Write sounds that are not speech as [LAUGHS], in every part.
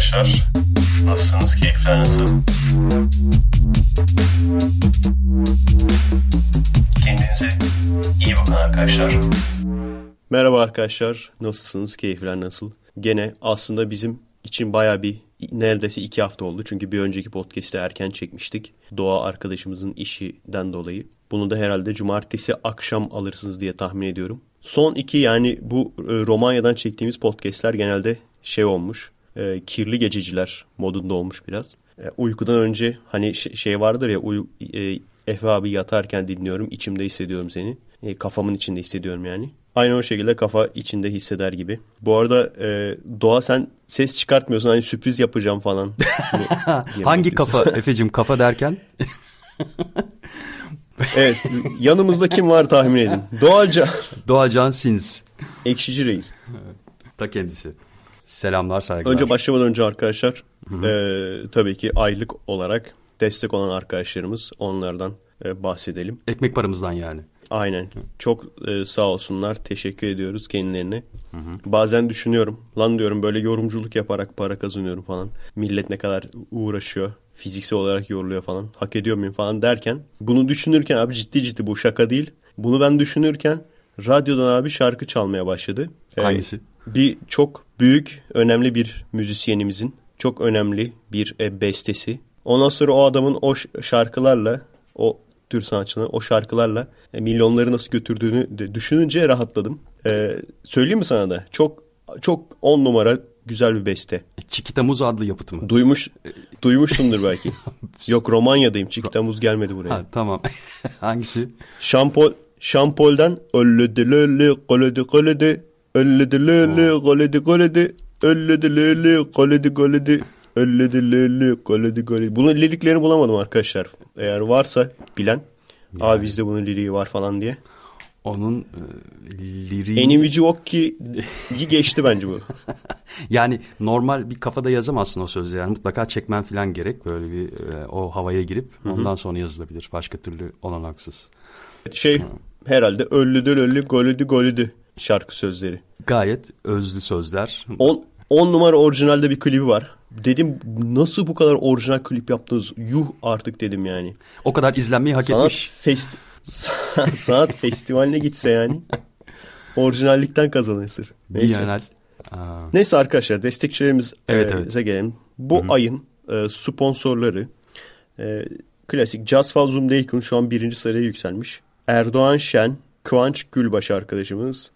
arkadaşlar. Nasılsınız? Keyifler nasıl? Kendinize iyi bakın arkadaşlar. Merhaba arkadaşlar. Nasılsınız? Keyifler nasıl? Gene aslında bizim için baya bir neredeyse iki hafta oldu. Çünkü bir önceki podcast'te erken çekmiştik. Doğa arkadaşımızın işinden dolayı. Bunu da herhalde cumartesi akşam alırsınız diye tahmin ediyorum. Son iki yani bu e, Romanya'dan çektiğimiz podcast'ler genelde şey olmuş. E, kirli gececiler modunda olmuş biraz. E, uykudan önce hani şey vardır ya uy, e, Efe abi yatarken dinliyorum içimde hissediyorum seni. E, kafamın içinde hissediyorum yani. Aynı o şekilde kafa içinde hisseder gibi. Bu arada e, Doğa sen ses çıkartmıyorsun hani sürpriz yapacağım falan. [LAUGHS] Hangi kafa Efe'cim kafa derken? [LAUGHS] evet yanımızda kim var tahmin edin. Doğacan. Doğacan Sins. Ekşici Reis. Ta kendisi. Selamlar saygılar. Önce başlamadan önce arkadaşlar e, tabii ki aylık olarak destek olan arkadaşlarımız onlardan e, bahsedelim. Ekmek paramızdan yani. Aynen. Çok e, sağ olsunlar. Teşekkür ediyoruz kendilerine. Hı hı. Bazen düşünüyorum. Lan diyorum böyle yorumculuk yaparak para kazanıyorum falan. Millet ne kadar uğraşıyor. Fiziksel olarak yoruluyor falan. Hak ediyor muyum falan derken. Bunu düşünürken abi ciddi ciddi bu şaka değil. Bunu ben düşünürken radyodan abi şarkı çalmaya başladı. Hangisi? Ee, bir çok büyük, önemli bir müzisyenimizin çok önemli bir e, bestesi. Ondan sonra o adamın o şarkılarla, o tür sanatçıların o şarkılarla e, milyonları nasıl götürdüğünü de düşününce rahatladım. Ee, söyleyeyim mi sana da? Çok çok on numara güzel bir beste. Çikita Muz adlı yapıtı mı? Duymuş, duymuşsundur belki. [LAUGHS] Yok Romanya'dayım. Çikita Muz gelmedi buraya. Ha, tamam. [LAUGHS] Hangisi? Şampol, Şampol'den ölledi lölli koledi koledi ölledi lölli koledi koledi ölledi lölli koledi koledi ölledi lölli koledi koledi. Bunun liriklerini bulamadım arkadaşlar. Eğer varsa bilen yani. abi bizde bunun liriği var falan diye. Onun e, liriği... Enimici Okki'yi geçti bence bu. [LAUGHS] yani normal bir kafada yazamazsın o sözleri. Yani mutlaka çekmen falan gerek. Böyle bir e, o havaya girip ondan sonra yazılabilir. Başka türlü olanaksız. Şey Hı. herhalde öllüdür öllü golüdü golüdü şarkı sözleri. Gayet özlü sözler. 10 numara orijinalde bir klibi var. Dedim nasıl bu kadar orijinal klip yaptınız? Yuh artık dedim yani. O kadar izlenmeyi hak sanat etmiş. Festi [LAUGHS] sanat festivaline gitse yani. Orijinallikten kazanırsın. Neyse. Bienal. Neyse arkadaşlar destekçilerimize evet, evet. gelelim. Bu Hı-hı. ayın e, sponsorları e, klasik Just Fall Zoom Deacon şu an birinci sıraya yükselmiş. Erdoğan Şen, Kıvanç Gülbaş arkadaşımız.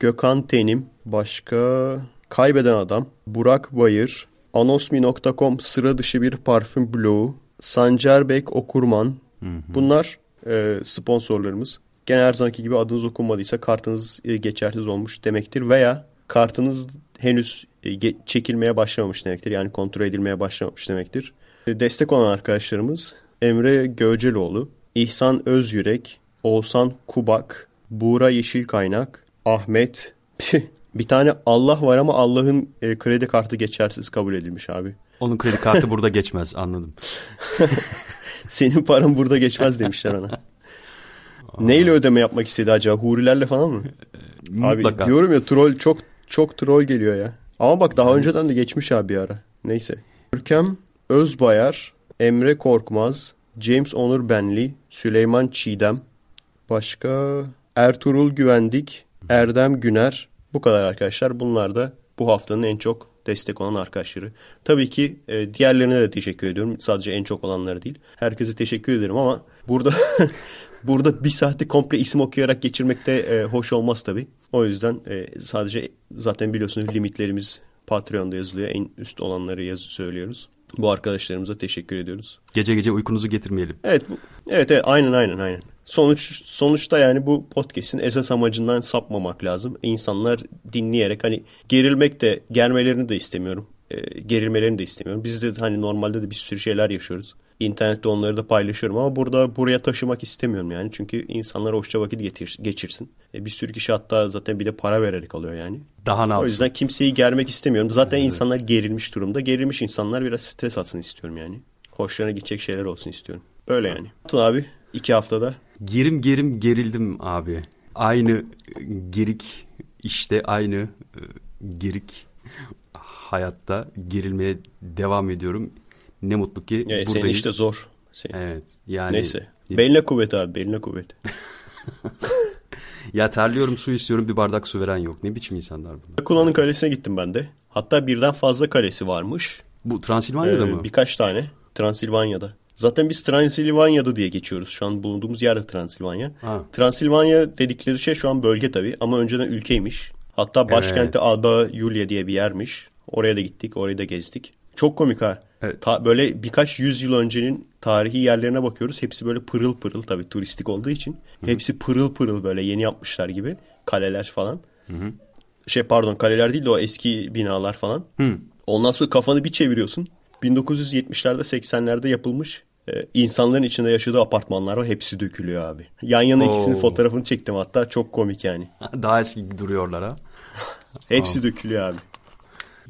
Gökhan Tenim, başka Kaybeden Adam, Burak Bayır, Anosmi.com sıra dışı bir parfüm bloğu, Sancerbek Okurman. Hı hı. Bunlar e, sponsorlarımız. Gene her zamanki gibi adınız okunmadıysa kartınız e, geçersiz olmuş demektir. Veya kartınız henüz e, çekilmeye başlamamış demektir. Yani kontrol edilmeye başlamamış demektir. E, destek olan arkadaşlarımız Emre Göceloğlu, İhsan Özyürek, Oğuzhan Kubak, Buğra Yeşil Kaynak, Ahmet [LAUGHS] Bir tane Allah var ama Allah'ın e, kredi kartı geçersiz kabul edilmiş abi. Onun kredi kartı burada geçmez anladım. [LAUGHS] Senin paran burada geçmez demişler ona. Neyle ödeme yapmak istedi acaba? Hurilerle falan mı? Mutlaka. Abi diyorum ya troll çok çok troll geliyor ya. Ama bak daha önceden de geçmiş abi ara. Neyse. Görkem Özbayar, Emre Korkmaz, James Onur Benli, Süleyman Çiğdem, başka Ertuğrul Güvendik, Erdem Güner, bu kadar arkadaşlar. Bunlar da bu haftanın en çok destek olan arkadaşları. Tabii ki e, diğerlerine de teşekkür ediyorum. Sadece en çok olanları değil. Herkese teşekkür ederim ama burada [LAUGHS] burada bir saati komple isim okuyarak geçirmekte e, hoş olmaz tabii. O yüzden e, sadece zaten biliyorsunuz limitlerimiz Patreon'da yazılıyor. En üst olanları yaz söylüyoruz. Bu arkadaşlarımıza teşekkür ediyoruz. Gece gece uykunuzu getirmeyelim. Evet, bu, evet, evet aynen aynen aynen. Sonuç sonuçta yani bu podcast'in esas amacından sapmamak lazım. İnsanlar dinleyerek hani gerilmek de germelerini de istemiyorum. E, gerilmelerini de istemiyorum. Biz de hani normalde de bir sürü şeyler yaşıyoruz. İnternette onları da paylaşıyorum ama burada buraya taşımak istemiyorum yani. Çünkü insanlar hoşça vakit getir, geçirsin. E, bir sürü kişi hatta zaten bir de para vererek alıyor yani. Daha ne O yüzden kimseyi germek istemiyorum. Zaten evet. insanlar gerilmiş durumda. Gerilmiş insanlar biraz stres atsın istiyorum yani. Hoşlarına gidecek şeyler olsun istiyorum. Böyle yani. Tun abi iki haftada Gerim gerim gerildim abi. Aynı gerik işte aynı e, gerik hayatta gerilmeye devam ediyorum. Ne mutlu ki yani buradayız. Senin işte zor. Senin. Evet. Yani Neyse. Beline kuvvet abi beline kuvvet. [LAUGHS] [LAUGHS] ya terliyorum su istiyorum bir bardak su veren yok. Ne biçim insanlar bunlar? Drakula'nın kalesine gittim ben de. Hatta birden fazla kalesi varmış. Bu Transilvanya'da ee, mı? Birkaç tane. Transilvanya'da. Zaten biz Transilvanya'da diye geçiyoruz. Şu an bulunduğumuz yerde Transilvanya. Ha. Transilvanya dedikleri şey şu an bölge tabii ama önceden ülkeymiş. Hatta başkenti evet. Alba Yulia diye bir yermiş. Oraya da gittik, orayı da gezdik. Çok komik ha. Evet. Ta, böyle birkaç yüzyıl öncenin tarihi yerlerine bakıyoruz. Hepsi böyle pırıl pırıl tabii turistik olduğu için. Hı-hı. Hepsi pırıl pırıl böyle yeni yapmışlar gibi. Kaleler falan. Hı-hı. Şey pardon kaleler değil de o eski binalar falan. Hı. Ondan sonra kafanı bir çeviriyorsun. 1970'lerde 80'lerde yapılmış insanların içinde yaşadığı apartmanlar var. Hepsi dökülüyor abi. Yan yana Oo. ikisinin fotoğrafını çektim hatta. Çok komik yani. [LAUGHS] Daha eski duruyorlar ha. [LAUGHS] Hepsi Aa. dökülüyor abi.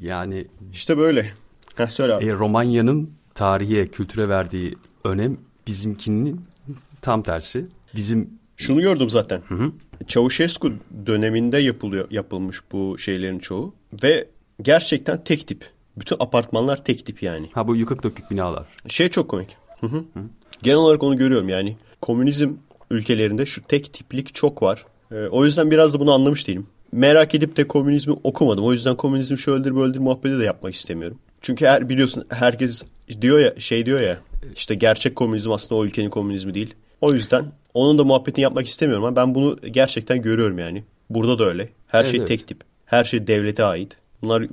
Yani işte böyle. Heh, söyle abi. E, Romanya'nın tarihe, kültüre verdiği önem bizimkinin tam tersi. Bizim şunu gördüm zaten. Hı hı. Çavuşescu döneminde yapılıyor yapılmış bu şeylerin çoğu ve gerçekten tek tip. Bütün apartmanlar tek tip yani. Ha bu yıkık dökük binalar. Şey çok komik. Hı hı. Hı. Genel olarak onu görüyorum yani. Komünizm ülkelerinde şu tek tiplik çok var. Ee, o yüzden biraz da bunu anlamış değilim. Merak edip de komünizmi okumadım. O yüzden komünizm şöyledir böyledir muhabbeti de yapmak istemiyorum. Çünkü her biliyorsun herkes diyor ya şey diyor ya işte gerçek komünizm aslında o ülkenin komünizmi değil. O yüzden onun da muhabbetini yapmak istemiyorum ama ben bunu gerçekten görüyorum yani. Burada da öyle. Her evet, şey evet. tek tip. Her şey devlete ait. Bunlar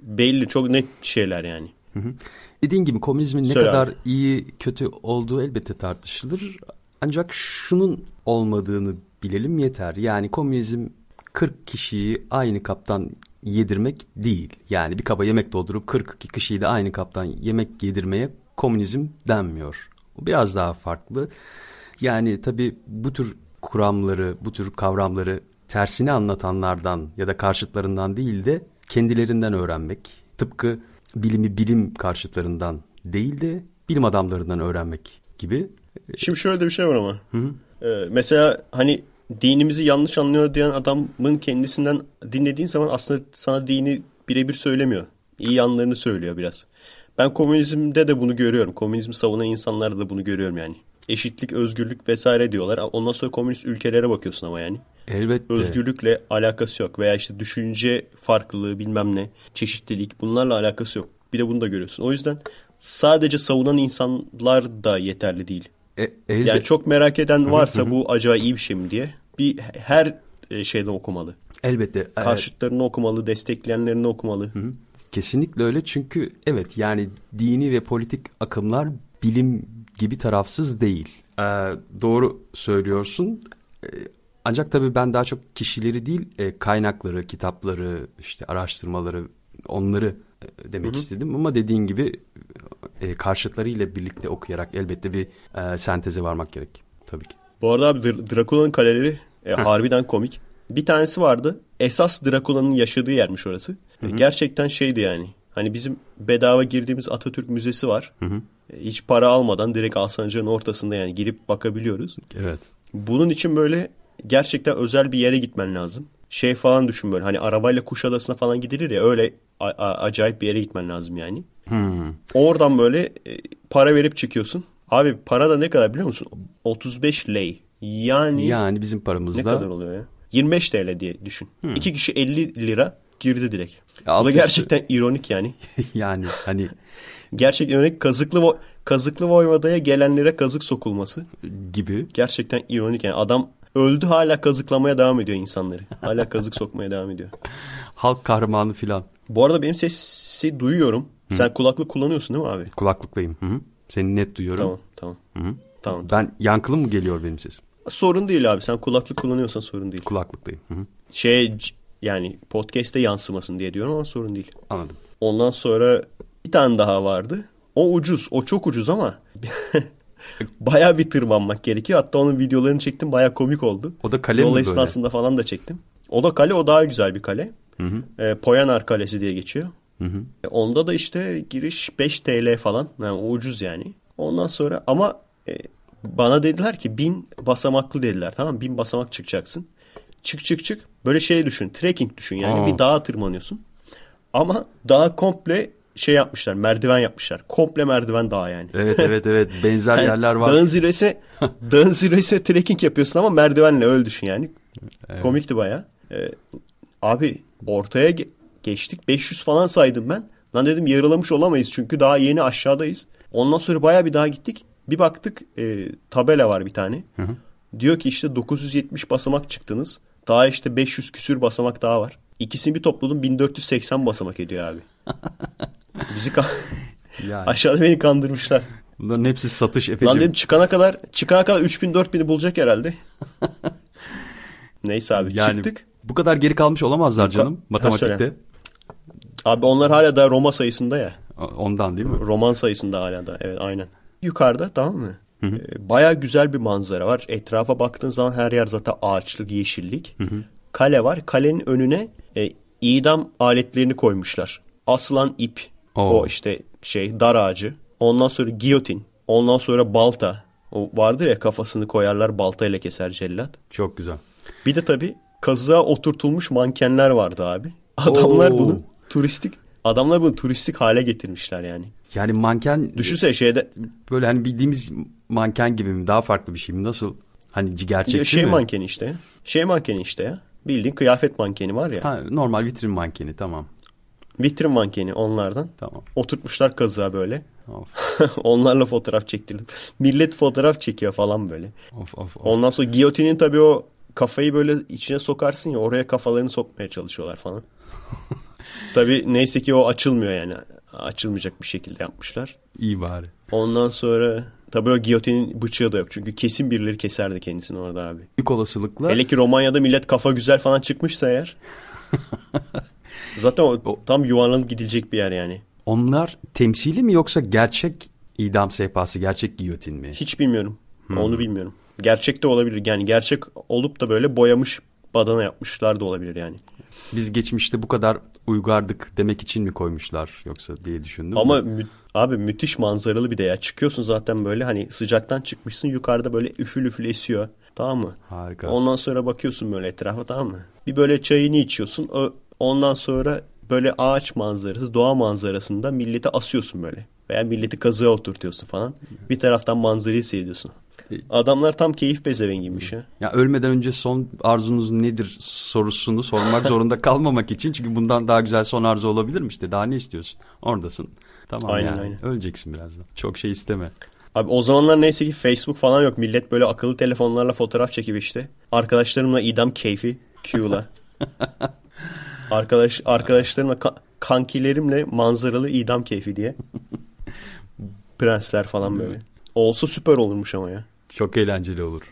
belli çok net şeyler yani. Hı hı. Dediğin gibi komünizmin ne Söyle kadar abi. iyi kötü olduğu elbette tartışılır. Ancak şunun olmadığını bilelim yeter. Yani komünizm 40 kişiyi aynı kaptan yedirmek değil. Yani bir kaba yemek doldurup 42 kişiyi de aynı kaptan yemek yedirmeye komünizm denmiyor. O biraz daha farklı. Yani tabii bu tür kuramları, bu tür kavramları tersini anlatanlardan ya da karşıtlarından değil de kendilerinden öğrenmek. Tıpkı bilimi bilim karşıtlarından değil de bilim adamlarından öğrenmek gibi. Şimdi şöyle de bir şey var ama. Hı hı. Ee, mesela hani dinimizi yanlış anlıyor diyen adamın kendisinden dinlediğin zaman aslında sana dini birebir söylemiyor. İyi yanlarını söylüyor biraz. Ben komünizmde de bunu görüyorum. Komünizmi savunan insanlarda da bunu görüyorum yani. Eşitlik, özgürlük vesaire diyorlar. Ondan sonra komünist ülkelere bakıyorsun ama yani. Elbette. Özgürlükle alakası yok. Veya işte düşünce farklılığı bilmem ne, çeşitlilik bunlarla alakası yok. Bir de bunu da görüyorsun. O yüzden sadece savunan insanlar da yeterli değil. E, yani çok merak eden varsa bu acaba iyi bir şey mi diye bir her e, şeyden okumalı. Elbette. Karşıtlarını okumalı, destekleyenlerini okumalı. Hı hı. Kesinlikle öyle çünkü evet yani dini ve politik akımlar bilim gibi tarafsız değil. Ee, doğru söylüyorsun. Ee, ancak tabii ben daha çok kişileri değil e, kaynakları, kitapları, işte araştırmaları onları e, demek hı hı. istedim. Ama dediğin gibi e, karşıtlarıyla birlikte okuyarak elbette bir e, senteze varmak gerek tabii ki. Bu arada abi Drakula'nın kaleleri e, harbiden komik. Bir tanesi vardı. Esas Drakula'nın yaşadığı yermiş orası. Hı hı. Gerçekten şeydi yani. Hani bizim bedava girdiğimiz Atatürk Müzesi var. Hı hı. Hiç para almadan direkt Alsancak'ın ortasında yani girip bakabiliyoruz. Evet. Bunun için böyle gerçekten özel bir yere gitmen lazım. Şey falan düşün böyle hani arabayla Kuşadası'na falan gidilir ya öyle acayip bir yere gitmen lazım yani. Hmm. Oradan böyle e, para verip çıkıyorsun. Abi para da ne kadar biliyor musun? 35 lei. Yani yani bizim paramızda ne kadar oluyor ya? 25 TL diye düşün. Hmm. İki kişi 50 lira girdi direkt. Ya, Bu da gerçekten ironik yani. [LAUGHS] yani hani gerçekten ironik kazıklı kazıklı Voyvoda'ya gelenlere kazık sokulması gibi. Gerçekten ironik yani adam öldü hala kazıklamaya devam ediyor insanları. Hala kazık [LAUGHS] sokmaya devam ediyor. Halk kahramanı filan. Bu arada benim sesi duyuyorum. Hı. Sen kulaklık kullanıyorsun değil mi abi? Kulaklıklıyım. Hı hı. Seni net duyuyorum. Tamam tamam. Hı hı. Tamam. Ben yankılı mı geliyor benim sesim? Sorun değil abi. Sen kulaklık kullanıyorsan sorun değil. Kulaklıklıyım. Hı hı. Şey yani podcast'te yansımasın diye diyorum ama sorun değil. Anladım. Ondan sonra bir tane daha vardı. O ucuz. O çok ucuz ama [LAUGHS] baya bir tırmanmak gerekiyor. Hatta onun videolarını çektim. Baya komik oldu. O da kale Yol mi böyle? esnasında falan da çektim. O da kale. O daha güzel bir kale. Hı hı. E, Poyanar Kalesi diye geçiyor. Hı hı. E, onda da işte giriş 5 TL falan. Yani ucuz yani. Ondan sonra ama e, bana dediler ki bin basamaklı dediler. Tamam bin basamak çıkacaksın. Çık çık çık. Böyle şey düşün. Trekking düşün yani. Aa. Bir dağa tırmanıyorsun. Ama daha komple şey yapmışlar. Merdiven yapmışlar. Komple merdiven dağı yani. Evet evet evet. [LAUGHS] Benzer yani yerler var. Dağın zirvesi [LAUGHS] dağın zirvesi trekking yapıyorsun ama merdivenle öyle düşün yani. Evet. Komikti baya. Ee, abi ortaya ge- geçtik. 500 falan saydım ben. Lan dedim yarılamış olamayız çünkü daha yeni aşağıdayız. Ondan sonra baya bir daha gittik. Bir baktık e, tabela var bir tane. Hı hı. Diyor ki işte 970 basamak çıktınız. Daha işte 500 küsür basamak daha var. İkisini bir topladım 1480 basamak ediyor abi. [LAUGHS] Bizi kan [LAUGHS] yani. aşağıda beni kandırmışlar. Bunların hepsi satış efecim. Lan dedim çıkana kadar çıkana kadar 3000 4000'i bulacak herhalde. [LAUGHS] Neyse abi yani, çıktık. Bu kadar geri kalmış olamazlar canım matematikte. Abi onlar hala da Roma sayısında ya. Ondan değil mi? Roman sayısında hala da. Evet aynen. Yukarıda tamam mı? Hı hı. Ee, Baya güzel bir manzara var. Etrafa baktığın zaman her yer zaten ağaçlık, yeşillik. Hı hı. Kale var. Kalenin önüne e, idam aletlerini koymuşlar. Aslan ip. Oo. O işte şey dar ağacı. Ondan sonra giyotin. Ondan sonra balta. O vardır ya kafasını koyarlar baltayla keser cellat. Çok güzel. Bir de tabii kazığa oturtulmuş mankenler vardı abi. Adamlar Oo. bunu turistik adamlar bunu turistik hale getirmişler yani. Yani manken düşünsene şeyde böyle hani bildiğimiz manken gibi mi daha farklı bir şey mi nasıl hani gerçek şey mi? mankeni işte. Şey mankeni işte ya. Bildiğin kıyafet mankeni var ya. Ha, normal vitrin mankeni tamam. Vitrin mankeni onlardan. Tamam. Oturtmuşlar kazığa böyle. [LAUGHS] Onlarla fotoğraf çektirdim. Millet fotoğraf çekiyor falan böyle. Of, of, of. Ondan sonra giyotinin tabii o kafayı böyle içine sokarsın ya oraya kafalarını sokmaya çalışıyorlar falan. [LAUGHS] tabii neyse ki o açılmıyor yani. Açılmayacak bir şekilde yapmışlar. İyi bari. Ondan sonra tabii o giyotinin bıçağı da yok. Çünkü kesin birileri keserdi kendisini orada abi. Büyük olasılıkla. Hele ki Romanya'da millet kafa güzel falan çıkmışsa eğer. [LAUGHS] zaten o, o tam yuvarlanıp gidilecek bir yer yani. Onlar temsili mi yoksa gerçek idam sehpası, gerçek giyotin mi? Hiç bilmiyorum. Hmm. Onu bilmiyorum. Gerçek de olabilir. Yani gerçek olup da böyle boyamış badana yapmışlar da olabilir yani. Biz geçmişte bu kadar uygardık demek için mi koymuşlar yoksa diye düşündüm. Ama mü- abi müthiş manzaralı bir de ya. Çıkıyorsun zaten böyle hani sıcaktan çıkmışsın yukarıda böyle üfül üfül esiyor. Tamam mı? Harika. Ondan sonra bakıyorsun böyle etrafa tamam mı? Bir böyle çayını içiyorsun. Ondan sonra böyle ağaç manzarası, doğa manzarasında milleti asıyorsun böyle. Veya milleti kazığa oturtuyorsun falan. Bir taraftan manzarayı seyrediyorsun. Adamlar tam keyif bezevengiymiş ya. Ya ölmeden önce son arzunuz nedir sorusunu sormak [LAUGHS] zorunda kalmamak için. Çünkü bundan daha güzel son arzu olabilir mi işte? Daha ne istiyorsun? Oradasın. Tamam aynen, yani. Aynen. Öleceksin birazdan. Çok şey isteme. Abi o zamanlar neyse ki Facebook falan yok. Millet böyle akıllı telefonlarla fotoğraf çekip işte. Arkadaşlarımla idam keyfi Q'la. [LAUGHS] Arkadaş arkadaşlarımla ka- kankilerimle manzaralı idam keyfi diye. [LAUGHS] Prensler falan böyle. Olsa süper olurmuş ama ya. Çok eğlenceli olur.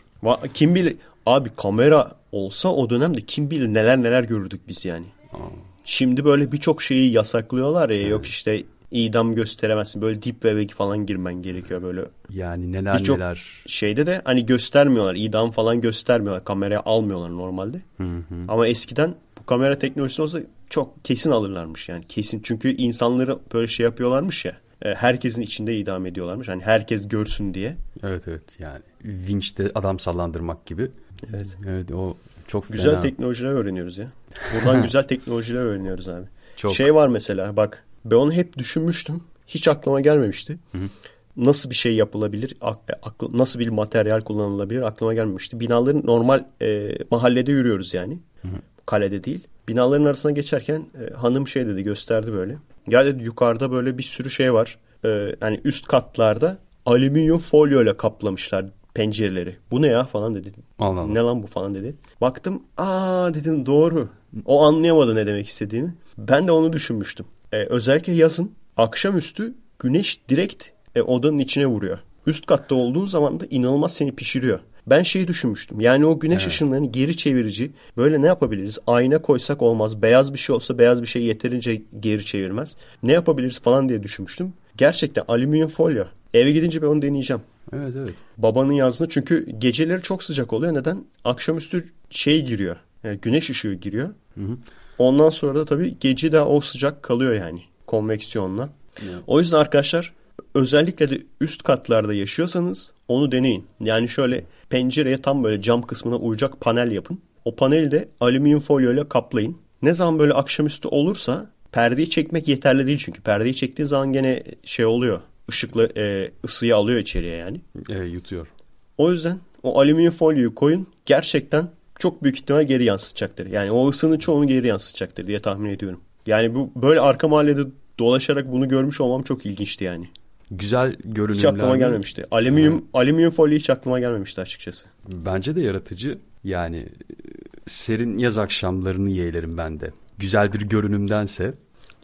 Kim bilir abi kamera olsa o dönemde kim bilir neler neler görürdük biz yani. Aa. Şimdi böyle birçok şeyi yasaklıyorlar ya evet. yok işte idam gösteremezsin. Böyle deep web'e falan girmen gerekiyor böyle. Yani neler Birçok neler. şeyde de hani göstermiyorlar. idam falan göstermiyorlar. Kameraya almıyorlar normalde. Hı hı. Ama eskiden kamera teknolojisi olsa çok kesin alırlarmış yani. Kesin. Çünkü insanları böyle şey yapıyorlarmış ya. E, herkesin içinde idam ediyorlarmış. Hani herkes görsün diye. Evet evet yani vinçte adam sallandırmak gibi. Evet. Evet o çok güzel fena. teknolojiler öğreniyoruz ya. Buradan [LAUGHS] güzel teknolojiler öğreniyoruz abi. Çok. Şey var mesela bak ben onu hep düşünmüştüm. Hiç aklıma gelmemişti. Hı hı. Nasıl bir şey yapılabilir? Aklı, nasıl bir materyal kullanılabilir? Aklıma gelmemişti. Binaların normal e, mahallede yürüyoruz yani. Hı hı. Kalede değil. Binaların arasına geçerken e, hanım şey dedi gösterdi böyle. Ya dedi yukarıda böyle bir sürü şey var. E, yani üst katlarda alüminyum folyo ile kaplamışlar pencereleri. Bu ne ya falan dedi. Allah Allah. Ne lan bu falan dedi. Baktım aa dedim doğru. O anlayamadı ne demek istediğimi. Ben de onu düşünmüştüm. Ee, özellikle yazın akşamüstü güneş direkt e, odanın içine vuruyor. Üst katta olduğun zaman da inanılmaz seni pişiriyor. Ben şeyi düşünmüştüm. Yani o güneş evet. ışınlarını geri çevirici böyle ne yapabiliriz? Ayna koysak olmaz. Beyaz bir şey olsa beyaz bir şey yeterince geri çevirmez. Ne yapabiliriz falan diye düşünmüştüm. Gerçekten alüminyum folyo. Eve gidince ben onu deneyeceğim. Evet evet. Babanın yazdığını çünkü geceleri çok sıcak oluyor. Neden? Akşamüstü şey giriyor. Yani güneş ışığı giriyor. Hı hı. Ondan sonra da tabii gece de o sıcak kalıyor yani konveksiyonla. Evet. O yüzden arkadaşlar özellikle de üst katlarda yaşıyorsanız onu deneyin. Yani şöyle pencereye tam böyle cam kısmına uyacak panel yapın. O paneli de alüminyum folyo ile kaplayın. Ne zaman böyle akşamüstü olursa perdeyi çekmek yeterli değil çünkü. Perdeyi çektiğin zaman gene şey oluyor. Işıklı e, ısıyı alıyor içeriye yani. E, yutuyor. O yüzden o alüminyum folyoyu koyun. Gerçekten çok büyük ihtimal geri yansıtacaktır. Yani o ısının çoğunu geri yansıtacaktır diye tahmin ediyorum. Yani bu böyle arka mahallede dolaşarak bunu görmüş olmam çok ilginçti yani. Güzel görünümler. Hiç aklıma gelmemişti. Alüminyum, evet. alüminyum folyo hiç aklıma gelmemişti açıkçası. Bence de yaratıcı. Yani e, serin yaz akşamlarını yeğlerim ben de. Güzel bir görünümdense.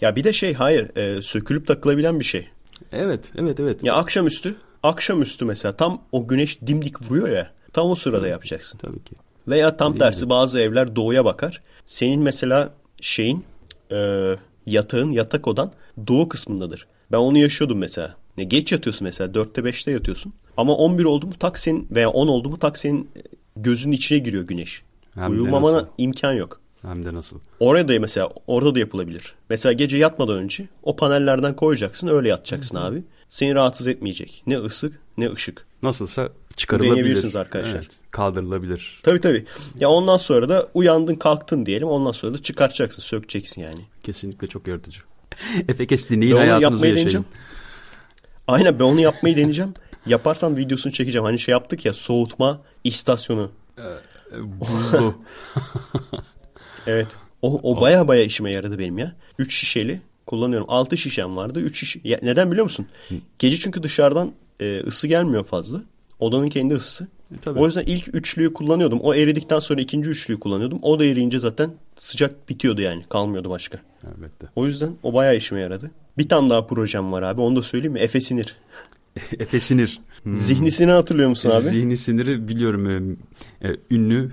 Ya bir de şey hayır e, sökülüp takılabilen bir şey. Evet evet evet. Ya akşamüstü akşamüstü mesela tam o güneş dimdik vuruyor ya tam o sırada yapacaksın. Tabii ki. Veya tam tersi bazı evler doğuya bakar. Senin mesela şeyin e, yatağın yatak odan doğu kısmındadır. Ben onu yaşıyordum mesela. Ne geç yatıyorsun mesela 4'te 5'te yatıyorsun. Ama 11 oldu mu tak senin veya 10 oldu mu tak senin gözünün içine giriyor güneş. Hem Uyumamana imkan yok. Hem de nasıl? Orada da mesela orada da yapılabilir. Mesela gece yatmadan önce o panellerden koyacaksın öyle yatacaksın Hı-hı. abi. Seni rahatsız etmeyecek. Ne ısık ne ışık. Nasılsa çıkarılabilir. Deneyebilirsiniz arkadaşlar. Evet, kaldırılabilir. Tabii tabii. Ya ondan sonra da uyandın kalktın diyelim. Ondan sonra da çıkartacaksın sökeceksin yani. Kesinlikle çok yaratıcı. [LAUGHS] Efekes dinleyin hayatınızı yaşayın. Deneyeceğim. Aynen ben onu yapmayı deneyeceğim. Yaparsam videosunu çekeceğim. Hani şey yaptık ya soğutma istasyonu. Ee, buzlu. [LAUGHS] evet. O, o baya baya işime yaradı benim ya. Üç şişeli kullanıyorum. Altı şişem vardı. Üç şişe. Ya, neden biliyor musun? Gece çünkü dışarıdan e, ısı gelmiyor fazla. Odanın kendi ısısı. E, tabii. O yüzden ilk üçlüyü kullanıyordum. O eridikten sonra ikinci üçlüyü kullanıyordum. O da eriyince zaten sıcak bitiyordu yani. Kalmıyordu başka. Evet de. O yüzden o bayağı işime yaradı. Bir tane daha projem var abi. Onu da söyleyeyim mi? Efe Sinir. [LAUGHS] Efe Sinir. Hmm. Zihni hatırlıyor musun abi? Zihni Sinir'i biliyorum. Ee, ünlü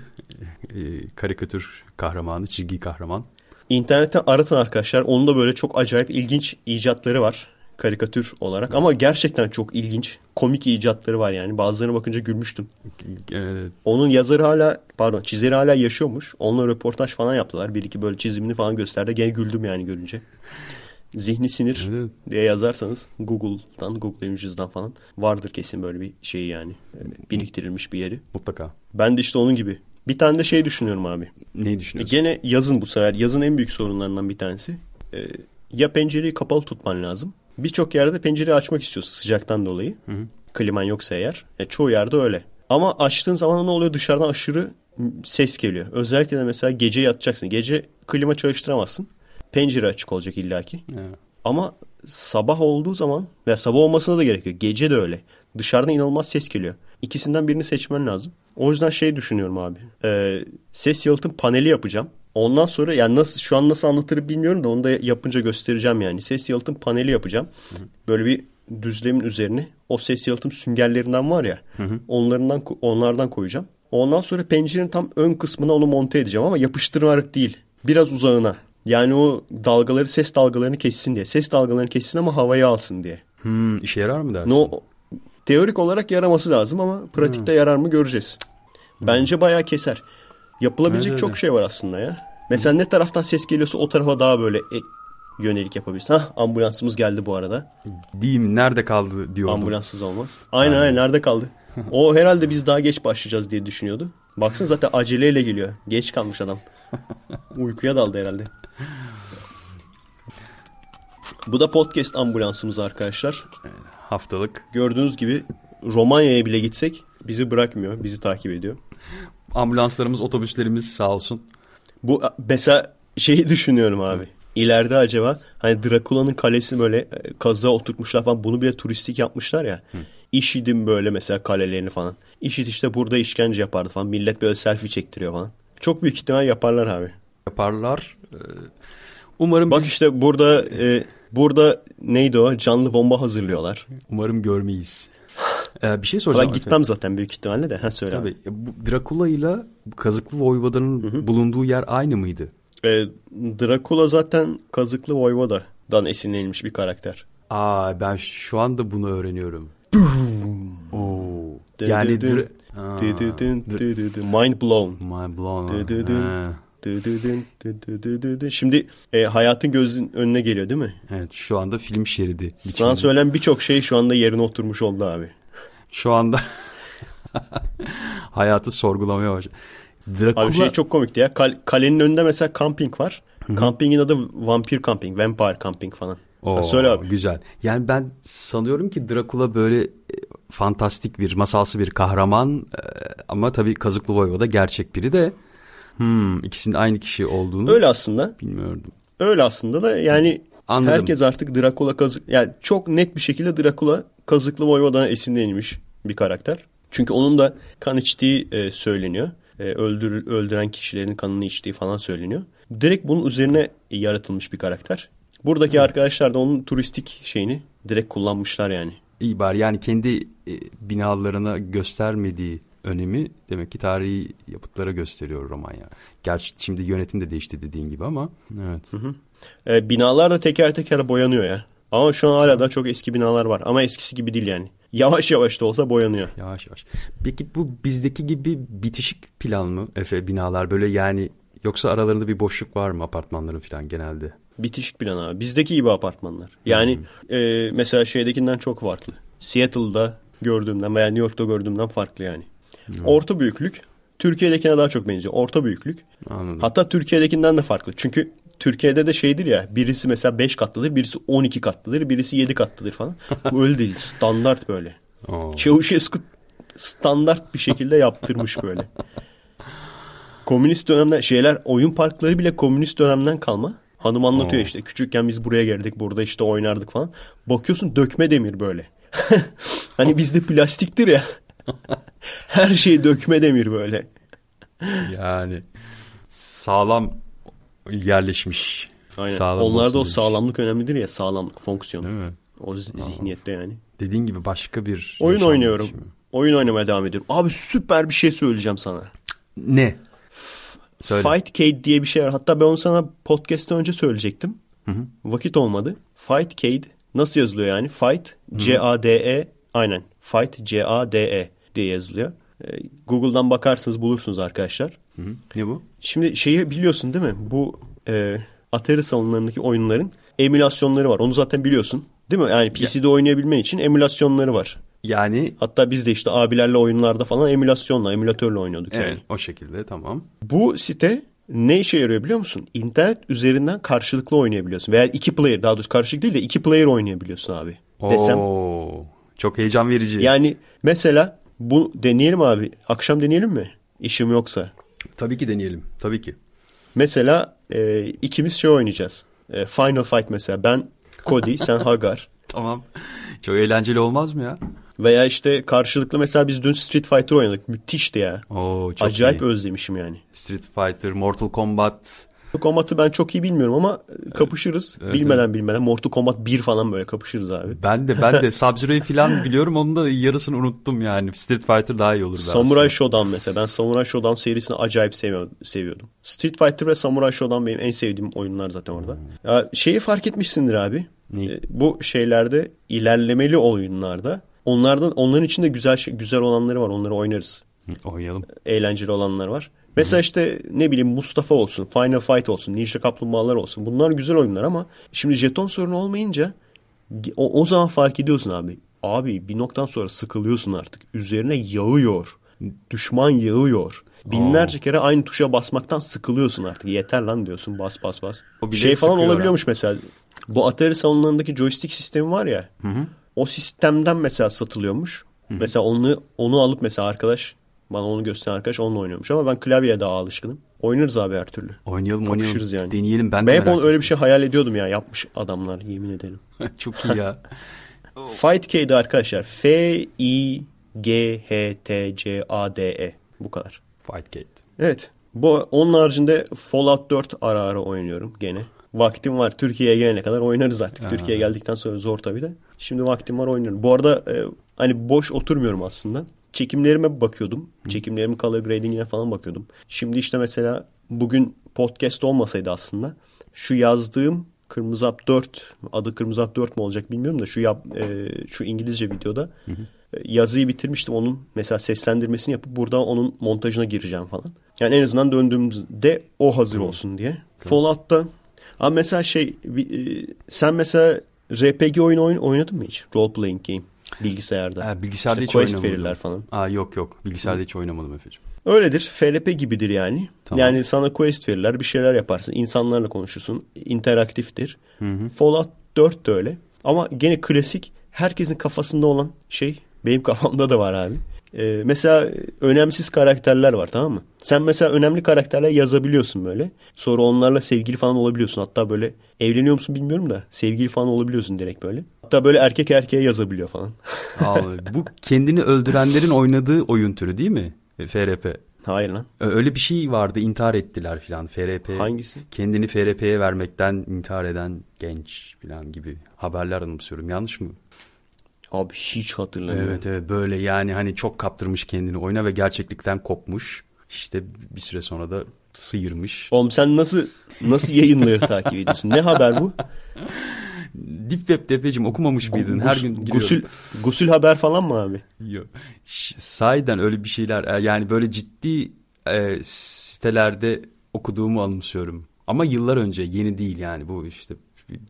e, karikatür kahramanı, çizgi kahraman. İnternetten aratın arkadaşlar. Onun da böyle çok acayip ilginç icatları var karikatür olarak ama gerçekten çok ilginç komik icatları var yani bazılarına bakınca gülmüştüm. Evet. Onun yazarı hala pardon çizeri hala yaşıyormuş. Onunla röportaj falan yaptılar. Bir iki böyle çizimini falan gösterdi. Gene güldüm yani görünce. Zihni sinir evet. diye yazarsanız Google'dan, Google Images'dan falan vardır kesin böyle bir şey yani. Biriktirilmiş bir yeri. Mutlaka. Ben de işte onun gibi. Bir tane de şey düşünüyorum abi. Neyi düşünüyorsun? Gene yazın bu sefer. Yazın en büyük sorunlarından bir tanesi. Ee, ya pencereyi kapalı tutman lazım Birçok yerde pencereyi açmak istiyorsun sıcaktan dolayı. Hı hı. Kliman yoksa eğer. E, çoğu yerde öyle. Ama açtığın zaman ne oluyor? Dışarıdan aşırı ses geliyor. Özellikle de mesela gece yatacaksın. Gece klima çalıştıramazsın. Pencere açık olacak illaki. Evet. Ama sabah olduğu zaman veya sabah olmasına da gerekiyor. Gece de öyle. Dışarıdan inanılmaz ses geliyor. İkisinden birini seçmen lazım. O yüzden şey düşünüyorum abi. E, ses yalıtım paneli yapacağım. Ondan sonra yani nasıl şu an nasıl anlatırım bilmiyorum da onu da yapınca göstereceğim yani. Ses yalıtım paneli yapacağım. Hı. Böyle bir düzlemin üzerine o ses yalıtım süngerlerinden var ya. Hı hı. Onlarından onlardan koyacağım. Ondan sonra pencerenin tam ön kısmına onu monte edeceğim ama yapıştırarak değil. Biraz uzağına. Yani o dalgaları ses dalgalarını kessin diye. Ses dalgalarını kessin ama havayı alsın diye. Hmm, işe yarar mı dersin? No, teorik olarak yaraması lazım ama pratikte hmm. yarar mı göreceğiz. Bence bayağı keser. Yapılabilecek evet, çok evet. şey var aslında ya. Mesela ne taraftan ses geliyorsa o tarafa daha böyle e, yönelik yapabilirsin. Hah ambulansımız geldi bu arada. Mi? Nerede kaldı diyordum. Ambulanssız olmaz. Aynen aynen, aynen nerede kaldı? [LAUGHS] o herhalde biz daha geç başlayacağız diye düşünüyordu. Baksın zaten aceleyle geliyor. Geç kalmış adam. [LAUGHS] Uykuya daldı herhalde. Bu da podcast ambulansımız arkadaşlar. Haftalık. Gördüğünüz gibi Romanya'ya bile gitsek bizi bırakmıyor. Bizi takip ediyor. Ambulanslarımız, otobüslerimiz sağ olsun. Bu mesela şeyi [LAUGHS] düşünüyorum abi. İleride acaba hani Drakula'nın kalesini böyle e, kazığa oturtmuşlar falan bunu bile turistik yapmışlar ya. Hı. İşidim böyle mesela kalelerini falan. İşit işte burada işkence yapardı falan. Millet böyle selfie çektiriyor falan. Çok büyük ihtimal yaparlar abi. Yaparlar. Ee, umarım Bak biz... işte burada e, burada neydi o? Canlı bomba hazırlıyorlar. Umarım görmeyiz. Ee, bir şey soracağım. Ben gitmem zaten büyük ihtimalle de. Ha söyle. Tabii. Bu Drakula ile Kazıklı Voyvoda'nın bulunduğu yer aynı mıydı? Ee, Drakula zaten Kazıklı Voyvoda'dan esinlenilmiş bir karakter. Aa ben şu anda bunu öğreniyorum. Oo. Yani mind blown. Mind blown. Şimdi e, hayatın gözün önüne geliyor değil mi? Evet şu anda film şeridi. Sana söylenen birçok şey şu anda yerine oturmuş oldu abi. Şu anda [LAUGHS] hayatı sorgulamaya başladı. Drakula... Abi şey çok komikti ya. Kal- kalenin önünde mesela kamping var. Camping'in adı Vampir Camping, Vampire Camping falan. Oo, söyle abi. Güzel. Yani ben sanıyorum ki Dracula böyle e, fantastik bir, masalsı bir kahraman e, ama tabii Kazıklı Voyvoda gerçek biri de hmm, ikisinin aynı kişi olduğunu Öyle aslında. Bilmiyordum. Öyle aslında da yani Anladım. herkes artık Dracula kazık yani çok net bir şekilde Dracula Kazıklı Voyvoda'na esinlenilmiş bir karakter. Çünkü onun da kan içtiği e, söyleniyor. E, öldür, öldüren kişilerin kanını içtiği falan söyleniyor. Direkt bunun üzerine yaratılmış bir karakter. Buradaki Hı. arkadaşlar da onun turistik şeyini direkt kullanmışlar yani. İyi bari yani kendi e, binalarına göstermediği önemi demek ki tarihi yapıtlara gösteriyor Romanya. Gerçi şimdi yönetim de değişti dediğin gibi ama evet. Hı hı. E, binalar da teker teker boyanıyor ya. Ama şu an hala da çok eski binalar var. Ama eskisi gibi değil yani. Yavaş yavaş da olsa boyanıyor. Yavaş yavaş. Peki bu bizdeki gibi bitişik plan mı Efe binalar böyle yani yoksa aralarında bir boşluk var mı apartmanların falan genelde? Bitişik plan abi. Bizdeki gibi apartmanlar. Yani hmm. e, mesela şeydekinden çok farklı. Seattle'da gördüğümden veya New York'ta gördüğümden farklı yani. Orta büyüklük. Türkiye'dekine daha çok benziyor. Orta büyüklük. Anladım. Hatta Türkiye'dekinden de farklı. Çünkü Türkiye'de de şeydir ya birisi mesela 5 katlıdır, birisi 12 katlıdır, birisi 7 katlıdır falan. Bu öyle değil. [LAUGHS] Standart böyle. Oh. Çavuşescu standart bir şekilde yaptırmış böyle. komünist dönemden şeyler oyun parkları bile komünist dönemden kalma. Hanım anlatıyor oh. işte küçükken biz buraya geldik burada işte oynardık falan. Bakıyorsun dökme demir böyle. [LAUGHS] hani bizde plastiktir ya. [LAUGHS] [LAUGHS] Her şey dökme demir böyle. yani sağlam yerleşmiş. Aynen. Sağlam Onlarda o sağlamlık önemlidir ya sağlamlık fonksiyon. Değil mi? O zihniyette yani. Dediğin gibi başka bir oyun oynuyorum. Biçimi. Oyun oynamaya devam ediyorum. Abi süper bir şey söyleyeceğim sana. Ne? Söyle. Fightcade diye bir şey var. Hatta ben onu sana podcast'ten önce söyleyecektim. Hı hı. Vakit olmadı. Fightcade nasıl yazılıyor yani? Fight C-A-D-E aynen. Fight C-A-D-E diye yazılıyor. Ee, Google'dan bakarsınız bulursunuz arkadaşlar. Hı hı. Ne bu? Şimdi şeyi biliyorsun değil mi? Bu e, Atari salonlarındaki oyunların emülasyonları var. Onu zaten biliyorsun. Değil mi? Yani PC'de ya. oynayabilmen için emülasyonları var. Yani hatta biz de işte abilerle oyunlarda falan emülasyonla, emülatörle oynuyorduk evet, yani. o şekilde tamam. Bu site ne işe yarıyor biliyor musun? İnternet üzerinden karşılıklı oynayabiliyorsun. Veya iki player daha doğrusu karşılıklı değil de iki player oynayabiliyorsun abi. Oo, desem. Çok heyecan verici. Yani mesela bu deneyelim abi. Akşam deneyelim mi? İşim yoksa. Tabii ki deneyelim. Tabii ki. Mesela e, ikimiz şey oynayacağız. E, Final Fight mesela. Ben Cody, sen [LAUGHS] Hagar. tamam. Çok eğlenceli olmaz mı ya? Veya işte karşılıklı mesela biz dün Street Fighter oynadık. Müthişti ya. Oo, çok Acayip iyi. özlemişim yani. Street Fighter, Mortal Kombat. Kombat'ı ben çok iyi bilmiyorum ama kapışırız. Evet, bilmeden evet. bilmeden. Mortal Kombat 1 falan böyle kapışırız abi. Ben de ben de [LAUGHS] Sub-Zero'yu falan biliyorum. Onun da yarısını unuttum yani. Street Fighter daha iyi olur. Samurai aslında. Shodown mesela. Ben Samurai Shodown serisini acayip seviyordum. Street Fighter ve Samurai Shodown benim en sevdiğim oyunlar zaten orada. Hmm. Ya şeyi fark etmişsindir abi. Ne? E, bu şeylerde ilerlemeli oyunlarda onlardan onların içinde güzel güzel olanları var. Onları oynarız. Oynayalım. Eğlenceli olanlar var. Mesela işte ne bileyim Mustafa olsun, Final Fight olsun, Ninja Kaplumbağalar olsun. Bunlar güzel oyunlar ama şimdi jeton sorunu olmayınca o, o zaman fark ediyorsun abi. Abi bir noktadan sonra sıkılıyorsun artık. Üzerine yağıyor. Düşman yağıyor. Binlerce Aa. kere aynı tuşa basmaktan sıkılıyorsun artık. Yeter lan diyorsun bas bas bas. şey falan olabiliyormuş ha. mesela. Bu Atari salonlarındaki joystick sistemi var ya. Hı hı. O sistemden mesela satılıyormuş. Hı hı. Mesela onu onu alıp mesela arkadaş bana onu gösteren arkadaş onunla oynuyormuş ama ben klavyeye daha alışkınım. Oynarız abi her türlü. Oynayalım Kapışırız oynayalım. Yani. Deneyelim ben de Ben hep onu, öyle bir şey hayal ediyordum ya yapmış adamlar yemin ederim. [LAUGHS] Çok iyi ya. [LAUGHS] Fightcade arkadaşlar. F-I-G-H-T-C-A-D-E. Bu kadar. Fightcade. Evet. Bu, onun haricinde Fallout 4 ara ara oynuyorum gene. Vaktim var. Türkiye'ye gelene kadar oynarız artık. Ha. Türkiye'ye geldikten sonra zor tabii de. Şimdi vaktim var oynuyorum. Bu arada e, hani boş oturmuyorum aslında çekimlerime bakıyordum. Çekimlerimin color grading'ine falan bakıyordum. Şimdi işte mesela bugün podcast olmasaydı aslında şu yazdığım Kırmızı Hap 4 adı Kırmızı Hap 4 mu olacak bilmiyorum da şu yap, e, şu İngilizce videoda hı hı. E, yazıyı bitirmiştim. Onun mesela seslendirmesini yapıp burada onun montajına gireceğim falan. Yani en azından döndüğümde o hazır hı. olsun diye. Hı. Fallout'ta ama mesela şey e, sen mesela RPG oyun oynadın mı hiç? Role playing game. Bilgisayarda. Ha, bilgisayarda işte hiç quest verirler falan. Aa, yok yok. Bilgisayarda Hı. hiç oynamadım Efe'cim. Öyledir. FRP gibidir yani. Tamam. Yani sana quest verirler bir şeyler yaparsın. insanlarla konuşursun. interaktiftir. Hı hı. Fallout 4 de öyle. Ama gene klasik herkesin kafasında olan şey benim [LAUGHS] kafamda da var abi. Ee, mesela önemsiz karakterler var tamam mı? Sen mesela önemli karakterler yazabiliyorsun böyle. Sonra onlarla sevgili falan olabiliyorsun. Hatta böyle evleniyor musun bilmiyorum da sevgili falan olabiliyorsun direkt böyle. Hatta böyle erkek erkeğe yazabiliyor falan. Abi, bu kendini öldürenlerin oynadığı oyun türü değil mi? FRP. Hayır lan. Öyle bir şey vardı intihar ettiler filan FRP. Hangisi? Kendini FRP'ye vermekten intihar eden genç filan gibi haberler anımsıyorum. Yanlış mı? Abi hiç hatırlamıyorum. Evet evet böyle yani hani çok kaptırmış kendini oyuna ve gerçeklikten kopmuş. İşte bir süre sonra da sıyırmış. Oğlum sen nasıl nasıl yayınları takip ediyorsun? Ne haber bu? Deep Web Tepeciğim okumamış mıydın? Her gün giriyorum. Gusül, gusül haber falan mı abi? Yok. Sahiden öyle bir şeyler e, yani böyle ciddi e, sitelerde okuduğumu anımsıyorum. Ama yıllar önce yeni değil yani bu işte.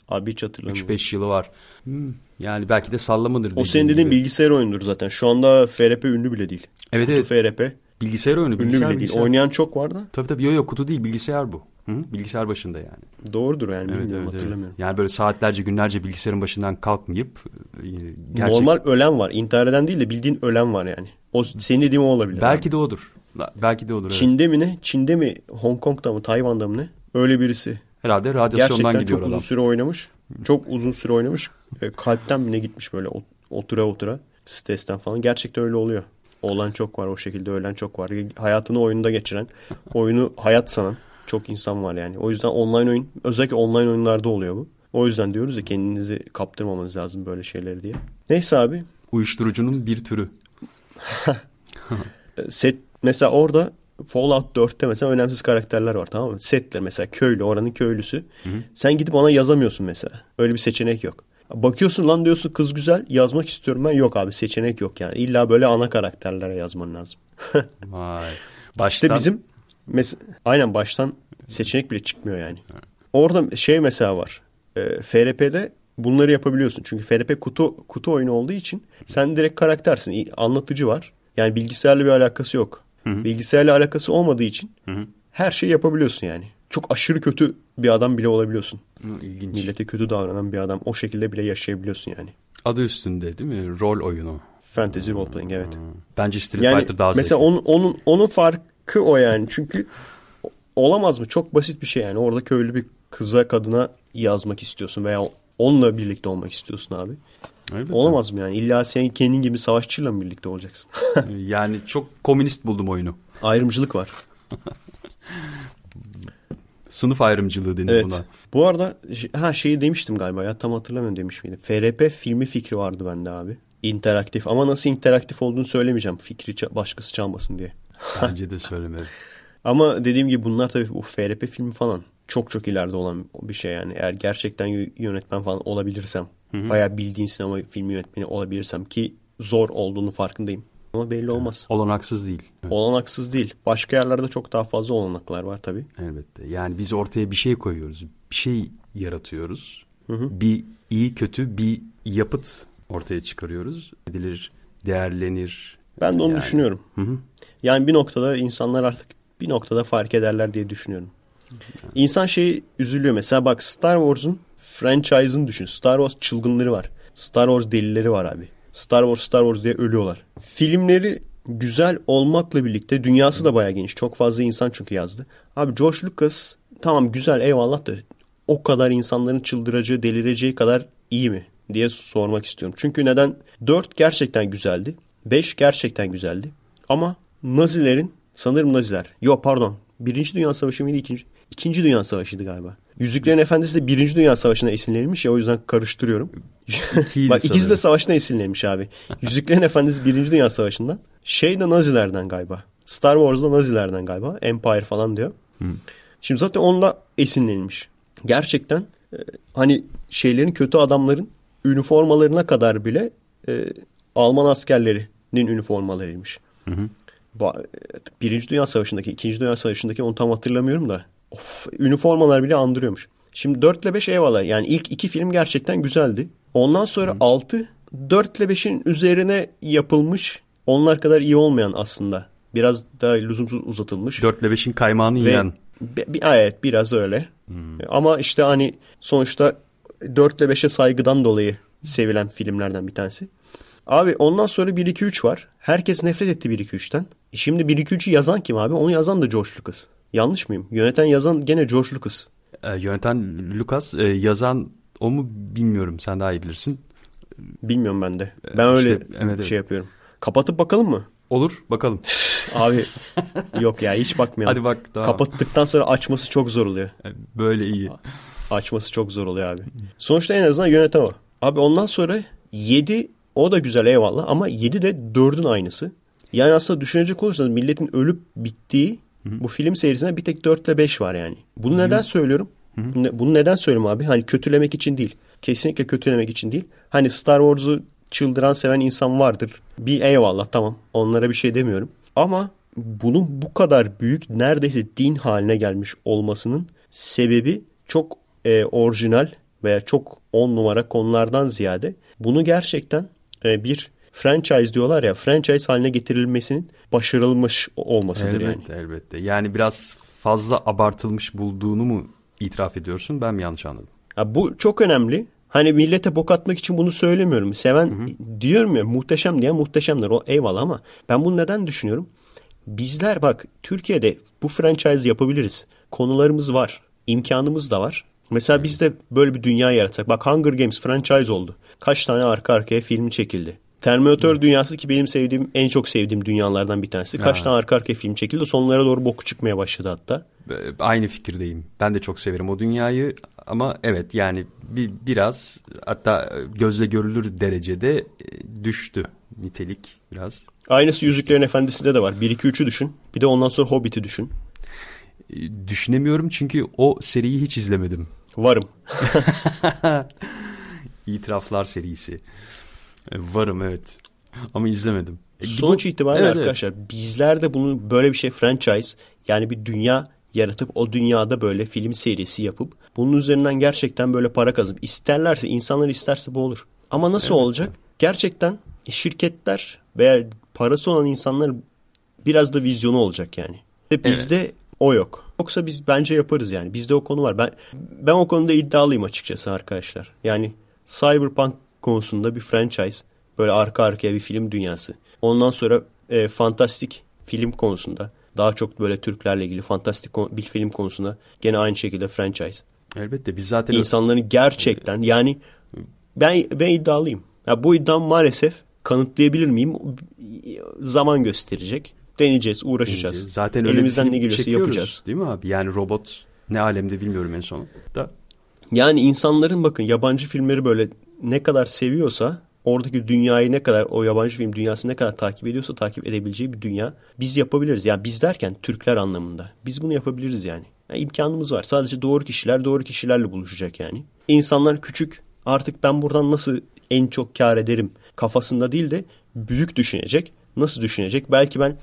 Abi hiç hatırlamıyorum. 3-5 yılı var. Hmm. Yani belki de sallamadır. O senin dediğin gibi. bilgisayar oyunudur zaten. Şu anda FRP ünlü bile değil. Evet kutu evet. FRP. Bilgisayar oyunu. Bilgisayar, ünlü bile bilgisayar. değil. Oynayan çok var da. Tabii tabii. Yok yok kutu değil bilgisayar bu. Hı? Bilgisayar başında yani. Doğrudur yani evet, bilmiyorum evet, hatırlamıyorum. Evet. Yani böyle saatlerce günlerce bilgisayarın başından kalkmayıp e, gerçek... Normal ölen var. İntihar eden değil de bildiğin ölen var yani. O senin dediğin o olabilir. Belki abi. de odur. Belki de olur. Çin'de evet. mi ne? Çin'de mi? Hong Kong'da mı? Tayvan'da mı ne? Öyle birisi. Herhalde radyasyondan Gerçekten gidiyor çok adam. uzun süre oynamış. Çok uzun süre oynamış. E, kalpten mi ne gitmiş böyle otura otura. Stresten falan. Gerçekten öyle oluyor. Olan çok var o şekilde ölen çok var. Hayatını oyunda geçiren, oyunu hayat sanan çok insan var yani. O yüzden online oyun özellikle online oyunlarda oluyor bu. O yüzden diyoruz ya kendinizi kaptırmamanız lazım böyle şeyleri diye. Neyse abi. Uyuşturucunun bir türü. [LAUGHS] Set mesela orada Fallout 4'te mesela önemsiz karakterler var tamam mı? Setler mesela köylü oranın köylüsü. Hı hı. Sen gidip ona yazamıyorsun mesela. Öyle bir seçenek yok. Bakıyorsun lan diyorsun kız güzel yazmak istiyorum ben. Yok abi seçenek yok yani. İlla böyle ana karakterlere yazman lazım. Vay. [LAUGHS] Baştan... İşte bizim mes- aynen baştan seçenek bile çıkmıyor yani. Orada şey mesela var. E, FRP'de bunları yapabiliyorsun. Çünkü FRP kutu kutu oyunu olduğu için sen direkt karaktersin. Anlatıcı var. Yani bilgisayarla bir alakası yok. Hı hı. Bilgisayarla alakası olmadığı için hı hı. her şeyi yapabiliyorsun yani. Çok aşırı kötü bir adam bile olabiliyorsun. Hı, ilginç. Millete kötü davranan bir adam o şekilde bile yaşayabiliyorsun yani. Adı üstünde değil mi? Rol oyunu. Fantasy role playing evet. Bence Street yani, Fighter daha Mesela onun, onun, onun farkı o yani. Çünkü olamaz mı? Çok basit bir şey yani. Orada köylü bir kıza kadına yazmak istiyorsun veya onunla birlikte olmak istiyorsun abi. Elbette. Olamaz mı yani? İlla sen kendin gibi savaşçıyla mı birlikte olacaksın? [LAUGHS] yani çok komünist buldum oyunu. Ayrımcılık var. [LAUGHS] Sınıf ayrımcılığı denir evet. buna. Bu arada ha şeyi demiştim galiba ya tam hatırlamıyorum demiş miydim. FRP filmi fikri vardı bende abi. İnteraktif ama nasıl interaktif olduğunu söylemeyeceğim. Fikri başkası çalmasın diye. [LAUGHS] Bence de söylemedim. ama dediğim gibi bunlar tabii bu FRP filmi falan çok çok ileride olan bir şey yani. Eğer gerçekten yönetmen falan olabilirsem Hı Bayağı bildiğin sinema filmi yönetmeni olabilirsem ki zor olduğunu farkındayım. Ama belli olmaz. Olanaksız değil. Evet. Olanaksız değil. Başka yerlerde çok daha fazla olanaklar var tabii. Elbette. Yani biz ortaya bir şey koyuyoruz. Bir şey yaratıyoruz. Hı hı. Bir iyi kötü bir yapıt ortaya çıkarıyoruz. Edilir, değerlenir. Ben de onu yani. düşünüyorum. Hı hı. Yani bir noktada insanlar artık bir noktada fark ederler diye düşünüyorum. İnsan şey üzülüyor. Mesela bak Star Wars'un franchise'ını düşün. Star Wars çılgınları var. Star Wars delileri var abi. Star Wars Star Wars diye ölüyorlar. Filmleri güzel olmakla birlikte dünyası da bayağı geniş. Çok fazla insan çünkü yazdı. Abi George Lucas tamam güzel eyvallah da o kadar insanların çıldıracağı, delireceği kadar iyi mi diye sormak istiyorum. Çünkü neden? 4 gerçekten güzeldi. 5 gerçekten güzeldi. Ama Nazilerin sanırım Naziler. Yok pardon. Birinci Dünya Savaşı mıydı? İkinci, İkinci Dünya Savaşı'ydı galiba. Yüzüklerin Efendisi de Birinci Dünya Savaşı'na esinlenmiş ya o yüzden karıştırıyorum. Bak ikisi de savaşına esinlenmiş abi. Yüzüklerin Efendisi Birinci Dünya Savaşı'ndan. Şey de Nazilerden galiba. Star Wars'da Nazilerden galiba. Empire falan diyor. Hı. Şimdi zaten onunla esinlenmiş. Gerçekten e, hani şeylerin kötü adamların üniformalarına kadar bile e, Alman askerlerinin üniformalarıymış. Hı hı. Birinci Dünya Savaşı'ndaki, İkinci Dünya Savaşı'ndaki onu tam hatırlamıyorum da Of, üniformalar bile andırıyormuş. Şimdi 4 ile 5 eyvallah. Yani ilk iki film gerçekten güzeldi. Ondan sonra Hı. 6 4 ile 5'in üzerine yapılmış onlar kadar iyi olmayan aslında Biraz daha lüzumsuz uzatılmış. 4 ile 5'in kaymağını Ve, yiyen. Bir, evet biraz öyle. Hmm. Ama işte hani sonuçta 4 ile 5'e saygıdan dolayı sevilen filmlerden bir tanesi. Abi ondan sonra 1-2-3 var. Herkes nefret etti 1-2-3'ten. Şimdi 1-2-3'ü yazan kim abi? Onu yazan da George Lucas. Yanlış mıyım? Yöneten yazan gene George Lucas. E, yöneten Lucas, e, yazan o mu bilmiyorum. Sen daha iyi bilirsin. Bilmiyorum ben de. Ben e, öyle işte, evet, şey evet. yapıyorum. Kapatıp bakalım mı? Olur bakalım. Abi [LAUGHS] yok ya hiç bakmayalım. Hadi bak. Tamam. Kapattıktan sonra açması çok zor oluyor. Böyle iyi. Açması çok zor oluyor abi. Sonuçta en azından yöneten o. Abi ondan sonra 7 o da güzel eyvallah ama 7 de 4'ün aynısı. Yani aslında düşünecek olursanız milletin ölüp bittiği Bu film serisinde bir tek 4 ile 5 var yani. Bunu Hı-hı. neden söylüyorum? Hı-hı. Bunu neden söylüyorum abi? Hani kötülemek için değil. Kesinlikle kötülemek için değil. Hani Star Wars'u çıldıran seven insan vardır. Bir eyvallah tamam. Onlara bir şey demiyorum. Ama bunun bu kadar büyük neredeyse din haline gelmiş olmasının sebebi çok e, orijinal veya çok on numara konulardan ziyade bunu gerçekten e, bir franchise diyorlar ya franchise haline getirilmesinin başarılmış olmasıdır elbette, yani. Elbette Yani biraz fazla abartılmış bulduğunu mu itiraf ediyorsun ben mi yanlış anladım? Ya bu çok önemli. Hani millete bok atmak için bunu söylemiyorum. Seven hı hı. diyorum ya muhteşem diye muhteşemler o eyvallah ama ben bunu neden düşünüyorum? Bizler bak Türkiye'de bu franchise yapabiliriz. Konularımız var. imkanımız da var. Mesela biz de böyle bir dünya yaratsak. Bak Hunger Games franchise oldu. Kaç tane arka arkaya film çekildi. Terminator dünyası ki benim sevdiğim en çok sevdiğim dünyalardan bir tanesi. Kaç ha. tane arka arkaya film çekildi. Sonlara doğru boku çıkmaya başladı hatta. Aynı fikirdeyim. Ben de çok severim o dünyayı ama evet yani bir, biraz hatta gözle görülür derecede e, düştü nitelik biraz. Aynısı Yüzüklerin Efendisi'nde de var. 1-2-3'ü düşün. Bir de ondan sonra Hobbit'i düşün. E, düşünemiyorum çünkü o seriyi hiç izlemedim. Varım. [LAUGHS] İtiraflar serisi. E, varım evet. Ama izlemedim. Sonuç itibariyle evet, arkadaşlar evet. bizler de bunu böyle bir şey franchise yani bir dünya yaratıp o dünyada böyle film serisi yapıp bunun üzerinden gerçekten böyle para kazanıp isterlerse insanlar isterse bu olur. Ama nasıl evet, olacak? Gerçekten şirketler veya parası olan insanlar biraz da vizyonu olacak yani. Ve bizde evet. o yok. Yoksa biz bence yaparız yani. Bizde o konu var. Ben ben o konuda iddialıyım açıkçası arkadaşlar. Yani Cyberpunk konusunda bir franchise böyle arka arkaya bir film dünyası. Ondan sonra e, fantastik film konusunda daha çok böyle Türklerle ilgili fantastik bir film konusunda gene aynı şekilde franchise. Elbette biz zaten insanların gerçekten yani ben ben iddialıyım. Ya bu iddiam maalesef kanıtlayabilir miyim? Zaman gösterecek. Deneyeceğiz, uğraşacağız. Deneyeceğiz. Zaten elimizden ne geliyorsa yapacağız. Değil mi abi? Yani robot ne alemde bilmiyorum en son da. Yani insanların bakın yabancı filmleri böyle ne kadar seviyorsa oradaki dünyayı ne kadar o yabancı film dünyası ne kadar takip ediyorsa takip edebileceği bir dünya biz yapabiliriz. Yani biz derken Türkler anlamında. Biz bunu yapabiliriz yani. yani imkanımız var. Sadece doğru kişiler doğru kişilerle buluşacak yani. İnsanlar küçük artık ben buradan nasıl en çok kar ederim kafasında değil de büyük düşünecek. Nasıl düşünecek? Belki ben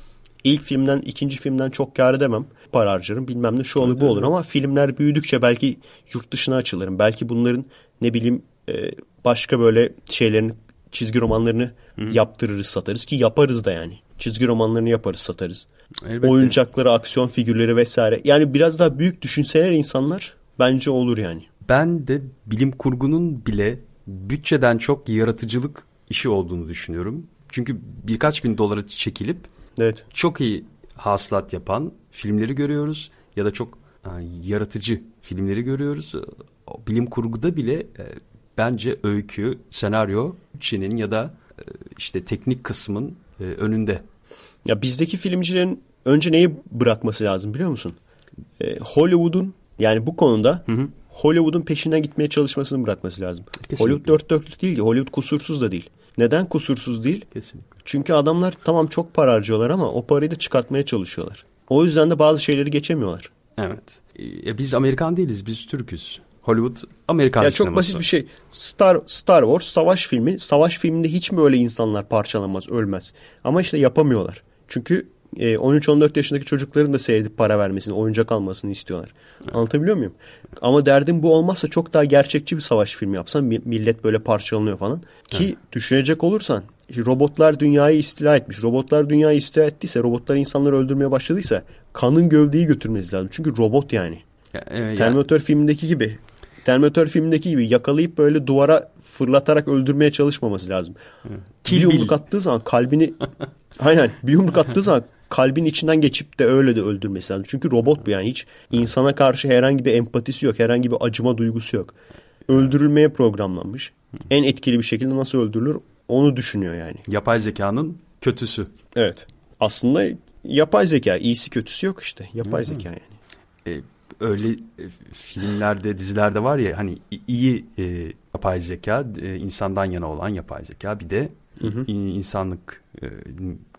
ilk filmden ikinci filmden çok kar edemem. Para harcarım bilmem ne şu olur bu olur ama filmler büyüdükçe belki yurt dışına açılırım. Belki bunların ne bileyim e, başka böyle şeylerini çizgi romanlarını Hı. yaptırırız satarız ki yaparız da yani. Çizgi romanlarını yaparız satarız. Elbette. Oyuncakları, aksiyon figürleri vesaire. Yani biraz daha büyük düşünseler insanlar bence olur yani. Ben de bilim kurgunun bile bütçeden çok yaratıcılık işi olduğunu düşünüyorum. Çünkü birkaç bin dolara çekilip evet. çok iyi hasılat yapan filmleri görüyoruz ya da çok yani, yaratıcı filmleri görüyoruz. Bilim kurguda bile e, bence öykü, senaryo, bütçenin ya da e, işte teknik kısmın e, önünde. Ya bizdeki filmcilerin önce neyi bırakması lazım biliyor musun? E, Hollywood'un yani bu konuda hı hı. Hollywood'un peşinden gitmeye çalışmasını bırakması lazım. Kesinlikle. Hollywood dört dörtlük değil ki. Hollywood kusursuz da değil. Neden kusursuz değil? Kesinlikle. Çünkü adamlar tamam çok para harcıyorlar ama o parayı da çıkartmaya çalışıyorlar. O yüzden de bazı şeyleri geçemiyorlar. Evet. E, biz Amerikan değiliz, biz Türk'üz. Hollywood Amerikan ya sineması. Çok basit bir şey. Star Star Wars savaş filmi. Savaş filminde hiç mi öyle insanlar parçalanmaz, ölmez. Ama işte yapamıyorlar. Çünkü 13-14 e, yaşındaki çocukların da seyredip para vermesini, oyuncak almasını istiyorlar. Evet. Anlatabiliyor muyum? Ama derdim bu olmazsa çok daha gerçekçi bir savaş filmi yapsan millet böyle parçalanıyor falan. Ki evet. düşünecek olursan robotlar dünyayı istila etmiş. Robotlar dünyayı istila ettiyse, robotlar insanları öldürmeye başladıysa kanın gövdeyi götürmesi lazım. Çünkü robot yani. Ya, e, Terminator ya. filmindeki gibi. Terminator filmindeki gibi yakalayıp böyle duvara fırlatarak öldürmeye çalışmaması lazım. Kill bir yumruk attığı zaman kalbini [LAUGHS] aynen bir yumruk attığı zaman kalbin içinden geçip de öyle de öldürmesi lazım. Çünkü robot bu yani hiç insana karşı herhangi bir empatisi yok. Herhangi bir acıma duygusu yok. Öldürülmeye programlanmış. En etkili bir şekilde nasıl öldürülür onu düşünüyor yani. Yapay zekanın kötüsü. Evet. Aslında yapay zeka iyisi kötüsü yok işte. Yapay Hı-hı. zeka yani. E, öyle e, filmlerde, dizilerde var ya hani iyi e, yapay zeka, e, insandan yana olan yapay zeka bir de hı hı. insanlık, e,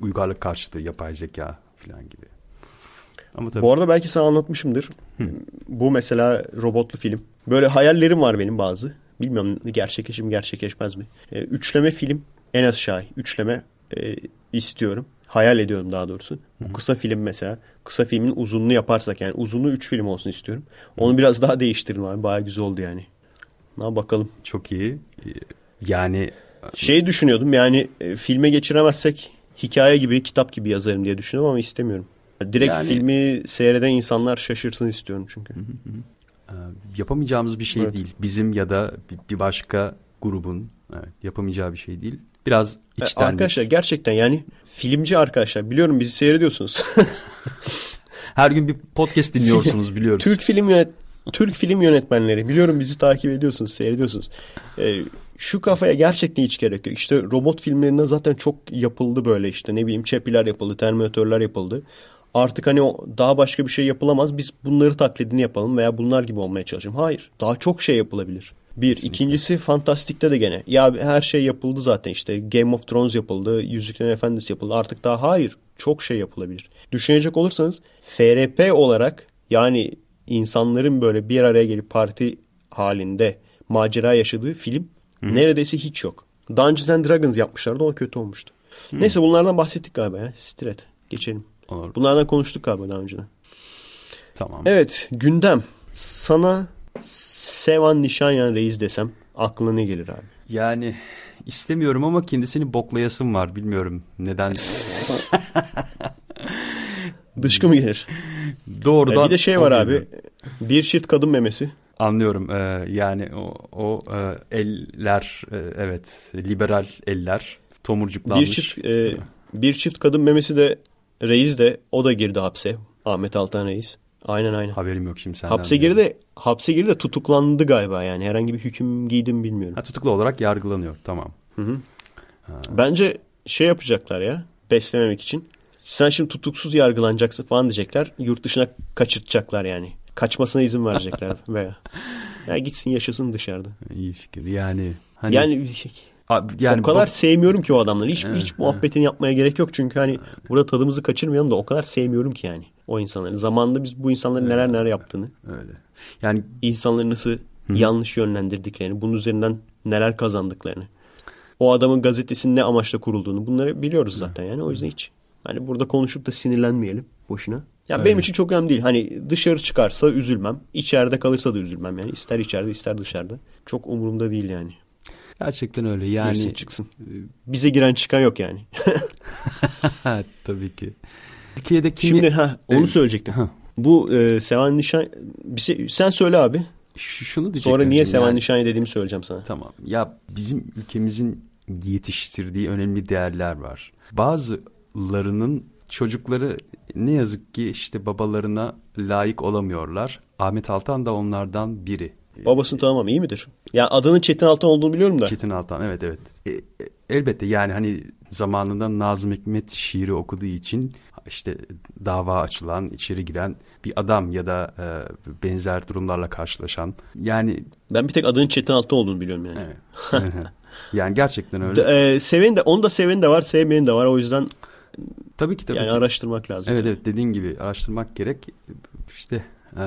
uygarlık karşıtı yapay zeka falan gibi. Ama tabii... Bu arada belki sana anlatmışımdır. Hı. Bu mesela robotlu film. Böyle hayallerim var benim bazı. Bilmiyorum gerçekleşir mi gerçekleşmez mi. E, üçleme film en az aşağı üçleme e, istiyorum. Hayal ediyorum daha doğrusu. Bu kısa film mesela. Kısa filmin uzunluğu yaparsak yani uzunluğu 3 film olsun istiyorum. Onu biraz daha değiştirin abi. Baya güzel oldu yani. Ne bakalım. Çok iyi. Yani şey düşünüyordum yani e, filme geçiremezsek hikaye gibi kitap gibi yazarım diye düşünüyorum ama istemiyorum. Direkt yani... filmi seyreden insanlar şaşırsın istiyorum çünkü. Hı hı. Ee, yapamayacağımız bir şey evet. değil. Bizim ya da bir başka grubun evet, yapamayacağı bir şey değil. Biraz e, içten. Arkadaşlar gerçekten yani filmci arkadaşlar biliyorum bizi seyrediyorsunuz. [LAUGHS] Her gün bir podcast dinliyorsunuz biliyoruz. Türk film yönet Türk film yönetmenleri biliyorum bizi takip ediyorsunuz, seyrediyorsunuz. Ee, şu kafaya gerçekten hiç gerek yok. İşte robot filmlerinden zaten çok yapıldı böyle işte ne bileyim Chappie'ler yapıldı, Terminator'lar yapıldı. Artık hani o daha başka bir şey yapılamaz. Biz bunları taklidini yapalım veya bunlar gibi olmaya çalışalım. Hayır. Daha çok şey yapılabilir. Bir. Kesinlikle. ikincisi Fantastik'te de gene. Ya her şey yapıldı zaten işte. Game of Thrones yapıldı. Yüzüklerin Efendisi yapıldı. Artık daha hayır. Çok şey yapılabilir. Düşünecek olursanız FRP olarak yani insanların böyle bir araya gelip parti halinde macera yaşadığı film Hı. neredeyse hiç yok. Dungeons and Dragons yapmışlardı o kötü olmuştu. Hı. Neyse bunlardan bahsettik galiba ya. Stret. Geçelim. Olur. Bunlardan konuştuk galiba daha önceden. Tamam. Evet gündem. Sana Sevan Nişanyan Reis desem aklına ne gelir abi? Yani istemiyorum ama kendisini boklayasım var. Bilmiyorum neden. [LAUGHS] Dışkı mı gelir? Doğrudan. bir de şey var abi. Bir çift kadın memesi. Anlıyorum. Ee, yani o, o e, eller e, evet liberal eller tomurcuklanmış. Bir çift, e, bir çift kadın memesi de reis de o da girdi hapse. Ahmet Altan Reis. Aynen aynen. Haberim yok şimdi senden. Hapse girdi de hapse girdi de tutuklandı galiba yani. Herhangi bir hüküm giydim bilmiyorum. Ha, tutuklu olarak yargılanıyor. Tamam. Hı hı. Bence şey yapacaklar ya beslememek için. Sen şimdi tutuksuz yargılanacaksın falan diyecekler. Yurt dışına kaçırtacaklar yani. Kaçmasına izin verecekler [LAUGHS] veya. Ya gitsin yaşasın dışarıda. İyi fikir. Yani hani... Yani yani o kadar bu... sevmiyorum ki o adamları. Hiç, evet, hiç muhabbetini evet. yapmaya gerek yok. Çünkü hani burada tadımızı kaçırmayalım da o kadar sevmiyorum ki yani o insanları. Zamanında biz bu insanların evet. neler neler yaptığını. Öyle. Yani insanları nasıl Hı. yanlış yönlendirdiklerini, bunun üzerinden neler kazandıklarını. O adamın gazetesinin ne amaçla kurulduğunu bunları biliyoruz zaten yani. O yüzden hiç hani burada konuşup da sinirlenmeyelim boşuna. Ya Öyle. benim için çok önemli değil. Hani dışarı çıkarsa üzülmem. içeride kalırsa da üzülmem yani. ister içeride ister dışarıda. Çok umurumda değil yani. Gerçekten öyle. Yani Girsin çıksın. Bize giren çıkan yok yani. [LAUGHS] [LAUGHS] Tabii ki. Türkiye'deki Şimdi ha onu söyleyecektim. Ha. Bu e, Sevan Nişan bir şey, sen söyle abi. Şunu diyecek. Sonra niye Sevan yani, Nişan dediğimi söyleyeceğim sana. Tamam. Ya bizim ülkemizin yetiştirdiği önemli değerler var. Bazılarının çocukları ne yazık ki işte babalarına layık olamıyorlar. Ahmet Altan da onlardan biri. Babasını tanımam iyi midir? Ya adının Çetin Altan olduğunu biliyorum da. Çetin Altan evet evet. E, e, elbette yani hani zamanında Nazım Hikmet şiiri okuduğu için işte dava açılan, içeri giren bir adam ya da e, benzer durumlarla karşılaşan. Yani ben bir tek adının Çetin Altan olduğunu biliyorum yani. Evet. yani gerçekten öyle. E, seven de onu da seven de var, sevmeyen de var. O yüzden tabii ki tabii yani ki. araştırmak lazım. Evet evet dediğin gibi araştırmak gerek. İşte e,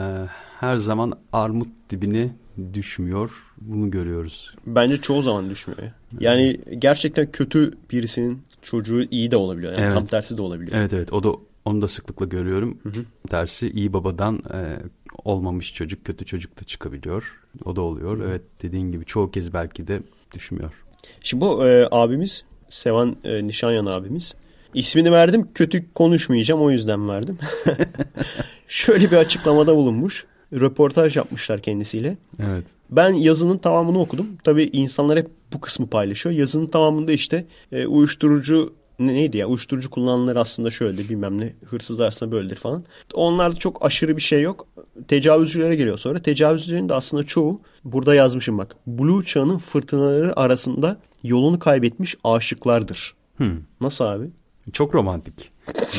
her zaman armut dibine düşmüyor. Bunu görüyoruz. Bence çoğu zaman düşmüyor. Yani gerçekten kötü birisinin çocuğu iyi de olabiliyor. Yani evet. tam tersi de olabiliyor. Evet evet. O da onu da sıklıkla görüyorum. Hı hı. Tersi iyi babadan e, olmamış çocuk kötü çocuk da çıkabiliyor. O da oluyor. Hı. Evet dediğin gibi çoğu kez belki de düşmüyor. Şimdi bu e, abimiz Sevan e, Nişanyan abimiz. İsmini verdim kötü konuşmayacağım o yüzden verdim. [LAUGHS] Şöyle bir açıklamada bulunmuş. Röportaj yapmışlar kendisiyle. Evet. Ben yazının tamamını okudum. Tabii insanlar hep bu kısmı paylaşıyor. Yazının tamamında işte e, uyuşturucu neydi ya uyuşturucu kullananlar aslında şöyle bilmem ne hırsızlar aslında böyledir falan. Onlarda çok aşırı bir şey yok. Tecavüzcülere geliyor sonra. Tecavüzcülerin de aslında çoğu burada yazmışım bak. Blue çağının fırtınaları arasında yolunu kaybetmiş aşıklardır. Hmm. Nasıl abi? Çok romantik.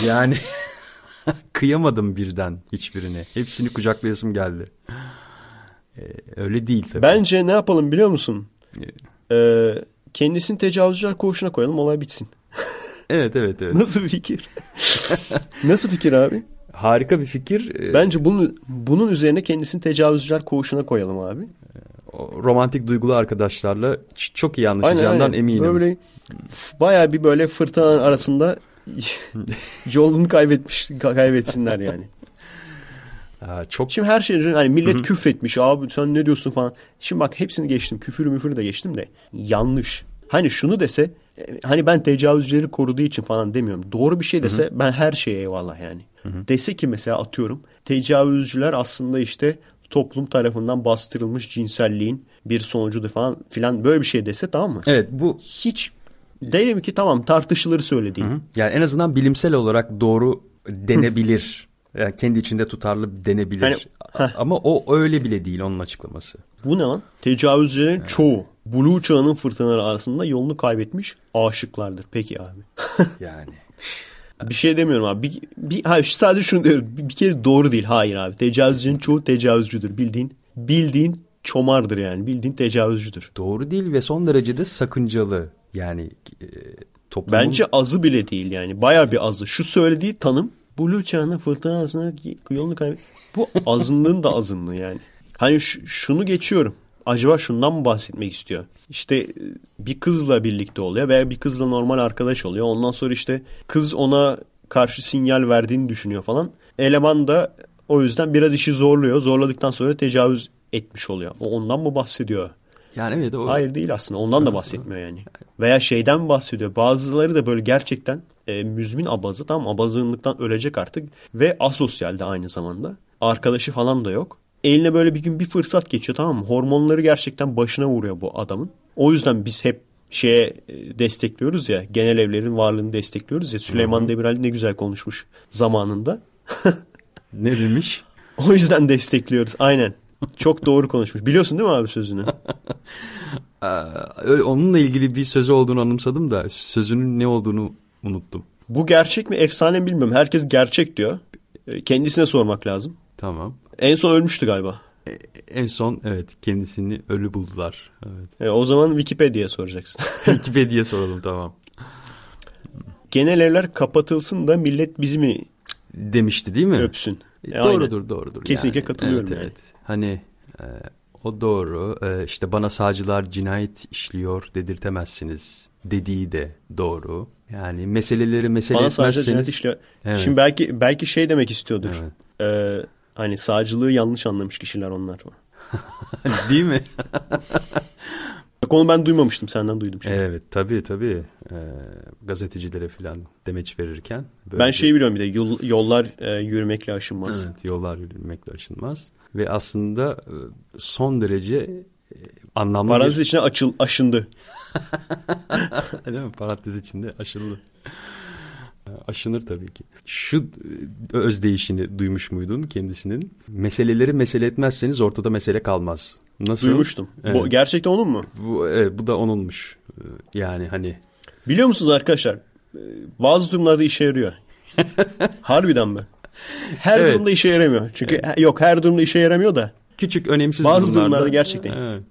Yani [LAUGHS] [LAUGHS] kıyamadım birden hiçbirini. Hepsini kucaklayasım geldi. Ee, öyle değil tabii. Bence ne yapalım biliyor musun? Ee, kendisini tecavüzcüler koğuşuna koyalım olay bitsin. [LAUGHS] evet evet evet. Nasıl bir fikir? [LAUGHS] Nasıl fikir abi? Harika bir fikir. Ee, Bence bunun, bunun üzerine kendisini tecavüzcüler koğuşuna koyalım abi. romantik duygulu arkadaşlarla çok iyi anlaşacağından aynen, aynen. eminim. Böyle bayağı bir böyle fırtınanın arasında [LAUGHS] yolunu kaybetmiş kaybetsinler yani. [LAUGHS] Ha, çok Şimdi her şeyden hani millet Hı-hı. küfretmiş abi sen ne diyorsun falan. Şimdi bak hepsini geçtim. Küfür müfürü de geçtim de yanlış. Hani şunu dese hani ben tecavüzcüleri koruduğu için falan demiyorum. Doğru bir şey dese Hı-hı. ben her şeye eyvallah yani. Hı-hı. Dese ki mesela atıyorum tecavüzcüler aslında işte toplum tarafından bastırılmış cinselliğin bir sonucudur falan filan böyle bir şey dese tamam mı? Evet bu hiç derim ki tamam tartışılır söylediğim. Hı hı. Yani en azından bilimsel olarak doğru denebilir. Yani kendi içinde tutarlı denebilir. Yani, Ama o öyle bile değil onun açıklaması. Bu ne lan? Tecavüzcülerin evet. çoğu Blue çağının fırtınaları arasında yolunu kaybetmiş aşıklardır. Peki abi. [LAUGHS] yani. Bir şey demiyorum abi. Bir, bir, hayır, sadece şunu diyorum. Bir, bir kere doğru değil. Hayır abi. Tecavüzcünün çoğu tecavüzcüdür. Bildiğin bildiğin çomardır yani. Bildiğin tecavüzcüdür. Doğru değil ve son derece de sakıncalı. Yani e, toplumun... Bence azı bile değil yani. Baya bir azı. Şu söylediği tanım Blue çağının fırtınasına yolunu kaybet. Bu azınlığın da azınlığı yani. Hani şunu geçiyorum. Acaba şundan mı bahsetmek istiyor? İşte e, bir kızla birlikte oluyor veya bir kızla normal arkadaş oluyor. Ondan sonra işte kız ona karşı sinyal verdiğini düşünüyor falan. Eleman da o yüzden biraz işi zorluyor. Zorladıktan sonra tecavüz etmiş oluyor. O ondan mı bahsediyor? Yani evet o... Hayır değil aslında. Ondan da bahsetmiyor yani. Veya şeyden bahsediyor. Bazıları da böyle gerçekten e, müzmin abazı. Tamam abazınlıktan ölecek artık. Ve asosyal de aynı zamanda. Arkadaşı falan da yok. Eline böyle bir gün bir fırsat geçiyor tamam mı? Hormonları gerçekten başına vuruyor bu adamın. O yüzden biz hep şeye e, destekliyoruz ya. Genel evlerin varlığını destekliyoruz ya. Süleyman Demirel ne güzel konuşmuş zamanında. ne demiş? [LAUGHS] O yüzden destekliyoruz. Aynen. Çok doğru konuşmuş. Biliyorsun değil mi abi sözünü? [LAUGHS] Öyle, onunla ilgili bir sözü olduğunu anımsadım da sözünün ne olduğunu unuttum. Bu gerçek mi efsane mi bilmiyorum. Herkes gerçek diyor. E, kendisine sormak lazım. Tamam. En son ölmüştü galiba. E, en son evet kendisini ölü buldular. Evet. E, o zaman Wikipedia'ya soracaksın. [LAUGHS] Wikipedia'ya soralım tamam. Genel evler kapatılsın da millet bizi mi demişti değil mi? Öpsün. E, doğrudur aynen. doğrudur. Kesinlikle yani. katılıyorum evet, yani. Evet. Hani e, o doğru. E, işte bana sağcılar cinayet işliyor dedirtemezsiniz dediği de doğru. Yani meseleleri mesele bana etmezseniz. Cinayet işliyor. Evet. Şimdi belki belki şey demek istiyordur. Evet. Ee, hani sağcılığı yanlış anlamış kişiler onlar. [LAUGHS] Değil mi? [LAUGHS] Bak onu ben duymamıştım senden duydum şimdi. Evet tabii tabii ee, gazetecilere falan demeç verirken. ben bir... şeyi biliyorum bir de yol, yollar e, yürümekle aşınmaz. Evet yollar yürümekle aşınmaz. Ve aslında e, son derece e, anlamlı Parantez bir... içine açıl, aşındı. [LAUGHS] Değil mi? Parantez içinde aşıldı. Aşınır tabii ki. Şu özdeyişini duymuş muydun kendisinin? Meseleleri mesele etmezseniz ortada mesele kalmaz. Nasıl? Duymuştum. Evet. Bu gerçekten onun mu? Bu, evet, bu da onunmuş. Yani hani. Biliyor musunuz arkadaşlar? Bazı durumlarda işe yarıyor. [LAUGHS] Harbiden mi? Her evet. durumda işe yaramıyor. Çünkü evet. yok her durumda işe yaramıyor da. Küçük önemsiz Bazı durumlarda, durumlarda gerçekten. Evet.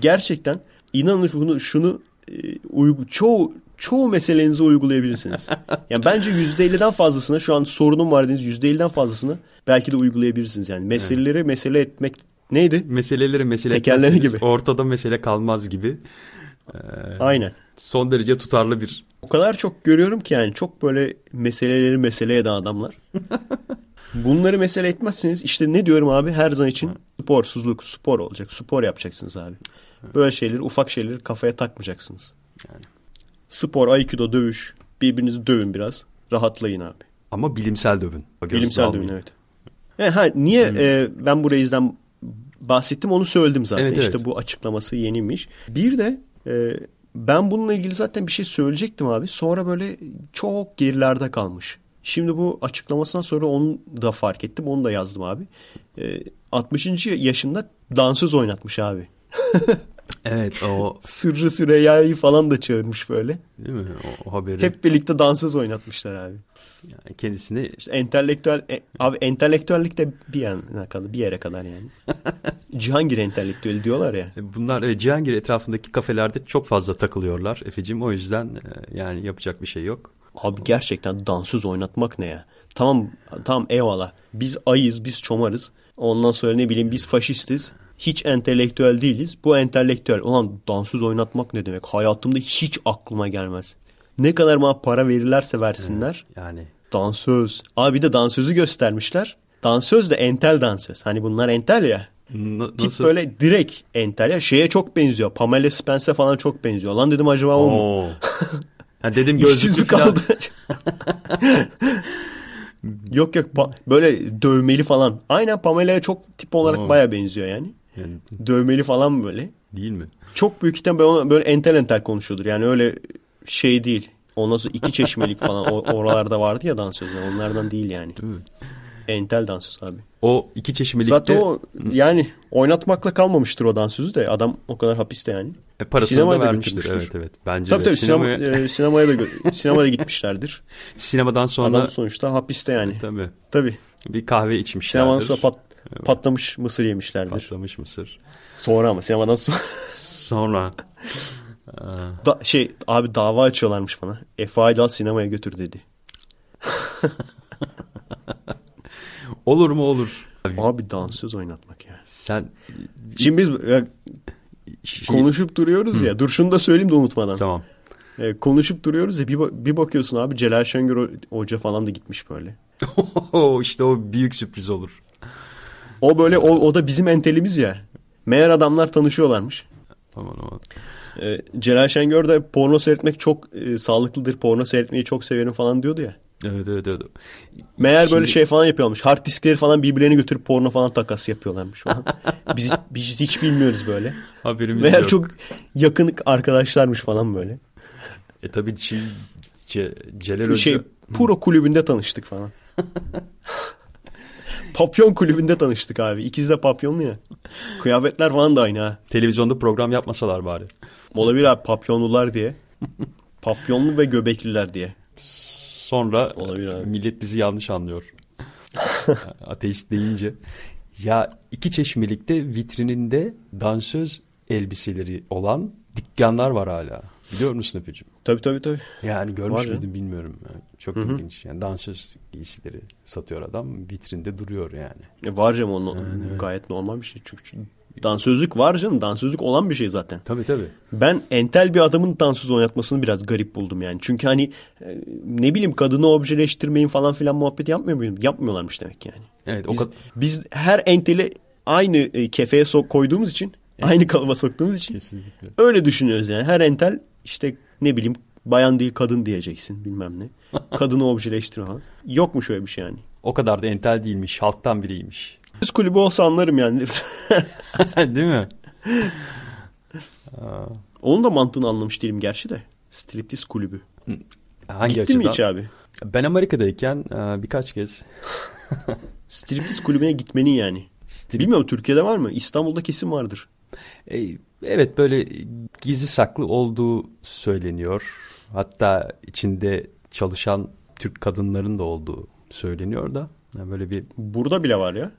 Gerçekten inanın şunu şunu e, uygu, çoğu çoğu meselenizi uygulayabilirsiniz. [LAUGHS] Yani bence %50'den fazlasını şu an sorunum var dediğiniz %50'den fazlasını belki de uygulayabilirsiniz. Yani meseleleri evet. mesele etmek neydi? Meseleleri mesele Tekerleri gibi. Ortada mesele kalmaz gibi. Ee, Aynen. Son derece tutarlı bir... O kadar çok görüyorum ki yani çok böyle meseleleri mesele eden adamlar. [LAUGHS] Bunları mesele etmezseniz işte ne diyorum abi her zaman için sporsuzluk, spor olacak. Spor yapacaksınız abi. Böyle şeyleri, ufak şeyleri kafaya takmayacaksınız. Yani. Spor, aikido, dövüş. Birbirinizi dövün biraz. Rahatlayın abi. Ama bilimsel dövün. Bilimsel dövün evet. E, ha, niye hmm. e, ben bu reizden bahsettim onu söyledim zaten. Evet, işte evet. bu açıklaması yeniymiş. Bir de e, ben bununla ilgili zaten bir şey söyleyecektim abi. Sonra böyle çok gerilerde kalmış. Şimdi bu açıklamasından sonra onu da fark ettim. Onu da yazdım abi. E, 60. yaşında dansöz oynatmış abi. [LAUGHS] evet o. Sırrı Süreyya'yı falan da çağırmış böyle. Değil mi o, o haberi? Hep birlikte dansöz oynatmışlar abi. Yani kendisini işte entelektüel e, abi entelektüellik de bir yana kadar bir yere kadar yani. [LAUGHS] Cihangir entelektüeli diyorlar ya. E, bunlar evet, Cihangir etrafındaki kafelerde çok fazla takılıyorlar Efe'cim. O yüzden e, yani yapacak bir şey yok. Abi gerçekten dansöz oynatmak ne ya? Tamam tamam eyvallah. Biz ayız, biz çomarız. Ondan sonra ne bileyim biz faşistiz. Hiç entelektüel değiliz. Bu entelektüel. Ulan dansöz oynatmak ne demek? Hayatımda hiç aklıma gelmez. Ne kadar bana para verirlerse versinler. Yani. Dansöz. Abi bir de dansözü göstermişler. Dansöz de entel dansöz. Hani bunlar entel ya. N- nasıl? Tip böyle direkt entel ya. Şeye çok benziyor. Pamela Spence falan çok benziyor. Lan dedim acaba o mu? ha [LAUGHS] dedim gözlüklü kaldı. [LAUGHS] yok yok böyle dövmeli falan. Aynen Pamela'ya çok tip olarak baya benziyor yani. yani. Dövmeli falan böyle. Değil mi? Çok büyük ihtimalle böyle entel entel konuşuyordur. Yani öyle şey değil. O nasıl iki çeşmelik falan oralarda vardı ya dansözler. Onlardan değil yani. Değil mi? Entel dansöz abi. O iki çeşmelikte... Zaten o yani oynatmakla kalmamıştır o dansözü de. Adam o kadar hapiste yani. E parasını sinemaya da vermiştir. Evet evet. Bence tabii, de. Tabii sinemaya... Sinema, e, sinemaya da [LAUGHS] sinemaya gitmişlerdir. [LAUGHS] Sinemadan sonra... Adam sonuçta hapiste yani. Tabii. Tabii. Bir kahve içmişlerdir. Sinemadan sonra pat, patlamış mısır yemişlerdir. Patlamış mısır. Sonra ama sinemadan sonra. sonra. [LAUGHS] Da, şey abi dava açıyorlarmış bana. Efe Aydal sinemaya götür dedi. [LAUGHS] olur mu olur. Abi, abi dansöz oynatmak ya. Sen Şimdi biz ya, şey... konuşup duruyoruz Hı. ya. Dur şunu da söyleyeyim de unutmadan. Tamam. E, konuşup duruyoruz ya bir, bir bakıyorsun abi Celal Şengör Hoca falan da gitmiş böyle. [LAUGHS] İşte o büyük sürpriz olur. O böyle o, o da bizim entelimiz ya. Meğer adamlar tanışıyorlarmış. Tamam tamam. E, Celal Şengör de porno seyretmek çok e, sağlıklıdır. Porno seyretmeyi çok severim falan diyordu ya. Evet evet evet. Meğer Şimdi... böyle şey falan yapıyormuş. Hard diskleri falan birbirlerine götürüp porno falan takas yapıyorlarmış falan. [LAUGHS] biz, biz hiç bilmiyoruz böyle. Haberimiz Meğer yok. çok yakın arkadaşlarmış falan böyle. E tabi Çin, Ce, Celal Hoca... Şey, Puro kulübünde tanıştık falan. [LAUGHS] Papyon kulübünde tanıştık abi. İkiz de papyonlu ya. Kıyafetler falan da aynı ha. Televizyonda program yapmasalar bari. Olabilir abi papyonlular diye. [LAUGHS] Papyonlu ve göbekliler diye. Sonra millet bizi yanlış anlıyor. [LAUGHS] Ateist deyince. Ya iki çeşmelikte vitrininde dansöz elbiseleri olan dükkanlar var hala. Biliyor musun Efe'cim? Tabii tabii tabii. Yani görmüş müydün bilmiyorum. çok Hı-hı. ilginç. Yani dansöz giysileri satıyor adam. Vitrinde duruyor yani. E var canım onun yani, gayet normal bir şey. Çünkü dansözlük var canım. Dansözlük olan bir şey zaten. Tabii tabii. Ben entel bir adamın dansöz oynatmasını biraz garip buldum yani. Çünkü hani e, ne bileyim kadını objeleştirmeyin falan filan muhabbeti yapmıyor muyum? Yapmıyorlarmış demek yani. Evet. Biz, o biz her enteli aynı e, kefeye sok koyduğumuz için, evet. aynı kalıba soktuğumuz için Kesinlikle. öyle düşünüyoruz yani. Her entel işte ne bileyim bayan değil kadın diyeceksin bilmem ne. [LAUGHS] Kadını objeleştirme falan. Yokmuş öyle bir şey yani. O kadar da entel değilmiş. Halktan biriymiş. Biz kulübü olsa anlarım yani. [LAUGHS] Değil mi? Onun da mantığını anlamış değilim gerçi de. Striptiz kulübü. Hangi Gittin açıdan? mi hiç abi? Ben Amerika'dayken e, birkaç kez. [LAUGHS] Striptiz kulübüne gitmenin yani. Strip... Bilmiyorum Türkiye'de var mı? İstanbul'da kesin vardır. E, evet böyle gizli saklı olduğu söyleniyor. Hatta içinde çalışan Türk kadınların da olduğu söyleniyor da. Yani böyle bir burada bile var ya.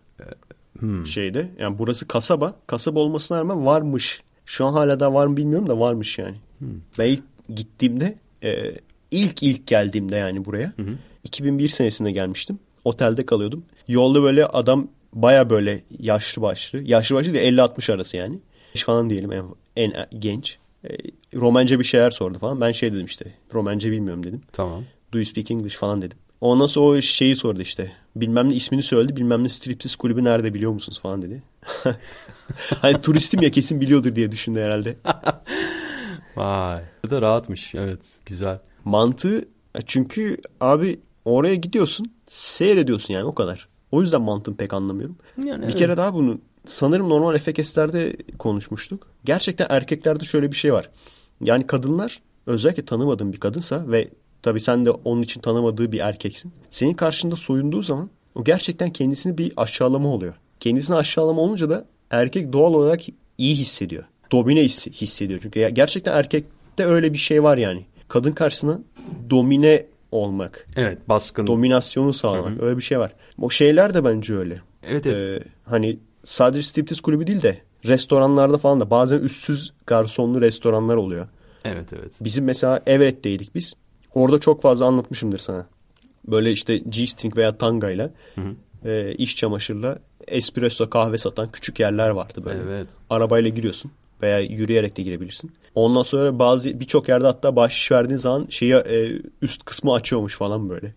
Hmm. Şeyde. Yani burası kasaba. Kasaba olmasına rağmen varmış. Şu an hala da var mı bilmiyorum da varmış yani. Hmm. Ben ilk gittiğimde e, ilk ilk geldiğimde yani buraya hı 2001 senesinde gelmiştim. Otelde kalıyordum. Yolda böyle adam baya böyle yaşlı başlı. Yaşlı başlı değil 50-60 arası yani. falan diyelim en, en genç. E, Romence bir şeyler sordu falan. Ben şey dedim işte. Romence bilmiyorum dedim. Tamam. Do you speak English falan dedim. Ondan sonra o şeyi sordu işte. Bilmem ne ismini söyledi. Bilmem ne stripsiz kulübü nerede biliyor musunuz falan dedi. [LAUGHS] hani turistim ya kesin biliyordur diye düşündü herhalde. [LAUGHS] Vay. Bu da rahatmış. Evet. Güzel. Mantığı e, çünkü abi oraya gidiyorsun seyrediyorsun yani o kadar. O yüzden mantığını pek anlamıyorum. Yani bir evet. kere daha bunu sanırım normal FKS'lerde konuşmuştuk. Gerçekten erkeklerde şöyle bir şey var. Yani kadınlar özellikle tanımadığın bir kadınsa ve tabii sen de onun için tanımadığı bir erkeksin. Senin karşında soyunduğu zaman o gerçekten kendisini bir aşağılama oluyor. Kendisini aşağılama olunca da erkek doğal olarak iyi hissediyor. Domine hissediyor. Çünkü gerçekten erkekte öyle bir şey var yani. Kadın karşısına domine olmak. Evet baskın. Dominasyonu sağlamak. Hı-hı. Öyle bir şey var. O şeyler de bence öyle. Evet, evet. Ee, hani sadece striptiz kulübü değil de restoranlarda falan da bazen üstsüz garsonlu restoranlar oluyor. Evet evet. Bizim mesela Everett'teydik biz. Orada çok fazla anlatmışımdır sana. Böyle işte G-string veya tangayla e, iş çamaşırla espresso kahve satan küçük yerler vardı böyle. Evet. Arabayla giriyorsun veya yürüyerek de girebilirsin. Ondan sonra bazı birçok yerde hatta bahşiş verdiğin zaman şeyi e, üst kısmı açıyormuş falan böyle.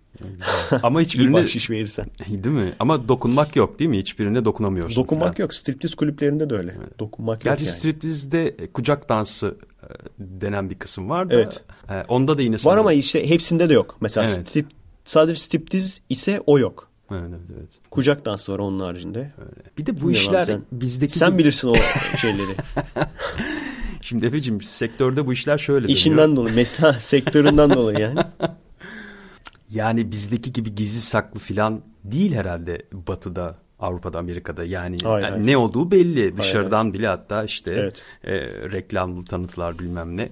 Ama hiçbirine bahşiş verirsen. [LAUGHS] Değil mi? Ama dokunmak yok değil mi? Hiçbirine dokunamıyorsun. Dokunmak falan. yok. Striptiz kulüplerinde de öyle. Evet. Dokunmak Gerçi yok yani. striptizde kucak dansı e, denen bir kısım var da. Evet. E, onda da yine Var ama işte hepsinde de yok. Mesela evet. strip, sadece striptiz ise o yok. Evet, evet. Kucak dansı var onun haricinde. Öyle. Bir de bu Bilmiyorum işler sen, bizdeki... Sen bilirsin o [LAUGHS] şeyleri. Şimdi Efe'cim sektörde bu işler şöyle İşinden dönüyor. dolayı. Mesela sektöründen dolayı yani. [LAUGHS] Yani bizdeki gibi gizli saklı filan değil herhalde batıda. Avrupa'da, Amerika'da yani, hayır, yani ne olduğu belli. Dışarıdan hayır, bile hatta işte evet. e, reklamlı tanıtlar bilmem ne. E,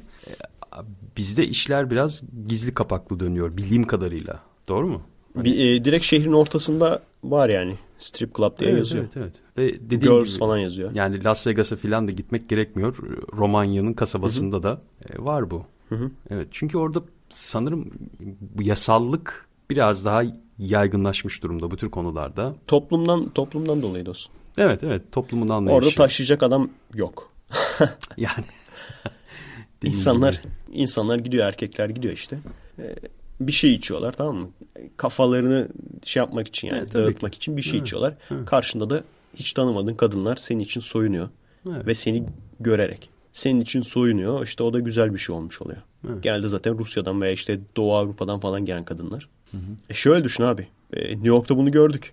bizde işler biraz gizli kapaklı dönüyor bildiğim kadarıyla. Doğru mu? Hani... Bir, e, direkt şehrin ortasında var yani. Strip Club diye evet, yazıyor. Evet, evet. Ve Girls gibi, falan yazıyor. Yani Las Vegas'a falan da gitmek gerekmiyor. Romanya'nın kasabasında Hı-hı. da e, var bu. Hı-hı. Evet. Çünkü orada sanırım bu yasallık biraz daha yaygınlaşmış durumda bu tür konularda. Toplumdan toplumdan dolayı dostum. Evet evet toplumun anlayışı. Orada taşıyacak adam yok. [LAUGHS] yani. [LAUGHS] insanlar insanlar gidiyor erkekler gidiyor işte. Ee, bir şey içiyorlar tamam mı? Kafalarını şey yapmak için yani evet, dağıtmak ki. için bir şey evet. içiyorlar. Evet. Karşında da hiç tanımadığın kadınlar senin için soyunuyor. Evet. Ve seni görerek senin için soyunuyor. İşte o da güzel bir şey olmuş oluyor. Evet. Geldi zaten Rusya'dan veya işte Doğu Avrupa'dan falan gelen kadınlar. Hı hı. E şöyle düşün abi. E, New York'ta bunu gördük.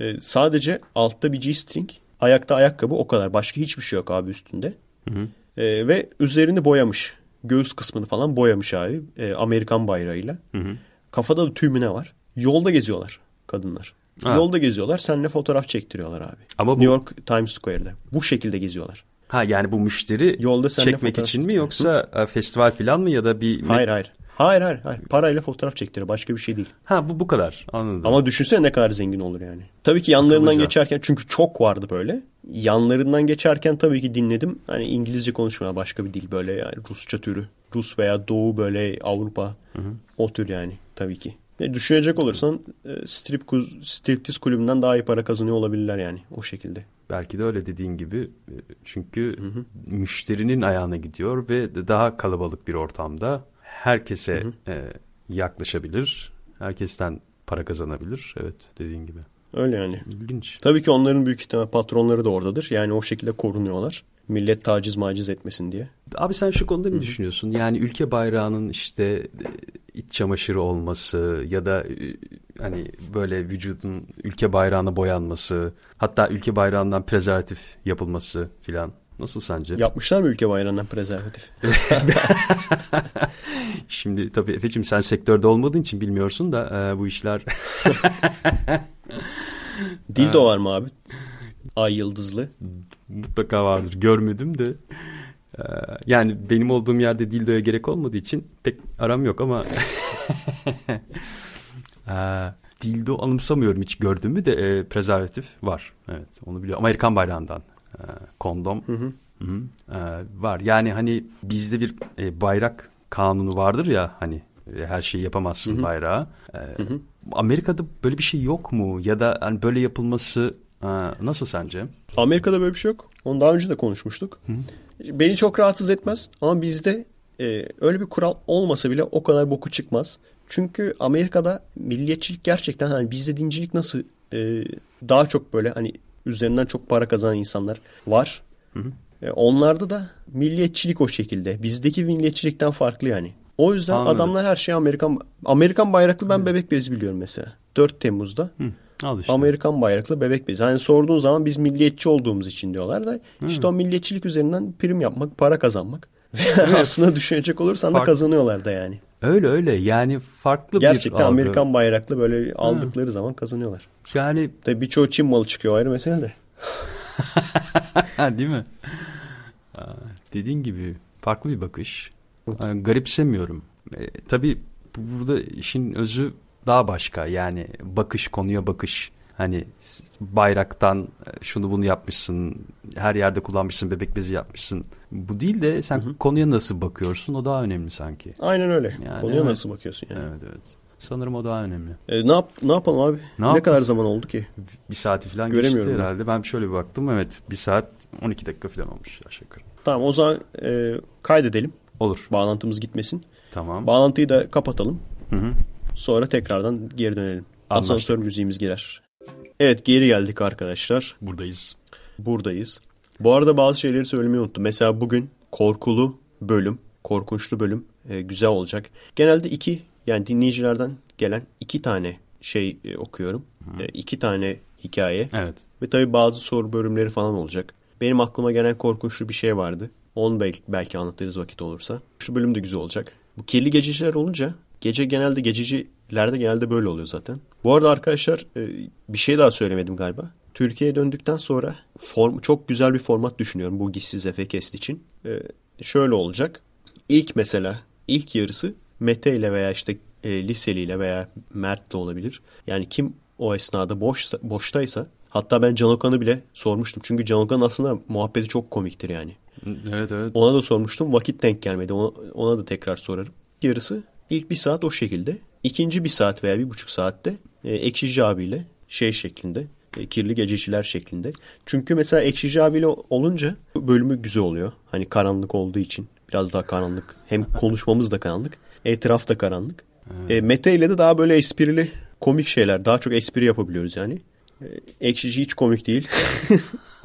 E, sadece altta bir G-string, ayakta ayakkabı o kadar. Başka hiçbir şey yok abi üstünde. Hı hı. E, ve üzerini boyamış. Göğüs kısmını falan boyamış abi. E, Amerikan bayrağıyla. Hı hı. Kafada da tümüne var. Yolda geziyorlar kadınlar. Ha. Yolda geziyorlar. Seninle fotoğraf çektiriyorlar abi. Ama bu... New York Times Square'de. Bu şekilde geziyorlar. Ha yani bu müşteri Yolda çekmek için mi yoksa Hı? E, festival falan mı ya da bir... Hayır hayır. Hayır hayır hayır. Parayla fotoğraf çektiriyor. Başka bir şey değil. Ha bu bu kadar. Anladım. Ama düşünsene ne kadar zengin olur yani. Tabii ki yanlarından Akıllıca. geçerken çünkü çok vardı böyle. Yanlarından geçerken tabii ki dinledim. Hani İngilizce konuşmaya başka bir dil böyle yani Rusça türü. Rus veya Doğu böyle Avrupa. Hı hı. O tür yani tabii ki. E, düşünecek olursan e, strip striptiz kulübünden daha iyi para kazanıyor olabilirler yani o şekilde. Belki de öyle dediğin gibi e, çünkü hı hı. müşterinin ayağına gidiyor ve daha kalabalık bir ortamda herkese hı hı. E, yaklaşabilir. Herkesten para kazanabilir. Evet dediğin gibi. Öyle yani. İlginç. Tabii ki onların büyük ihtimal patronları da oradadır. Yani o şekilde korunuyorlar. Millet taciz maciz etmesin diye. Abi sen şu konuda ne düşünüyorsun? Yani ülke bayrağının işte e, iç çamaşırı olması ya da e, hani böyle vücudun ülke bayrağına boyanması hatta ülke bayrağından prezervatif yapılması filan. Nasıl sence? Yapmışlar mı ülke bayrağından prezervatif? [LAUGHS] Şimdi tabii Efe'cim sen sektörde olmadığın için bilmiyorsun da e, bu işler... [LAUGHS] [LAUGHS] Dildo var mı abi? Ay yıldızlı. Mutlaka vardır. Görmedim de. Ee, yani benim olduğum yerde dildoya gerek olmadığı için pek aram yok ama [LAUGHS] ee, dildo anımsamıyorum hiç gördüğümü de e, prezervatif var. Evet onu biliyorum. Amerikan bayrağından e, kondom hı hı. Hı hı. E, var. Yani hani bizde bir e, bayrak kanunu vardır ya hani e, her şeyi yapamazsın hı hı. bayrağı. E, hı hı. Amerika'da böyle bir şey yok mu? Ya da hani böyle yapılması Ha, nasıl sence? Amerika'da böyle bir şey yok. Onu daha önce de konuşmuştuk. Hı. Beni çok rahatsız etmez ama bizde e, öyle bir kural olmasa bile o kadar boku çıkmaz. Çünkü Amerika'da milliyetçilik gerçekten hani bizde dincilik nasıl e, daha çok böyle hani üzerinden çok para kazanan insanlar var. Hı hı. E, onlarda da milliyetçilik o şekilde. Bizdeki milliyetçilikten farklı yani. O yüzden Anladım. adamlar her şey Amerikan Amerikan bayraklı ben Hı. bebek bezi biliyorum mesela. 4 Temmuz'da. Hı. Al işte. Amerikan bayraklı bebek bezi. Hani sorduğun zaman biz milliyetçi olduğumuz için diyorlar da Hı. işte o milliyetçilik üzerinden prim yapmak, para kazanmak. [LAUGHS] Aslında düşünecek olursan Fark... da kazanıyorlar da yani. Öyle öyle yani farklı Gerçekten bir Gerçekten Amerikan bayraklı böyle aldıkları ha. zaman kazanıyorlar. Yani. Tabii birçoğu Çin malı çıkıyor ayrı mesele de. [LAUGHS] Değil mi? Dediğin gibi farklı bir bakış. Yani garipsemiyorum. E, tabii burada işin özü daha başka. Yani bakış konuya bakış. Hani bayraktan e, şunu bunu yapmışsın, her yerde kullanmışsın, bebek bezi yapmışsın. Bu değil de sen hı hı. konuya nasıl bakıyorsun o daha önemli sanki. Aynen öyle. Yani, konuya evet. nasıl bakıyorsun yani. Evet evet. Sanırım o daha önemli. E, ne, yap, ne yapalım abi? Ne, ne kadar zaman oldu ki? Bir saati falan geçti herhalde. Ben şöyle bir baktım. Evet bir saat 12 dakika falan olmuş aşağı yukarı. Tamam o zaman e, kaydedelim. Olur. Bağlantımız gitmesin. Tamam. Bağlantıyı da kapatalım. Hı hı. Sonra tekrardan geri dönelim. Anlaştık. Asansör müziğimiz girer. Evet geri geldik arkadaşlar. Buradayız. Buradayız. Bu arada bazı şeyleri söylemeyi unuttum. Mesela bugün korkulu bölüm, korkunçlu bölüm e, güzel olacak. Genelde iki yani dinleyicilerden gelen iki tane şey e, okuyorum. Hı. E, iki tane hikaye. Evet. Ve tabii bazı soru bölümleri falan olacak. Benim aklıma gelen korkunçlu bir şey vardı. Onu belki, belki vakit olursa. Şu bölüm de güzel olacak. Bu kirli gececiler olunca gece genelde gececilerde genelde böyle oluyor zaten. Bu arada arkadaşlar e, bir şey daha söylemedim galiba. Türkiye'ye döndükten sonra form, çok güzel bir format düşünüyorum bu Gizsiz Efekest için. Ee, şöyle olacak. İlk mesela ilk yarısı Mete ile veya işte e, Liseli ile veya Mert de olabilir. Yani kim o esnada boş boştaysa hatta ben Can Okan'ı bile sormuştum. Çünkü Can Okan aslında muhabbeti çok komiktir yani. Evet evet. Ona da sormuştum. Vakit denk gelmedi. Ona, ona da tekrar sorarım. Yarısı ilk bir saat o şekilde. İkinci bir saat veya bir buçuk saatte e, Ekşici abiyle şey şeklinde e, kirli gececiler şeklinde. Çünkü mesela Ekşici abiyle olunca bölümü güzel oluyor. Hani karanlık olduğu için biraz daha karanlık. Hem [LAUGHS] konuşmamız da karanlık. Etraf da karanlık. E, Mete ile de daha böyle esprili komik şeyler. Daha çok espri yapabiliyoruz yani. E, Ekşici hiç komik değil.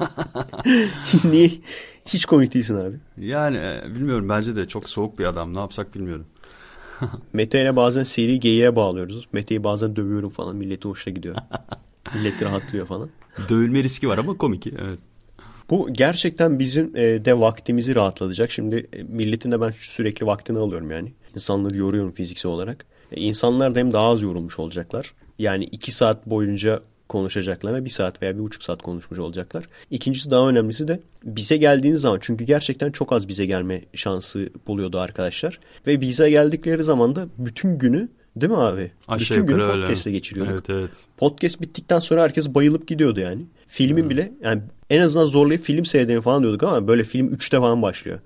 [LAUGHS] Niye? Hiç komik değilsin abi. Yani e, bilmiyorum bence de çok soğuk bir adam. Ne yapsak bilmiyorum. [LAUGHS] Mete ile bazen seri geyiğe bağlıyoruz. Mete'yi bazen dövüyorum falan. Milletin hoşuna gidiyor. Millet rahatlıyor falan. Dövülme riski var ama komik. Evet. Bu gerçekten bizim e, de vaktimizi rahatlatacak. Şimdi e, milletin de ben sürekli vaktini alıyorum yani. İnsanları yoruyorum fiziksel olarak. İnsanlar da hem daha az yorulmuş olacaklar. Yani iki saat boyunca konuşacaklarına bir saat veya bir buçuk saat konuşmuş olacaklar. İkincisi daha önemlisi de bize geldiğiniz zaman çünkü gerçekten çok az bize gelme şansı buluyordu arkadaşlar. Ve bize geldikleri zaman da bütün günü Değil mi abi? Aşağı Bütün günü podcast'le geçiriyorduk. Evet evet. Podcast bittikten sonra herkes bayılıp gidiyordu yani. Filmin hmm. bile yani en azından zorlayıp film seyredelim falan diyorduk ama böyle film 3'te falan başlıyor.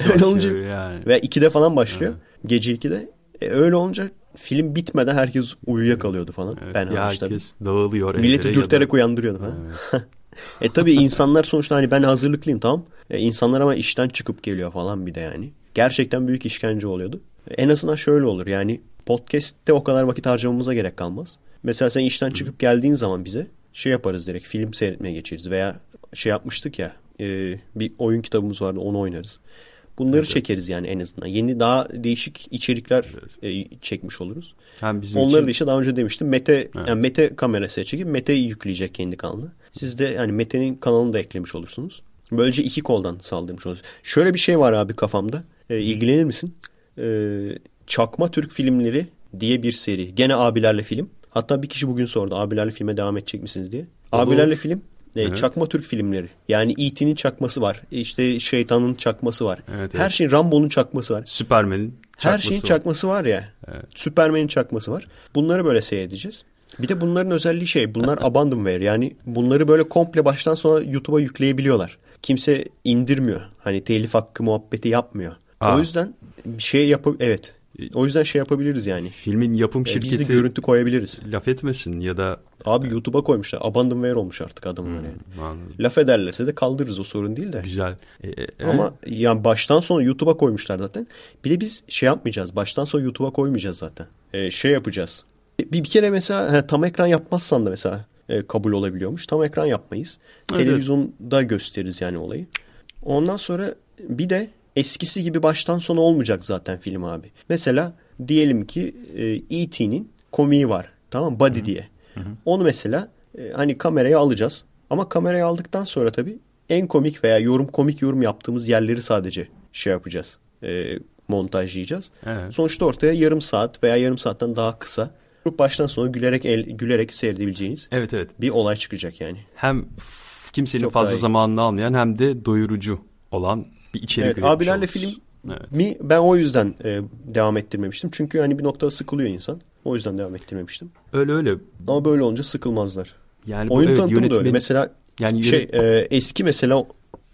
[LAUGHS] öyle olunca yani. veya 2'de falan başlıyor. Evet. Gece 2'de. E, öyle olunca film bitmeden herkes uyuyakalıyordu falan. Evet, ben ya herkes tabii. dağılıyor. Milleti dürterek da... uyandırıyordu falan. Evet. [LAUGHS] e tabii insanlar sonuçta hani ben hazırlıklıyım tamam. E, insanlar ama işten çıkıp geliyor falan bir de yani. Gerçekten büyük işkence oluyordu. En azından şöyle olur yani podcast'te o kadar vakit harcamamıza gerek kalmaz. Mesela sen işten çıkıp geldiğin zaman bize şey yaparız direkt film seyretmeye geçeriz veya şey yapmıştık ya e, bir oyun kitabımız vardı onu oynarız. Bunları evet. çekeriz yani en azından. Yeni daha değişik içerikler evet. e, çekmiş oluruz. Hem bizim Onları için... da işte daha önce demiştim. Mete evet. yani Mete kamerasına çekip Mete yükleyecek kendi kanalını. Siz de yani Mete'nin kanalını da eklemiş olursunuz. Böylece iki koldan saldırmış oluruz. Şöyle bir şey var abi kafamda. E, ilgilenir misin? E, Çakma Türk Filmleri diye bir seri. Gene abilerle film. Hatta bir kişi bugün sordu abilerle filme devam edecek misiniz diye. Olur. Abilerle film evet. Çakma Türk filmleri. Yani E.T.'nin çakması var. İşte şeytanın çakması var. Evet, Her evet. şeyin Rambo'nun çakması var. Süpermen'in Her şeyin var. çakması var ya. Evet. Süpermen'in çakması var. Bunları böyle seyredeceğiz. Bir de bunların özelliği şey bunlar [LAUGHS] abandonware yani bunları böyle komple baştan sona YouTube'a yükleyebiliyorlar. Kimse indirmiyor. Hani telif hakkı muhabbeti yapmıyor. Aa. O yüzden şey yapıp evet o yüzden şey yapabiliriz yani. Filmin yapım şirketi... E, biz de görüntü koyabiliriz. Laf etmesin ya da... Abi YouTube'a koymuşlar. Abandonware olmuş artık adamın hmm, yani. Laf ederlerse de kaldırırız o sorun değil de. Güzel. Ee, e, Ama yani baştan sona YouTube'a koymuşlar zaten. Bir de biz şey yapmayacağız. Baştan sona YouTube'a koymayacağız zaten. Ee, şey yapacağız. Bir, bir kere mesela he, tam ekran yapmazsan da mesela e, kabul olabiliyormuş. Tam ekran yapmayız. Evet. Televizyonda gösteririz yani olayı. Ondan sonra bir de eskisi gibi baştan sona olmayacak zaten film abi. Mesela diyelim ki E.T.'nin komiği var. Tamam Buddy Hı-hı. diye. Hı-hı. Onu mesela e, hani kameraya alacağız. Ama kameraya aldıktan sonra tabii en komik veya yorum komik yorum yaptığımız yerleri sadece şey yapacağız. E, montajlayacağız. Evet. Sonuçta ortaya yarım saat veya yarım saatten daha kısa baştan sona gülerek el, gülerek seyredebileceğiniz evet, evet. bir olay çıkacak yani. Hem kimsenin Çok fazla zamanını almayan hem de doyurucu olan bir içerik evet, Abilerle oluruz. film evet. mi ben o yüzden e, devam ettirmemiştim. Çünkü hani bir noktada sıkılıyor insan. O yüzden devam ettirmemiştim. Öyle öyle. Ama böyle olunca sıkılmazlar. Yani Oyun evet, tanıtımı yönetmen... da öyle. Mesela yani şey e, eski mesela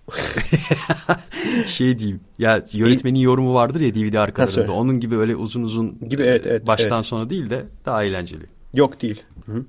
[LAUGHS] şey diyeyim. Ya yönetmenin yorumu vardır ya DVD arkalarında. Ha, Onun gibi öyle uzun uzun gibi evet, evet, baştan evet. sona değil de daha eğlenceli. Yok değil. Hı-hı.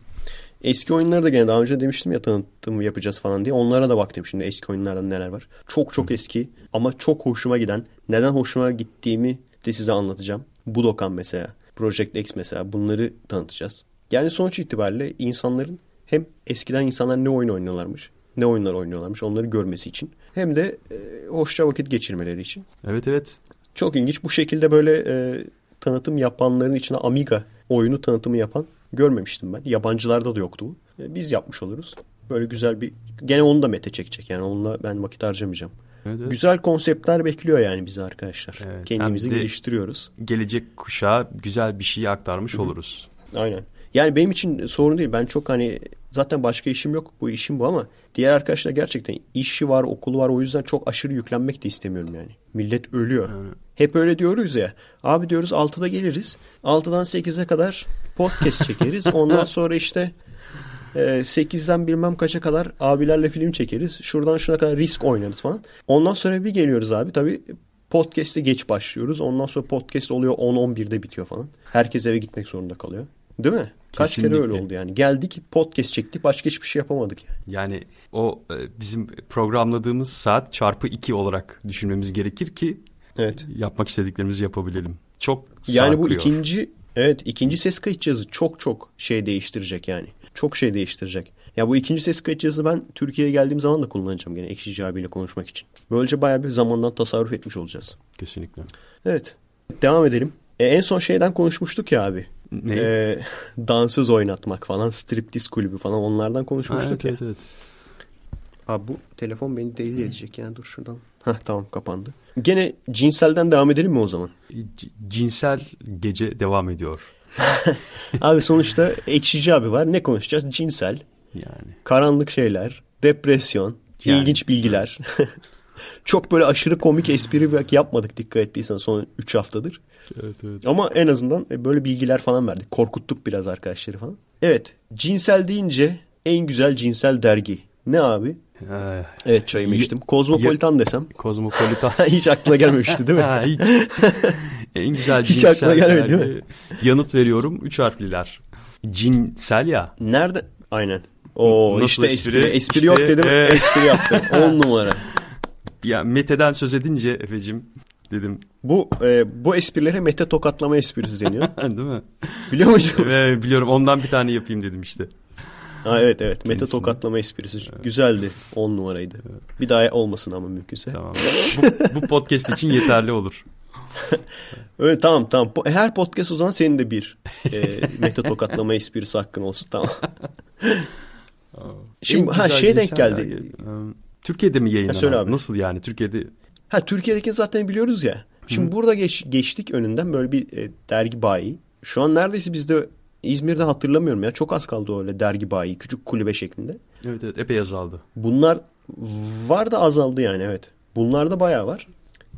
Eski oyunları da gene daha önce demiştim ya tanıtım yapacağız falan diye. Onlara da baktım şimdi eski oyunlardan neler var. Çok çok Hı. eski ama çok hoşuma giden. Neden hoşuma gittiğimi de size anlatacağım. Budokan mesela. Project X mesela bunları tanıtacağız. Yani sonuç itibariyle insanların hem eskiden insanlar ne oyun oynuyorlarmış, ne oyunlar oynuyorlarmış onları görmesi için. Hem de e, hoşça vakit geçirmeleri için. Evet evet. Çok ilginç. Bu şekilde böyle e, tanıtım yapanların içine Amiga oyunu tanıtımı yapan görmemiştim ben. Yabancılarda da yoktu bu. E, biz yapmış oluruz. Böyle güzel bir... Gene onu da Mete çekecek yani. Onunla ben vakit harcamayacağım. Evet, evet. Güzel konseptler bekliyor yani bizi arkadaşlar. Evet, Kendimizi geliştiriyoruz. Gelecek kuşağa güzel bir şey aktarmış Hı-hı. oluruz. Aynen. Yani benim için sorun değil. Ben çok hani zaten başka işim yok. Bu işim bu ama diğer arkadaşlar gerçekten işi var, okulu var. O yüzden çok aşırı yüklenmek de istemiyorum yani. Millet ölüyor. Yani. Hep öyle diyoruz ya. Abi diyoruz 6'da geliriz. 6'dan 8'e kadar podcast çekeriz. Ondan [LAUGHS] sonra işte e, 8'den bilmem kaça kadar abilerle film çekeriz. Şuradan şuna kadar risk oynarız falan. Ondan sonra bir geliyoruz abi. Tabii podcast'e geç başlıyoruz. Ondan sonra podcast oluyor 10-11'de bitiyor falan. Herkes eve gitmek zorunda kalıyor. Değil mi? Kaç Kesinlikle. kere öyle oldu yani. Geldik podcast çektik başka hiçbir şey yapamadık yani. Yani o e, bizim programladığımız saat çarpı iki olarak düşünmemiz gerekir ki evet. yapmak istediklerimizi yapabilelim. Çok Yani sarkıyor. bu ikinci evet ikinci ses kayıt cihazı çok çok şey değiştirecek yani. Çok şey değiştirecek. Ya bu ikinci ses kayıt cihazını ben Türkiye'ye geldiğim zaman da kullanacağım gene Ekşici abiyle konuşmak için. Böylece bayağı bir zamandan tasarruf etmiş olacağız. Kesinlikle. Evet. Devam edelim. E, en son şeyden konuşmuştuk ya abi. Ne? E, [LAUGHS] dansöz oynatmak falan, striptiz kulübü falan onlardan konuşmuştuk ha, evet, ya. Evet, evet. Abi bu telefon beni deli edecek yani dur şuradan. Heh, tamam kapandı. Gene cinselden devam edelim mi o zaman? C- cinsel gece devam ediyor. [LAUGHS] abi sonuçta ekşici abi var. Ne konuşacağız? Cinsel. Yani. Karanlık şeyler. Depresyon. Yani. ilginç bilgiler. [LAUGHS] Çok böyle aşırı komik espri yapmadık dikkat ettiysen son 3 haftadır. Evet, evet. Ama en azından e, böyle bilgiler falan verdik. Korkuttuk biraz arkadaşları falan. Evet. Cinsel deyince en güzel cinsel dergi. Ne abi? Ee, evet çayımı içtim. Kozmopolitan desem. Kozmopolitan. [LAUGHS] hiç aklına gelmemişti değil mi? ha, hiç. [LAUGHS] en güzel Hiç aklına gelmedi değil mi? Yanıt veriyorum. Üç harfliler. Cinsel ya. Nerede? Aynen. O Nasıl işte espri, espri, espri işte, yok dedim. E... Espri yaptım. [LAUGHS] On numara. Ya Mete'den söz edince Efe'cim dedim. Bu e, bu esprilere Mete tokatlama esprisi deniyor. Değil mi? Biliyor musun? Evet, biliyorum. Ondan bir tane yapayım dedim işte. Ha, evet evet. Mete tokatlama esprisi. Evet. Güzeldi. On numaraydı. Evet. Bir daha olmasın ama mümkünse. Tamam. bu, bu podcast için yeterli olur. [LAUGHS] evet tamam tamam. Her podcast o zaman senin de bir e, meta tokatlama esprisi hakkın olsun tamam. Şimdi ha şey denk geldi. Ya. Türkiye'de mi yayınlanan? Nasıl yani Türkiye'de? Ha Türkiye'deki zaten biliyoruz ya. Şimdi Hı. burada geç, geçtik önünden böyle bir e, dergi bayi. Şu an neredeyse bizde İzmir'de hatırlamıyorum ya. Çok az kaldı öyle dergi bayi. Küçük kulübe şeklinde. Evet evet epey azaldı. Bunlar var da azaldı yani evet. Bunlar da bayağı var.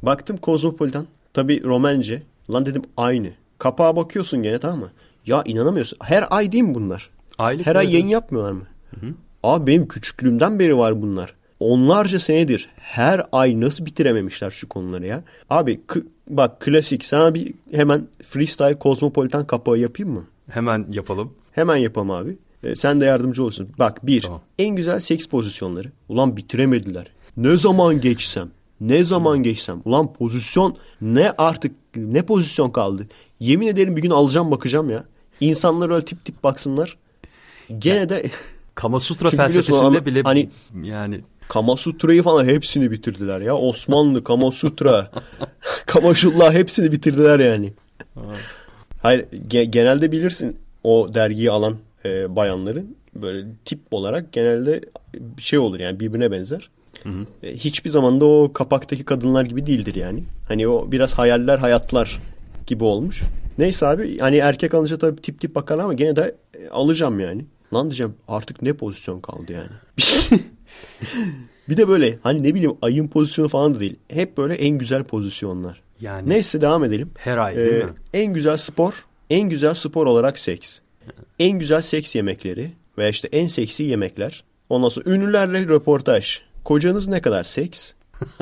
Baktım Kozmopolitan. Tabii Romence. Lan dedim aynı. Kapağa bakıyorsun gene tamam mı? Ya inanamıyorsun. Her ay değil mi bunlar? Aylık Her ay yayın yapmıyorlar mı? Hı hı. Abi benim küçüklüğümden beri var bunlar onlarca senedir her ay nasıl bitirememişler şu konuları ya. Abi bak klasik sana bir hemen freestyle kozmopolitan kapağı yapayım mı? Hemen yapalım. Hemen yapalım abi. Ee, sen de yardımcı olsun. Bak bir tamam. en güzel seks pozisyonları. Ulan bitiremediler. Ne zaman geçsem ne zaman geçsem. Ulan pozisyon ne artık ne pozisyon kaldı. Yemin ederim bir gün alacağım bakacağım ya. İnsanlar öyle tip tip baksınlar. Gene de [LAUGHS] Kama Sutra felsefesinde bile hani, yani Kamasutra'yı falan hepsini bitirdiler ya. Osmanlı, Kamasutra, [LAUGHS] Kamaşullah hepsini bitirdiler yani. Hayır ge- genelde bilirsin o dergiyi alan e, bayanların böyle tip olarak genelde şey olur yani birbirine benzer. Hı hı. E, hiçbir zaman da o kapaktaki kadınlar gibi değildir yani. Hani o biraz hayaller hayatlar gibi olmuş. Neyse abi hani erkek alınca tabii tip tip bakarlar ama gene de e, alacağım yani. Lan diyeceğim artık ne pozisyon kaldı yani. [LAUGHS] bir de böyle hani ne bileyim ayın pozisyonu falan da değil. Hep böyle en güzel pozisyonlar. Yani Neyse devam edelim. Her ay değil ee, mi? En güzel spor, en güzel spor olarak seks. En güzel seks yemekleri veya işte en seksi yemekler. Ondan sonra ünlülerle röportaj. Kocanız ne kadar seks?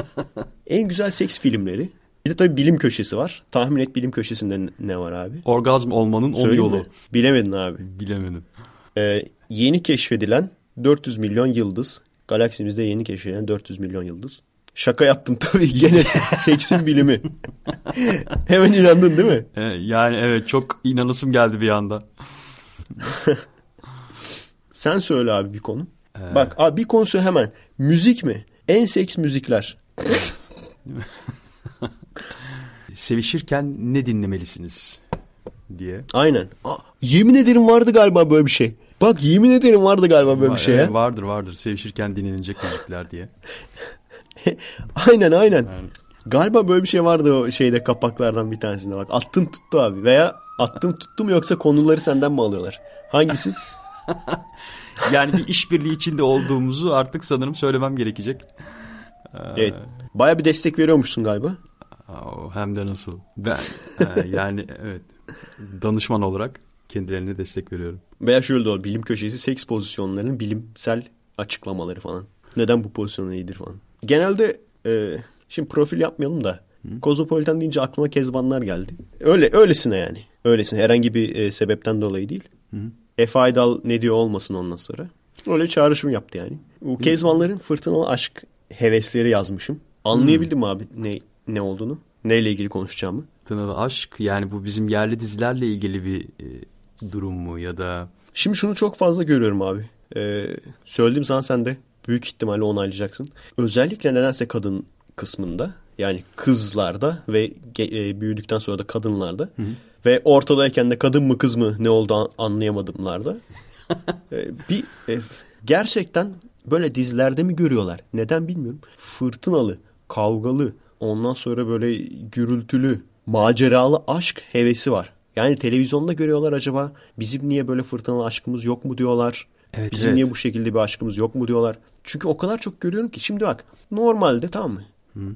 [LAUGHS] en güzel seks filmleri. Bir de tabii bilim köşesi var. Tahmin et bilim köşesinde ne var abi? Orgazm olmanın 10 yolu. Mi? Bilemedin abi. Bilemedim. Ee, yeni keşfedilen 400 milyon yıldız. Galaksimizde yeni keşfedilen 400 milyon yıldız. Şaka yaptım tabii gene [LAUGHS] seksin bilimi. [LAUGHS] Hemen inandın değil mi? Yani evet çok inanısım geldi bir anda. [LAUGHS] Sen söyle abi bir konu. Ee... Bak abi bir konusu hemen. Müzik mi? En seks müzikler. Sevişirken ne dinlemelisiniz diye. Aynen. Aa, yemin ederim vardı galiba böyle bir şey. Bak yemin ederim vardı galiba böyle bir şey. Evet, vardır vardır. Sevişirken dinlenecek müzikler diye. [LAUGHS] aynen aynen. Yani... Galiba böyle bir şey vardı o şeyde kapaklardan bir tanesinde bak. Attın tuttu abi veya attım tuttu mu yoksa konuları senden mi alıyorlar? Hangisi? [LAUGHS] yani bir işbirliği içinde olduğumuzu artık sanırım söylemem gerekecek. Evet. Baya bir destek veriyormuşsun galiba. Hem de nasıl. Ben e, yani evet danışman olarak kendilerine destek veriyorum. Veya şöyle de olur. Bilim köşesi seks pozisyonlarının bilimsel açıklamaları falan. Neden bu pozisyon iyidir falan. Genelde e, şimdi profil yapmayalım da Hı. Kozmopolitan deyince aklıma kezbanlar geldi. Öyle öylesine yani. Öylesine herhangi bir e, sebepten dolayı değil. Hı. Efe Aydal ne diyor olmasın ondan sonra. Öyle çağrışım yaptı yani. Bu kezbanların fırtınalı aşk hevesleri yazmışım. Anlayabildim hmm. abi ne ne olduğunu? Neyle ilgili konuşacağımı? Fırtınalı aşk yani bu bizim yerli dizilerle ilgili bir e, durum mu ya da... Şimdi şunu çok fazla görüyorum abi. Ee, söylediğim zaman sen de büyük ihtimalle onaylayacaksın. Özellikle nedense kadın kısmında yani kızlarda ve e, büyüdükten sonra da kadınlarda hı hı. ve ortadayken de kadın mı kız mı ne oldu anlayamadımlarda [LAUGHS] e, bir e, gerçekten böyle dizilerde mi görüyorlar neden bilmiyorum fırtınalı kavgalı ondan sonra böyle gürültülü maceralı aşk hevesi var. Yani televizyonda görüyorlar acaba bizim niye böyle fırtınalı aşkımız yok mu diyorlar. Evet, bizim evet. niye bu şekilde bir aşkımız yok mu diyorlar. Çünkü o kadar çok görüyorum ki şimdi bak normalde tamam mı? Hı.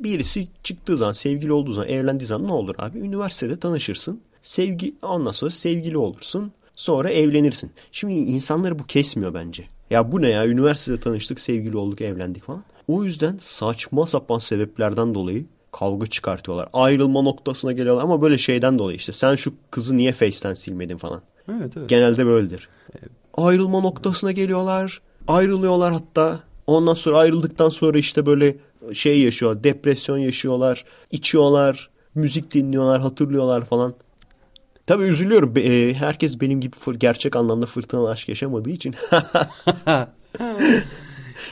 Birisi çıktığı zaman sevgili olduğu zaman evlendiği zaman ne olur abi? Üniversitede tanışırsın. Sevgi ondan sonra sevgili olursun. Sonra evlenirsin. Şimdi insanları bu kesmiyor bence. Ya bu ne ya? Üniversitede tanıştık, sevgili olduk, evlendik falan. O yüzden saçma sapan sebeplerden dolayı kavga çıkartıyorlar. Ayrılma noktasına geliyorlar ama böyle şeyden dolayı işte sen şu kızı niye Face'ten silmedin falan. Evet, evet. Genelde böyledir. Evet. Ayrılma noktasına geliyorlar. Ayrılıyorlar hatta. Ondan sonra ayrıldıktan sonra işte böyle şey yaşıyor. Depresyon yaşıyorlar. içiyorlar. Müzik dinliyorlar. Hatırlıyorlar falan. Tabii üzülüyorum. E, herkes benim gibi gerçek anlamda fırtınalı aşk yaşamadığı için. [LAUGHS]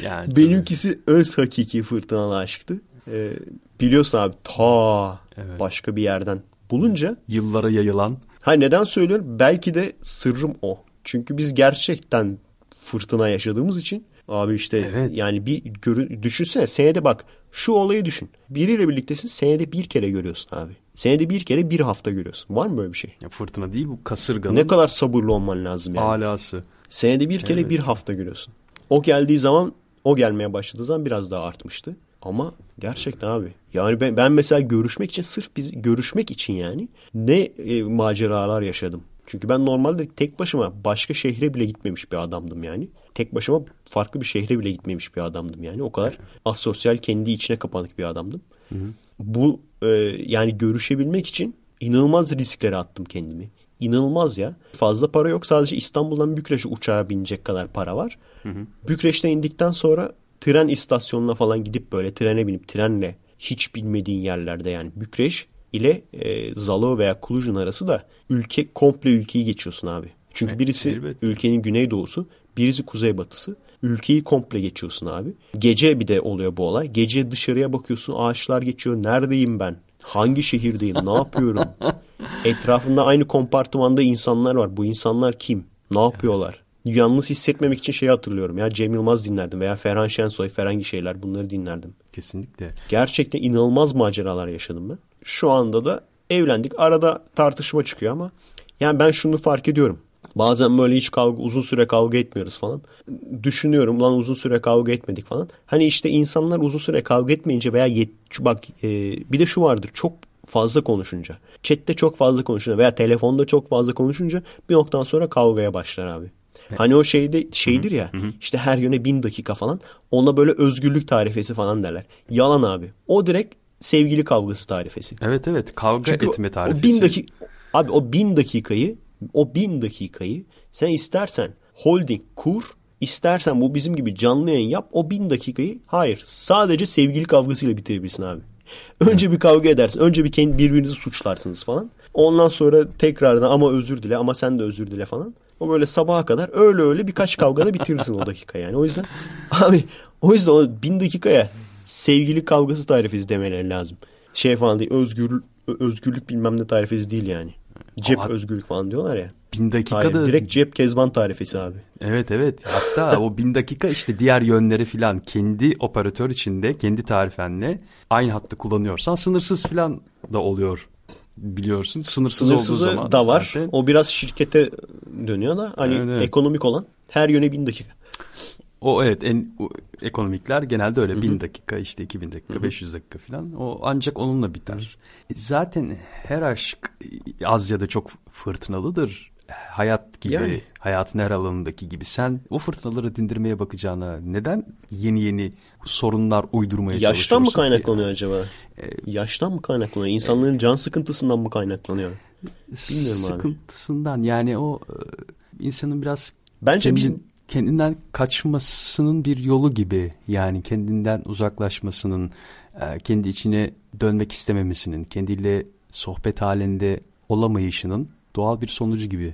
yani Benimkisi öz hakiki fırtınalı aşktı. Ee, biliyorsun abi ta evet. başka bir yerden bulunca. Yıllara yayılan. Ha neden söylüyorum? Belki de sırrım o. Çünkü biz gerçekten fırtına yaşadığımız için abi işte evet. yani bir görü, düşünsene senede bak şu olayı düşün. Biriyle birliktesin senede bir kere görüyorsun abi. Senede bir kere bir hafta görüyorsun. Var mı böyle bir şey? Ya fırtına değil bu kasırganın. Ne kadar sabırlı olman lazım yani. Alası. Senede bir kere evet. bir hafta görüyorsun. O geldiği zaman o gelmeye başladığı zaman biraz daha artmıştı. Ama gerçekten abi yani ben, ben mesela görüşmek için sırf biz görüşmek için yani ne e, maceralar yaşadım. Çünkü ben normalde tek başıma başka şehre bile gitmemiş bir adamdım yani. Tek başıma farklı bir şehre bile gitmemiş bir adamdım yani. O kadar asosyal kendi içine kapanık bir adamdım. Hı hı. Bu e, yani görüşebilmek için inanılmaz risklere attım kendimi. İnanılmaz ya. Fazla para yok. Sadece İstanbul'dan Bükreş'e uçağa binecek kadar para var. Hı hı. Bükreş'te indikten sonra tren istasyonuna falan gidip böyle trene binip trenle hiç bilmediğin yerlerde yani Bükreş ile e, Zalo veya Kuluj'un arası da ülke komple ülkeyi geçiyorsun abi. Çünkü birisi Elbette. ülkenin güneydoğusu, birisi kuzeybatısı. Ülkeyi komple geçiyorsun abi. Gece bir de oluyor bu olay. Gece dışarıya bakıyorsun ağaçlar geçiyor. Neredeyim ben? Hangi şehirdeyim? Ne yapıyorum? [LAUGHS] Etrafında aynı kompartımanda insanlar var. Bu insanlar kim? Ne yapıyorlar? Yalnız hissetmemek için şeyi hatırlıyorum. Ya Cem Yılmaz dinlerdim veya Ferhan Şensoy, Ferengi şeyler bunları dinlerdim. Kesinlikle. Gerçekten inanılmaz maceralar yaşadım ben. Şu anda da evlendik. Arada tartışma çıkıyor ama yani ben şunu fark ediyorum. Bazen böyle hiç kavga uzun süre kavga etmiyoruz falan. Düşünüyorum lan uzun süre kavga etmedik falan. Hani işte insanlar uzun süre kavga etmeyince veya yet, bak e, bir de şu vardır çok fazla konuşunca. Chatte çok fazla konuşunca veya telefonda çok fazla konuşunca bir noktadan sonra kavgaya başlar abi. Hani o şeyde şeydir ya işte her yöne bin dakika falan ona böyle özgürlük tarifesi falan derler. Yalan abi. O direkt sevgili kavgası tarifesi. Evet evet kavga Çünkü etme tarifesi. O bin dakika, abi o bin dakikayı o bin dakikayı sen istersen holding kur istersen bu bizim gibi canlı yayın yap o bin dakikayı hayır sadece sevgili kavgasıyla bitirebilirsin abi. Önce bir kavga edersin. Önce bir kendi birbirinizi suçlarsınız falan. Ondan sonra tekrardan ama özür dile ama sen de özür dile falan. O böyle sabaha kadar öyle öyle birkaç kavgada bitirirsin o dakika yani. O yüzden abi o yüzden o bin dakikaya sevgili kavgası tarifesi demeleri lazım. Şey falan değil özgür, özgürlük bilmem ne tarifesi değil yani. Cep Aa, özgürlük falan diyorlar ya. Bin dakikada... Hayır, direkt cep kezban tarifesi abi. Evet evet. Hatta o bin dakika işte diğer yönleri filan kendi operatör içinde kendi tarifenle aynı hattı kullanıyorsan sınırsız filan da oluyor biliyorsun. Sınırsız Sınırsızı olduğu zaman da var. Zaten... O biraz şirkete dönüyor da hani evet, evet. ekonomik olan her yöne bin dakika. O evet en o, ekonomikler genelde öyle Hı-hı. bin dakika işte iki bin dakika beş yüz dakika falan. O ancak onunla biter. E, zaten her aşk az ya da çok fırtınalıdır. Hayat gibi, yani. hayatın her alanındaki gibi. Sen o fırtınaları dindirmeye bakacağına neden yeni yeni sorunlar uydurmaya Yaştan çalışıyorsun Yaştan mı kaynaklanıyor ki? acaba? Ee, Yaştan mı kaynaklanıyor? İnsanların e, can sıkıntısından mı kaynaklanıyor? Bilmiyorum sıkıntısından, abi. Sıkıntısından yani o e, insanın biraz Bence kendin, kendinden kaçmasının bir yolu gibi yani kendinden uzaklaşmasının e, kendi içine dönmek istememesinin kendiyle sohbet halinde olamayışının doğal bir sonucu gibi.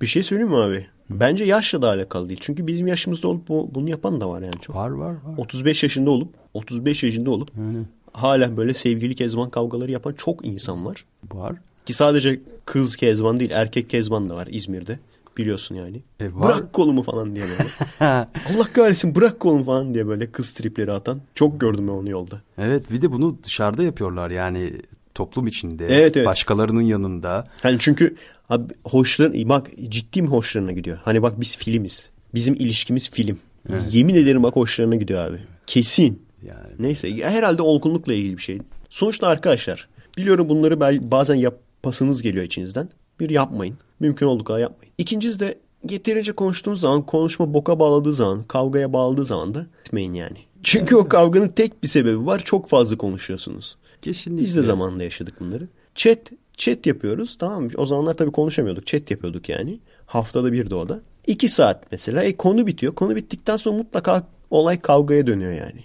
Bir şey söyleyeyim mi abi? Bence yaşla da alakalı değil. Çünkü bizim yaşımızda olup bu, bunu yapan da var yani çok. Var var var. 35 yaşında olup 35 yaşında olup Öyle. hala böyle sevgili kezban kavgaları yapan çok insan var. Var. Ki sadece kız kezban değil erkek kezban da var İzmir'de. Biliyorsun yani. E, var. Bırak kolumu falan diye böyle. [LAUGHS] Allah kahretsin bırak kolumu falan diye böyle kız tripleri atan. Çok gördüm ben onu yolda. Evet bir de bunu dışarıda yapıyorlar yani toplum içinde. Evet, evet. Başkalarının yanında. Hani çünkü abi hoşların bak ciddi mi hoşlarına gidiyor. Hani bak biz filmiz. Bizim ilişkimiz film. Evet. Yemin ederim bak hoşlarına gidiyor abi. Kesin. Yani. Neyse herhalde olgunlukla ilgili bir şey. Sonuçta arkadaşlar biliyorum bunları bazen yapasınız geliyor içinizden. Bir yapmayın. Mümkün olduğu kadar yapmayın. İkincisi de yeterince konuştuğunuz zaman konuşma boka bağladığı zaman kavgaya bağladığı zaman da etmeyin yani. Çünkü o kavganın tek bir sebebi var. Çok fazla konuşuyorsunuz. Kesinlikle. Biz de zamanında yaşadık bunları. Chat chat yapıyoruz tamam mı? O zamanlar tabii konuşamıyorduk. Chat yapıyorduk yani. Haftada bir de o da. İki saat mesela. E konu bitiyor. Konu bittikten sonra mutlaka olay kavgaya dönüyor yani.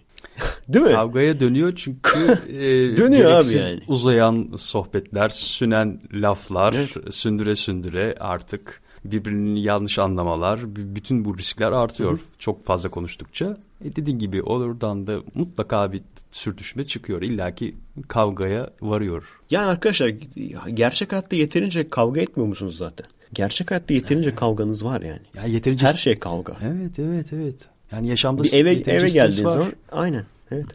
Değil mi? Kavgaya dönüyor çünkü [LAUGHS] e, dönüyor abi yani. uzayan sohbetler, sünen laflar, evet. sündüre sündüre artık birbirini yanlış anlamalar, bütün bu riskler artıyor. Hı hı. Çok fazla konuştukça. E dediğin gibi oradan da mutlaka bir sürtüşme çıkıyor. İlla ki kavgaya varıyor. Yani arkadaşlar gerçek hayatta yeterince kavga etmiyor musunuz zaten? Gerçek hayatta yeterince kavganız var yani. Ya yeterince her şey kavga. Evet evet evet. Yani yaşamda bir eve eve geldiğiniz zaman aynen evet.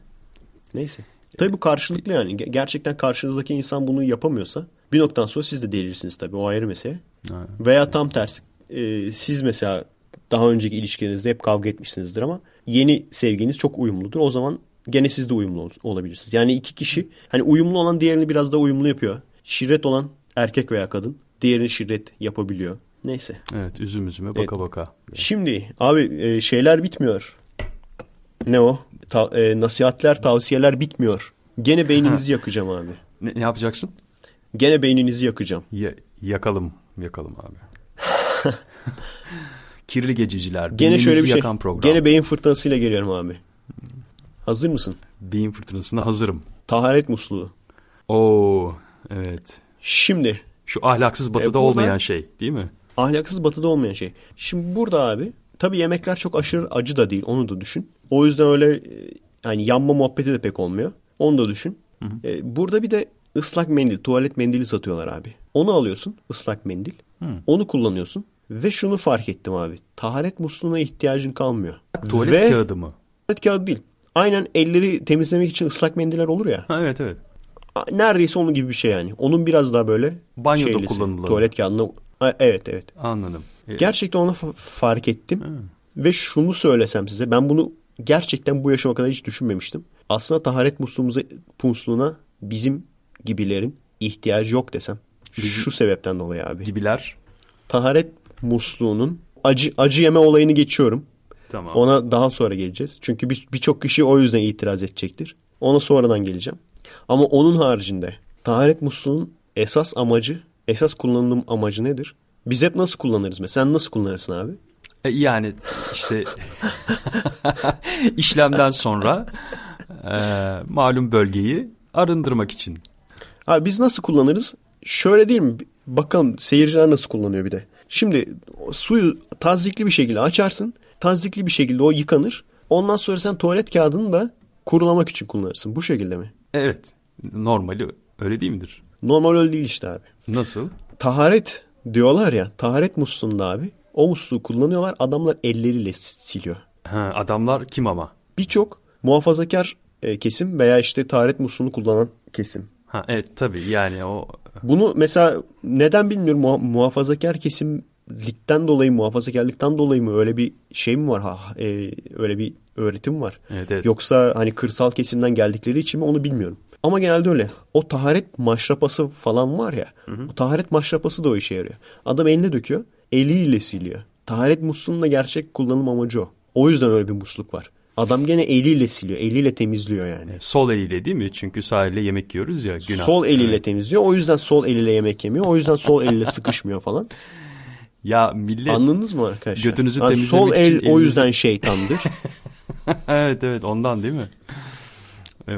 Neyse. Tabii bu karşılıklı yani. Gerçekten karşınızdaki insan bunu yapamıyorsa bir noktadan sonra siz de delirirsiniz tabii. O ayrı mesele. Ha. Veya tam tersi. E, siz mesela daha önceki ilişkilerinizde hep kavga etmişsinizdir ama yeni sevginiz çok uyumludur. O zaman gene siz de uyumlu olabilirsiniz. Yani iki kişi hani uyumlu olan diğerini biraz daha uyumlu yapıyor. Şirret olan erkek veya kadın diğerini şirret yapabiliyor. Neyse. Evet üzüm üzüme baka evet. baka. Şimdi abi e, şeyler bitmiyor. Ne o? Ta, e, nasihatler, tavsiyeler bitmiyor. Gene [LAUGHS] beyninizi yakacağım abi. Ne, ne yapacaksın? Gene beyninizi yakacağım. Ya, yakalım, yakalım abi. [LAUGHS] Kirli gececiler. Gene şöyle bir şey. Program. Gene beyin fırtınasıyla geliyorum abi. Hazır mısın? Beyin fırtınasına hazırım. Taharet musluğu. Oo, evet. Şimdi. Şu ahlaksız batıda e, burada, olmayan şey değil mi? Ahlaksız batıda olmayan şey. Şimdi burada abi Tabii yemekler çok aşırı acı da değil onu da düşün. O yüzden öyle e, yani yanma muhabbeti de pek olmuyor. Onu da düşün. Hı hı. E, burada bir de ıslak mendil, tuvalet mendili satıyorlar abi. Onu alıyorsun ıslak mendil. Hı. Onu kullanıyorsun. Ve şunu fark ettim abi. Taharet musluğuna ihtiyacın kalmıyor. Tuvalet Ve, kağıdı mı? Tuvalet kağıdı değil. Aynen elleri temizlemek için ıslak mendiller olur ya. Ha, evet evet. Neredeyse onun gibi bir şey yani. Onun biraz daha böyle Banyoda şeylisi, kullanılır. Tuvalet kağıdına. Evet evet. Anladım. Gerçekten onu fark ettim. Ha. Ve şunu söylesem size. Ben bunu gerçekten bu yaşıma kadar hiç düşünmemiştim. Aslında taharet musluğumuza, musluğuna bizim gibilerin ihtiyacı yok desem. Bizim, şu sebepten dolayı abi. Gibiler? Taharet musluğunun acı acı yeme olayını geçiyorum. Tamam. Ona daha sonra geleceğiz. Çünkü birçok bir kişi o yüzden itiraz edecektir. Ona sonradan geleceğim. Ama onun haricinde taharet musluğunun esas amacı, esas kullanım amacı nedir? Biz hep nasıl kullanırız mesela? Sen nasıl kullanırsın abi? E, yani işte [LAUGHS] işlemden sonra e, malum bölgeyi arındırmak için. Abi biz nasıl kullanırız? Şöyle değil mi? Bakalım seyirciler nasıl kullanıyor bir de. Şimdi suyu tazikli bir şekilde açarsın. Tazikli bir şekilde o yıkanır. Ondan sonra sen tuvalet kağıdını da kurulamak için kullanırsın. Bu şekilde mi? Evet. Normali öyle değil midir? Normal öyle değil işte abi. Nasıl? Taharet diyorlar ya. Taharet musluğunda abi. O musluğu kullanıyorlar. Adamlar elleriyle siliyor. Ha, adamlar kim ama? Birçok muhafazakar e, kesim veya işte taharet musluğunu kullanan kesim. Ha, evet tabii yani o... Bunu mesela neden bilmiyorum muha- muhafazakar kesimlikten dolayı muhafazakarlıktan dolayı mı öyle bir şey mi var ha e, öyle bir öğretim var. Evet, evet. Yoksa hani kırsal kesimden geldikleri için mi onu bilmiyorum. Ama genelde öyle. O taharet maşrapası falan var ya. Hı hı. O taharet maşrapası da o işe yarıyor. Adam eline döküyor. Eliyle siliyor. Taharet musluğunun da gerçek kullanım amacı o. O yüzden öyle bir musluk var. Adam gene eliyle siliyor. Eliyle temizliyor yani. Sol eliyle değil mi? Çünkü sağ elle yemek yiyoruz ya. Günah. Sol eliyle evet. temizliyor. O yüzden sol eliyle yemek yemiyor. O yüzden sol eliyle [LAUGHS] sıkışmıyor falan. Ya millet... Anladınız mı arkadaşlar? Götünüzü yani temizlemek Sol el elinizi... o yüzden şeytandır. [LAUGHS] evet evet ondan değil mi?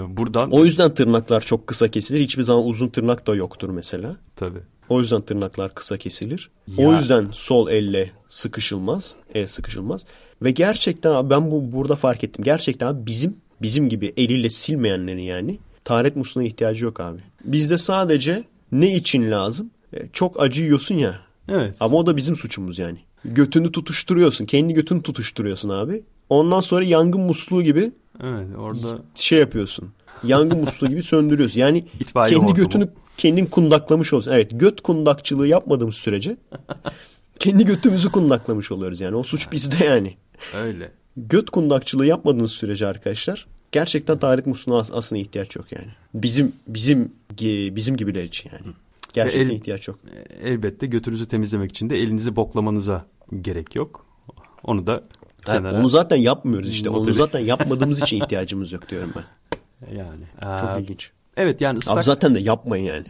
Buradan... O yüzden tırnaklar çok kısa kesilir. Hiçbir zaman uzun tırnak da yoktur mesela. Tabii. O yüzden tırnaklar kısa kesilir. Ya. O yüzden sol elle sıkışılmaz. El sıkışılmaz. Ve gerçekten abi ben bu burada fark ettim. Gerçekten abi bizim bizim gibi eliyle silmeyenlerin yani taharet musluğuna ihtiyacı yok abi. Bizde sadece ne için lazım? E, çok acı yiyorsun ya. Evet. Ama o da bizim suçumuz yani. Götünü tutuşturuyorsun. Kendi götünü tutuşturuyorsun abi. Ondan sonra yangın musluğu gibi Evet orada şey yapıyorsun. Yangın musluğu gibi söndürüyorsun. Yani [LAUGHS] İtfaiye kendi götünü bu. kendin kundaklamış olsun. Evet göt kundakçılığı yapmadığımız sürece [LAUGHS] kendi götümüzü kundaklamış oluyoruz yani. O suç bizde yani. Öyle. Göt kundakçılığı yapmadığınız sürece arkadaşlar gerçekten tarih musluğuna aslında ihtiyaç yok yani. Bizim bizim bizim gibiler için yani. Gerçekten el, ihtiyaç yok. Elbette götünüzü temizlemek için de elinizi boklamanıza gerek yok. Onu da kenara... onu zaten yapmıyoruz işte. Onu zaten yapmadığımız için ihtiyacımız yok diyorum ben. Yani. Çok ee, ilginç. Evet yani ıslak... Abi zaten de yapmayın yani.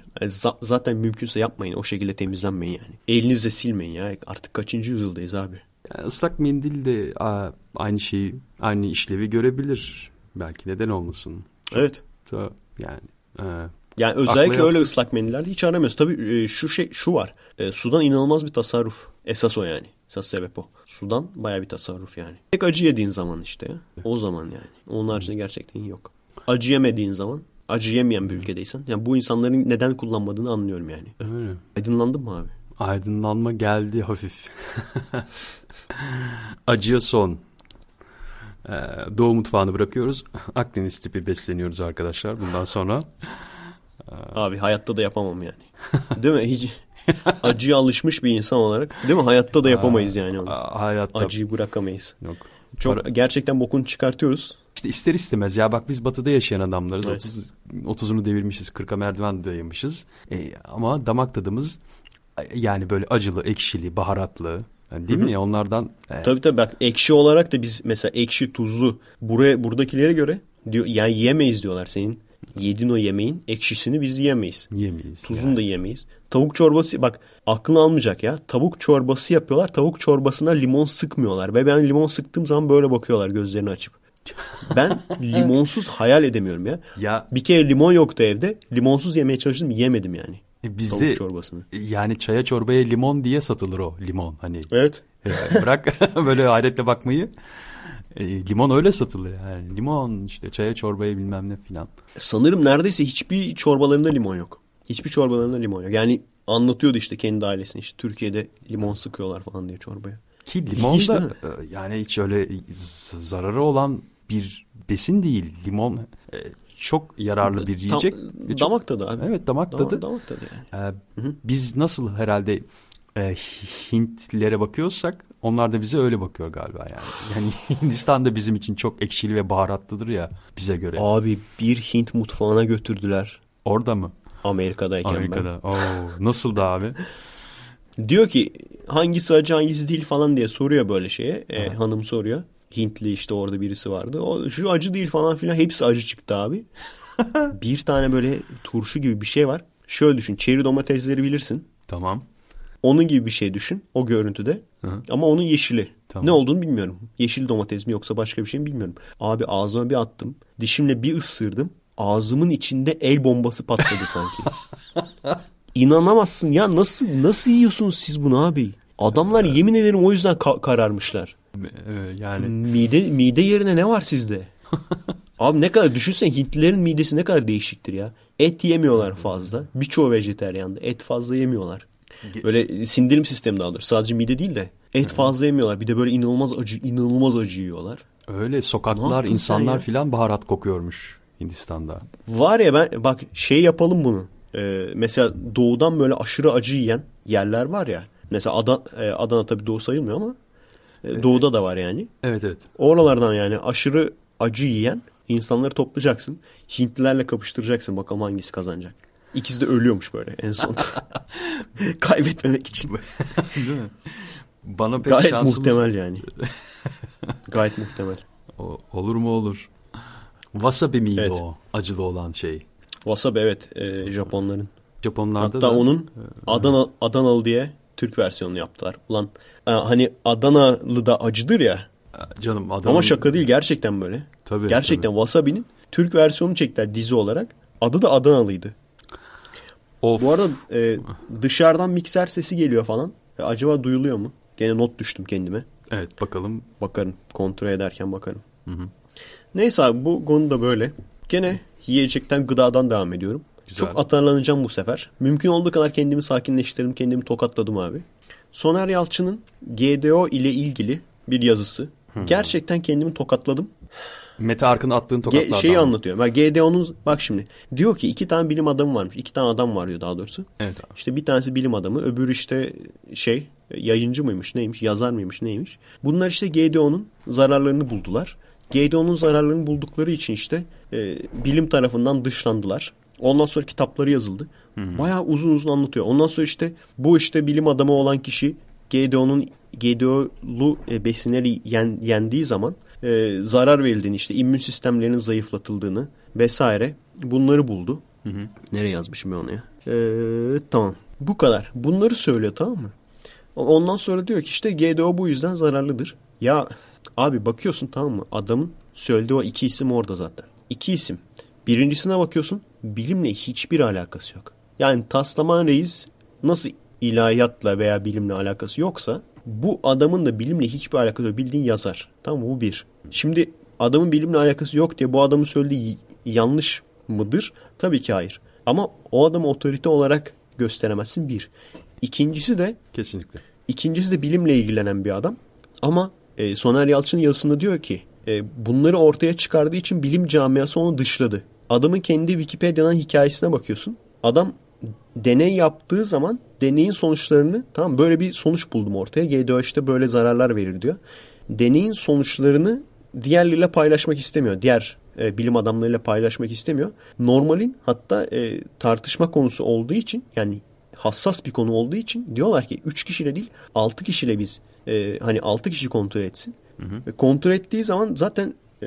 zaten mümkünse yapmayın. O şekilde temizlenmeyin yani. Elinizle silmeyin ya. Artık kaçıncı yüzyıldayız abi. Yani ıslak mendil de aynı şeyi, aynı işlevi görebilir. Belki neden olmasın. Evet. Yani e, yani özellikle öyle ıslak mendillerde hiç aramıyoruz. Tabii e, şu şey şu var. E, sudan inanılmaz bir tasarruf. Esas o yani. Esas sebep o. Sudan baya bir tasarruf yani. Tek acı yediğin zaman işte ya. O zaman yani. Onun haricinde gerçekten yok. Acı yemediğin zaman acı yemeyen bir ülkedeysen. Yani bu insanların neden kullanmadığını anlıyorum yani. Öyle. Aydınlandın mı abi? Aydınlanma geldi hafif. [LAUGHS] Acıya son. Ee, Doğu mutfağını bırakıyoruz. [LAUGHS] Akdeniz tipi besleniyoruz arkadaşlar bundan sonra. Abi hayatta da yapamam yani. Değil mi? Hiç [LAUGHS] acıya alışmış bir insan olarak değil mi? Hayatta da yapamayız yani onu. Hayatta. Acıyı bırakamayız. Yok. Çok Para... gerçekten bokunu çıkartıyoruz. İşte ister istemez ya bak biz batıda yaşayan adamlarız. Evet. 30, 30'unu devirmişiz. 40'a merdiven dayamışız. E, ama damak tadımız yani böyle acılı, ekşili, baharatlı. Yani değil Hı-hı. mi ya onlardan? E... Tabii tabii bak ekşi olarak da biz mesela ekşi, tuzlu buraya buradakilere göre diyor yani yemeyiz diyorlar senin yedin o yemeğin ekşisini biz yiyemeyiz. Yemeyiz. Tuzunu yani. da yemeyiz. Tavuk çorbası bak aklını almayacak ya. Tavuk çorbası yapıyorlar. Tavuk çorbasına limon sıkmıyorlar. Ve ben limon sıktığım zaman böyle bakıyorlar gözlerini açıp. [LAUGHS] Ben limonsuz hayal edemiyorum ya. ya. Bir kere limon yoktu evde. Limonsuz yemeye çalıştım yemedim yani. E bizde Tavuk çorbasını. Yani çaya çorbaya limon diye satılır o limon hani. Evet. Bırak [LAUGHS] böyle hayretle bakmayı. E, limon öyle satılır yani. Limon işte çaya çorbaya bilmem ne filan. Sanırım neredeyse hiçbir çorbalarında limon yok. Hiçbir çorbalarında limon yok. Yani anlatıyordu işte kendi ailesini işte Türkiye'de limon sıkıyorlar falan diye çorbaya. Ki limon İlginç, da e, yani hiç öyle zararı olan bir besin değil. Limon e, çok yararlı bir yiyecek. Tam, damak tadı abi. Evet damak tadı. Damak, tadı yani. Ee, biz nasıl herhalde e, Hintlilere bakıyorsak onlar da bize öyle bakıyor galiba yani. Yani [LAUGHS] Hindistan da bizim için çok ekşili ve baharatlıdır ya bize göre. Abi bir Hint mutfağına götürdüler. Orada mı? Amerika'dayken Amerika'da. ben. Oo, nasıl da abi? Diyor ki hangisi acı hangisi değil falan diye soruyor böyle şeye. E, hanım soruyor. Hintli işte orada birisi vardı. O şu acı değil falan filan hepsi acı çıktı abi. [LAUGHS] bir tane böyle turşu gibi bir şey var. Şöyle düşün. Çeri domatesleri bilirsin. Tamam. Onun gibi bir şey düşün o görüntüde. Hı. Ama onun yeşili. Tamam. Ne olduğunu bilmiyorum. Yeşil domates mi yoksa başka bir şey mi bilmiyorum. Abi ağzıma bir attım. Dişimle bir ısırdım. Ağzımın içinde el bombası patladı sanki. [LAUGHS] İnanamazsın ya nasıl nasıl yiyorsunuz siz bunu abi? Adamlar yemin ederim o yüzden ka- kararmışlar. Yani mide mide yerine ne var sizde? [LAUGHS] Abi ne kadar düşünsen Hintlilerin midesi ne kadar değişiktir ya. Et yemiyorlar fazla. Birçoğu vejeteryan et fazla yemiyorlar. Böyle sindirim sistemi doğrusu. Sadece mide değil de et fazla yemiyorlar. Bir de böyle inanılmaz acı inanılmaz acı yiyorlar. Öyle sokaklar insanlar filan baharat kokuyormuş Hindistan'da. Var ya ben bak şey yapalım bunu. Ee, mesela doğudan böyle aşırı acı yiyen yerler var ya. Mesela Adana, e, Adana tabii doğu sayılmıyor ama e, doğuda da var yani. Evet evet. Oralardan yani aşırı acı yiyen insanları toplayacaksın. Hintlilerle kapıştıracaksın bakalım hangisi kazanacak. İkisi de ölüyormuş böyle en son. [LAUGHS] Kaybetmemek için. Değil mi? Bana pek Gayet şansımız... muhtemel yani. [LAUGHS] Gayet muhtemel. O, olur mu olur. Wasabi miydi evet. o acılı olan şey? Wasabi evet e, Japonların. Japonlarda Hatta da, onun Adana Adanalı diye Türk versiyonunu yaptılar. Ulan e, hani Adanalı da acıdır ya. Canım Adana. Ama şaka değil gerçekten böyle. Tabii. Gerçekten tabii. Wasabi'nin Türk versiyonunu çektiler dizi olarak. Adı da Adanalıydı. Of. Bu arada e, dışarıdan mikser sesi geliyor falan. E, acaba duyuluyor mu? Gene not düştüm kendime. Evet bakalım. Bakarım. Kontrol ederken bakarım. Hı hı. Neyse abi bu konu da böyle. Gene yiyecekten gıdadan devam ediyorum. Güzel. Çok atarlanacağım bu sefer. Mümkün olduğu kadar kendimi sakinleştirdim. Kendimi tokatladım abi. Soner Yalçın'ın GDO ile ilgili bir yazısı. Hmm. Gerçekten kendimi tokatladım. Mete Arkın attığın tokatlardan. Ge- şeyi anlatıyor. Bak GDO'nun bak şimdi diyor ki iki tane bilim adamı varmış. İki tane adam var diyor daha doğrusu. Evet abi. İşte bir tanesi bilim adamı öbürü işte şey yayıncı mıymış neymiş yazar mıymış neymiş. Bunlar işte GDO'nun zararlarını buldular. GDO'nun zararlarını buldukları için işte e, bilim tarafından dışlandılar. Ondan sonra kitapları yazıldı. Hı-hı. Bayağı uzun uzun anlatıyor. Ondan sonra işte bu işte bilim adamı olan kişi GDO'nun GDO'lu e, besinleri yen, yendiği zaman e, zarar verildiğini işte immün sistemlerinin zayıflatıldığını vesaire bunları buldu. Hı hı. Nereye yazmışım ben onu ya? Ee, tamam. Bu kadar. Bunları söylüyor tamam mı? Ondan sonra diyor ki işte GDO bu yüzden zararlıdır. Ya abi bakıyorsun tamam mı? Adamın söylediği o iki isim orada zaten. İki isim. Birincisine bakıyorsun bilimle hiçbir alakası yok. Yani Taslaman Reis nasıl ilahiyatla veya bilimle alakası yoksa bu adamın da bilimle hiçbir alakası yok. Bildiğin yazar. Tamam bu bir. Şimdi adamın bilimle alakası yok diye bu adamın söylediği yanlış mıdır? Tabii ki hayır. Ama o adamı otorite olarak gösteremezsin bir. İkincisi de kesinlikle. İkincisi de bilimle ilgilenen bir adam. Ama e, Soner Yalçın'ın yazısında diyor ki e, bunları ortaya çıkardığı için bilim camiası onu dışladı. Adamın kendi Wikipedia'dan hikayesine bakıyorsun. Adam deney yaptığı zaman deneyin sonuçlarını tamam böyle bir sonuç buldum ortaya. GDO işte böyle zararlar verir diyor. Deneyin sonuçlarını diğerleriyle paylaşmak istemiyor. Diğer e, bilim adamlarıyla paylaşmak istemiyor. Normalin hatta e, tartışma konusu olduğu için yani hassas bir konu olduğu için diyorlar ki 3 kişiyle değil 6 kişiyle biz e, hani 6 kişi kontrol etsin. Hı hı. Ve kontrol ettiği zaman zaten e,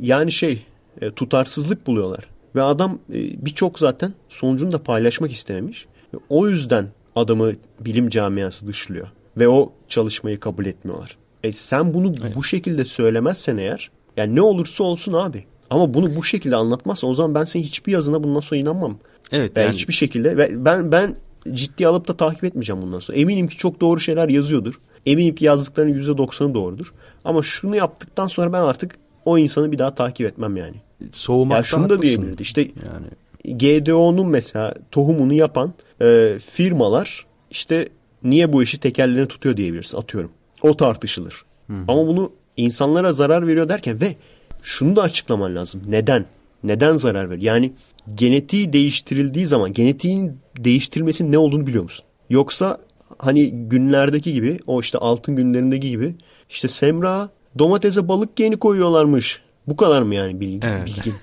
yani şey e, tutarsızlık buluyorlar. Ve adam e, birçok zaten sonucunu da paylaşmak istememiş. Ve o yüzden adamı bilim camiası dışlıyor. Ve o çalışmayı kabul etmiyorlar. E sen bunu evet. bu şekilde söylemezsen eğer yani ne olursa olsun abi. Ama bunu bu şekilde anlatmazsan o zaman ben senin hiçbir yazına bundan sonra inanmam. Evet. Ben yani... hiçbir şekilde ben ben ciddi alıp da takip etmeyeceğim bundan sonra. Eminim ki çok doğru şeyler yazıyordur. Eminim ki yazdıklarının %90'ı doğrudur. Ama şunu yaptıktan sonra ben artık o insanı bir daha takip etmem yani. Soğumakta ya şunu da diyebilirdi. İşte yani. GDO'nun mesela tohumunu yapan e, firmalar işte niye bu işi tekerlerine tutuyor diyebilirsin atıyorum. O tartışılır. Hı. Ama bunu insanlara zarar veriyor derken ve şunu da açıklaman lazım. Neden? Neden zarar veriyor? Yani genetiği değiştirildiği zaman genetiğin değiştirilmesinin ne olduğunu biliyor musun? Yoksa hani günlerdeki gibi o işte altın günlerindeki gibi işte Semra domatese balık geni koyuyorlarmış. Bu kadar mı yani bilgin? Evet. bilgin?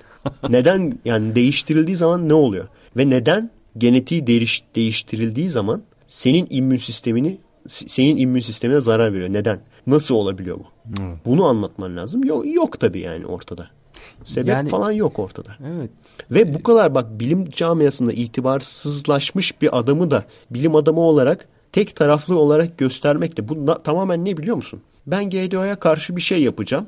neden yani değiştirildiği zaman ne oluyor? Ve neden genetiği değiş, değiştirildiği zaman senin immün sistemini senin immün sistemine zarar veriyor. Neden? Nasıl olabiliyor bu? Evet. Bunu anlatman lazım. Yok, yok tabii yani ortada. Sebep yani, falan yok ortada. Evet. Ve bu kadar bak bilim camiasında itibarsızlaşmış bir adamı da bilim adamı olarak tek taraflı olarak göstermek de bu na, tamamen ne biliyor musun? Ben GDO'ya karşı bir şey yapacağım.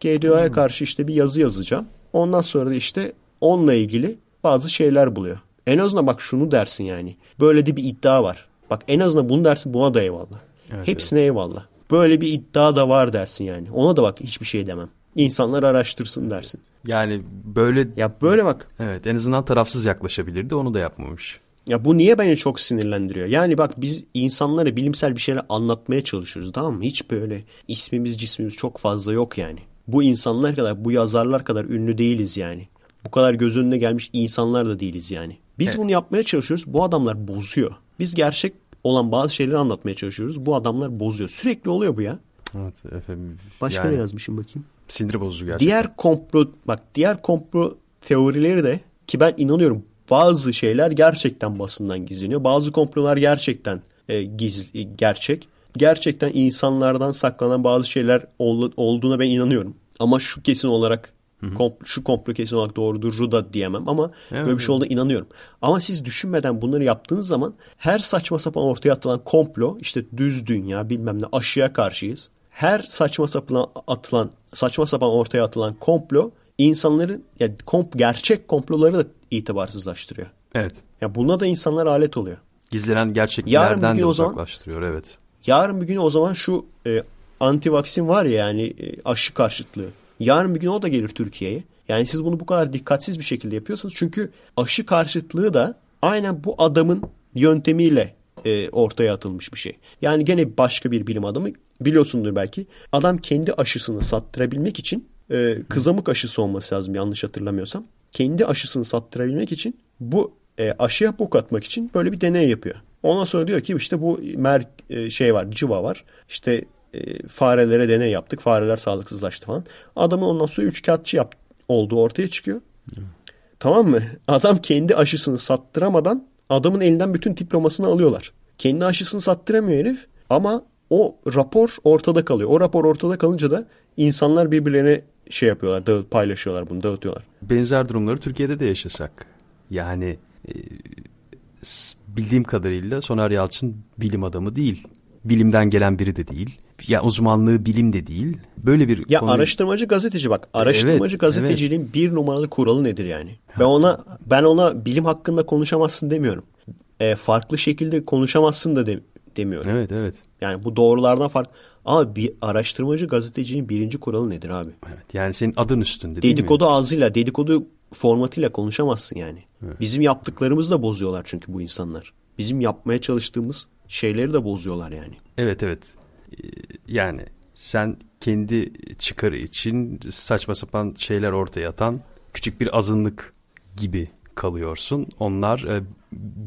GDO'ya hmm. karşı işte bir yazı yazacağım. Ondan sonra da işte onunla ilgili bazı şeyler buluyor. En azından bak şunu dersin yani. Böyle de bir iddia var. Bak en azından bunu dersin buna da eyvallah. Evet, Hepsine evet. eyvallah. Böyle bir iddia da var dersin yani. Ona da bak hiçbir şey demem. İnsanlar araştırsın dersin. Yani böyle... Ya böyle bak. Evet en azından tarafsız yaklaşabilirdi onu da yapmamış. Ya bu niye beni çok sinirlendiriyor? Yani bak biz insanlara bilimsel bir şeyler anlatmaya çalışıyoruz tamam mı? Hiç böyle ismimiz cismimiz çok fazla yok yani. Bu insanlar kadar, bu yazarlar kadar ünlü değiliz yani. Bu kadar göz önüne gelmiş insanlar da değiliz yani. Biz evet. bunu yapmaya çalışıyoruz. Bu adamlar bozuyor. Biz gerçek olan bazı şeyleri anlatmaya çalışıyoruz. Bu adamlar bozuyor. Sürekli oluyor bu ya. Evet efendim. Başka yani, ne yazmışım bakayım? Sinir bozucu gerçekten. Diğer komplo bak diğer komplo teorileri de ki ben inanıyorum bazı şeyler gerçekten basından gizleniyor. Bazı komplolar gerçekten e, giz, e, gerçek. Gerçekten insanlardan saklanan bazı şeyler ol, olduğuna ben inanıyorum. Ama şu kesin olarak Kompl şu komplo kesin olarak doğrudur da diyemem ama evet. böyle bir şey olduğuna inanıyorum. Ama siz düşünmeden bunları yaptığınız zaman her saçma sapan ortaya atılan komplo işte düz dünya bilmem ne aşıya karşıyız. Her saçma sapan atılan saçma sapan ortaya atılan komplo insanların yani komp gerçek komploları da itibarsızlaştırıyor. Evet. Ya buna da insanlar alet oluyor. Gizlenen gerçeklerden de uzaklaştırıyor zaman, evet. Yarın bir gün o zaman şu e, anti vaksin var ya yani e, aşı karşıtlığı. Yarın bir gün o da gelir Türkiye'ye. Yani siz bunu bu kadar dikkatsiz bir şekilde yapıyorsunuz. Çünkü aşı karşıtlığı da aynen bu adamın yöntemiyle e, ortaya atılmış bir şey. Yani gene başka bir bilim adamı biliyorsundur belki. Adam kendi aşısını sattırabilmek için e, kızamık aşısı olması lazım yanlış hatırlamıyorsam. Kendi aşısını sattırabilmek için bu e, aşıya bok atmak için böyle bir deney yapıyor. Ondan sonra diyor ki işte bu mer e, şey var, civa var. İşte e, farelere deney yaptık. Fareler sağlıksızlaştı falan. Adamın ondan sonra üç kağıtçı yap olduğu ortaya çıkıyor. Hmm. Tamam mı? [LAUGHS] Adam kendi aşısını sattıramadan adamın elinden bütün diplomasını alıyorlar. Kendi aşısını sattıramıyor herif ama o rapor ortada kalıyor. O rapor ortada kalınca da insanlar birbirlerine şey yapıyorlar, dağıt, paylaşıyorlar bunu, dağıtıyorlar. Benzer durumları Türkiye'de de yaşasak. Yani e, bildiğim kadarıyla Soner Yalçın bilim adamı değil. Bilimden gelen biri de değil. Ya uzmanlığı bilim de değil. Böyle bir Ya konu... araştırmacı gazeteci bak. Araştırmacı evet, gazeteciliğin evet. bir numaralı kuralı nedir yani? Ben ona ben ona bilim hakkında konuşamazsın demiyorum. E, farklı şekilde konuşamazsın da de, demiyorum. Evet evet. Yani bu doğrulardan fark. Ama bir araştırmacı gazetecinin birinci kuralı nedir abi? Evet. Yani senin adın üstünde değil dedikodu mi? ağzıyla, dedikodu formatıyla konuşamazsın yani. Evet. Bizim yaptıklarımızı da bozuyorlar çünkü bu insanlar. Bizim yapmaya çalıştığımız şeyleri de bozuyorlar yani. Evet evet. Ee, yani sen kendi çıkarı için saçma sapan şeyler ortaya atan küçük bir azınlık gibi kalıyorsun. Onlar e,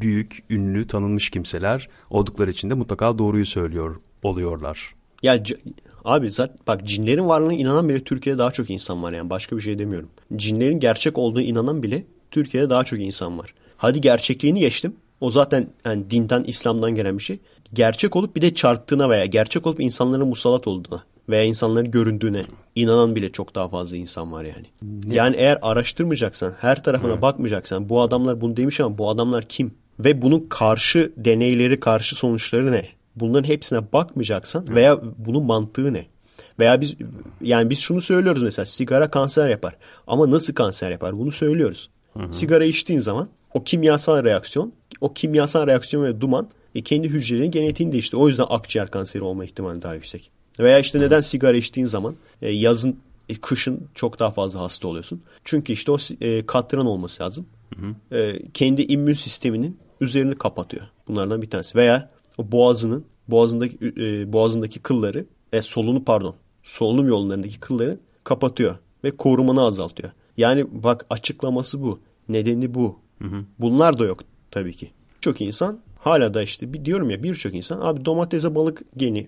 büyük, ünlü, tanınmış kimseler oldukları için de mutlaka doğruyu söylüyor oluyorlar. Ya abi zaten bak cinlerin varlığına inanan bile Türkiye'de daha çok insan var yani başka bir şey demiyorum. Cinlerin gerçek olduğunu inanan bile Türkiye'de daha çok insan var. Hadi gerçekliğini geçtim. O zaten yani dinden, İslam'dan gelen bir şey. Gerçek olup bir de çarptığına veya gerçek olup insanların musallat olduğuna veya insanların göründüğüne inanan bile çok daha fazla insan var yani. Ne? Yani eğer araştırmayacaksan, her tarafına evet. bakmayacaksan bu adamlar bunu demiş ama bu adamlar kim? Ve bunun karşı deneyleri, karşı sonuçları ne? Bunların hepsine bakmayacaksan veya bunun mantığı ne? Veya biz yani biz şunu söylüyoruz mesela sigara kanser yapar. Ama nasıl kanser yapar? Bunu söylüyoruz. Hı hı. Sigara içtiğin zaman o kimyasal reaksiyon o kimyasal reaksiyon ve duman e, kendi hücrelerin genetiğini değiştiriyor. O yüzden akciğer kanseri olma ihtimali daha yüksek. Veya işte neden sigara içtiğin zaman e, yazın e, kışın çok daha fazla hasta oluyorsun. Çünkü işte o e, katran olması lazım. Hı hı. E, kendi immün sisteminin üzerini kapatıyor. Bunlardan bir tanesi. Veya o boğazının boğazındaki e, boğazındaki kılları e, solunu pardon solunum yollarındaki kılları kapatıyor ve korumanı azaltıyor. Yani bak açıklaması bu. Nedeni bu. Hı hı. Bunlar da yok tabii ki. Çok insan hala da işte diyorum ya birçok insan abi domatese balık geni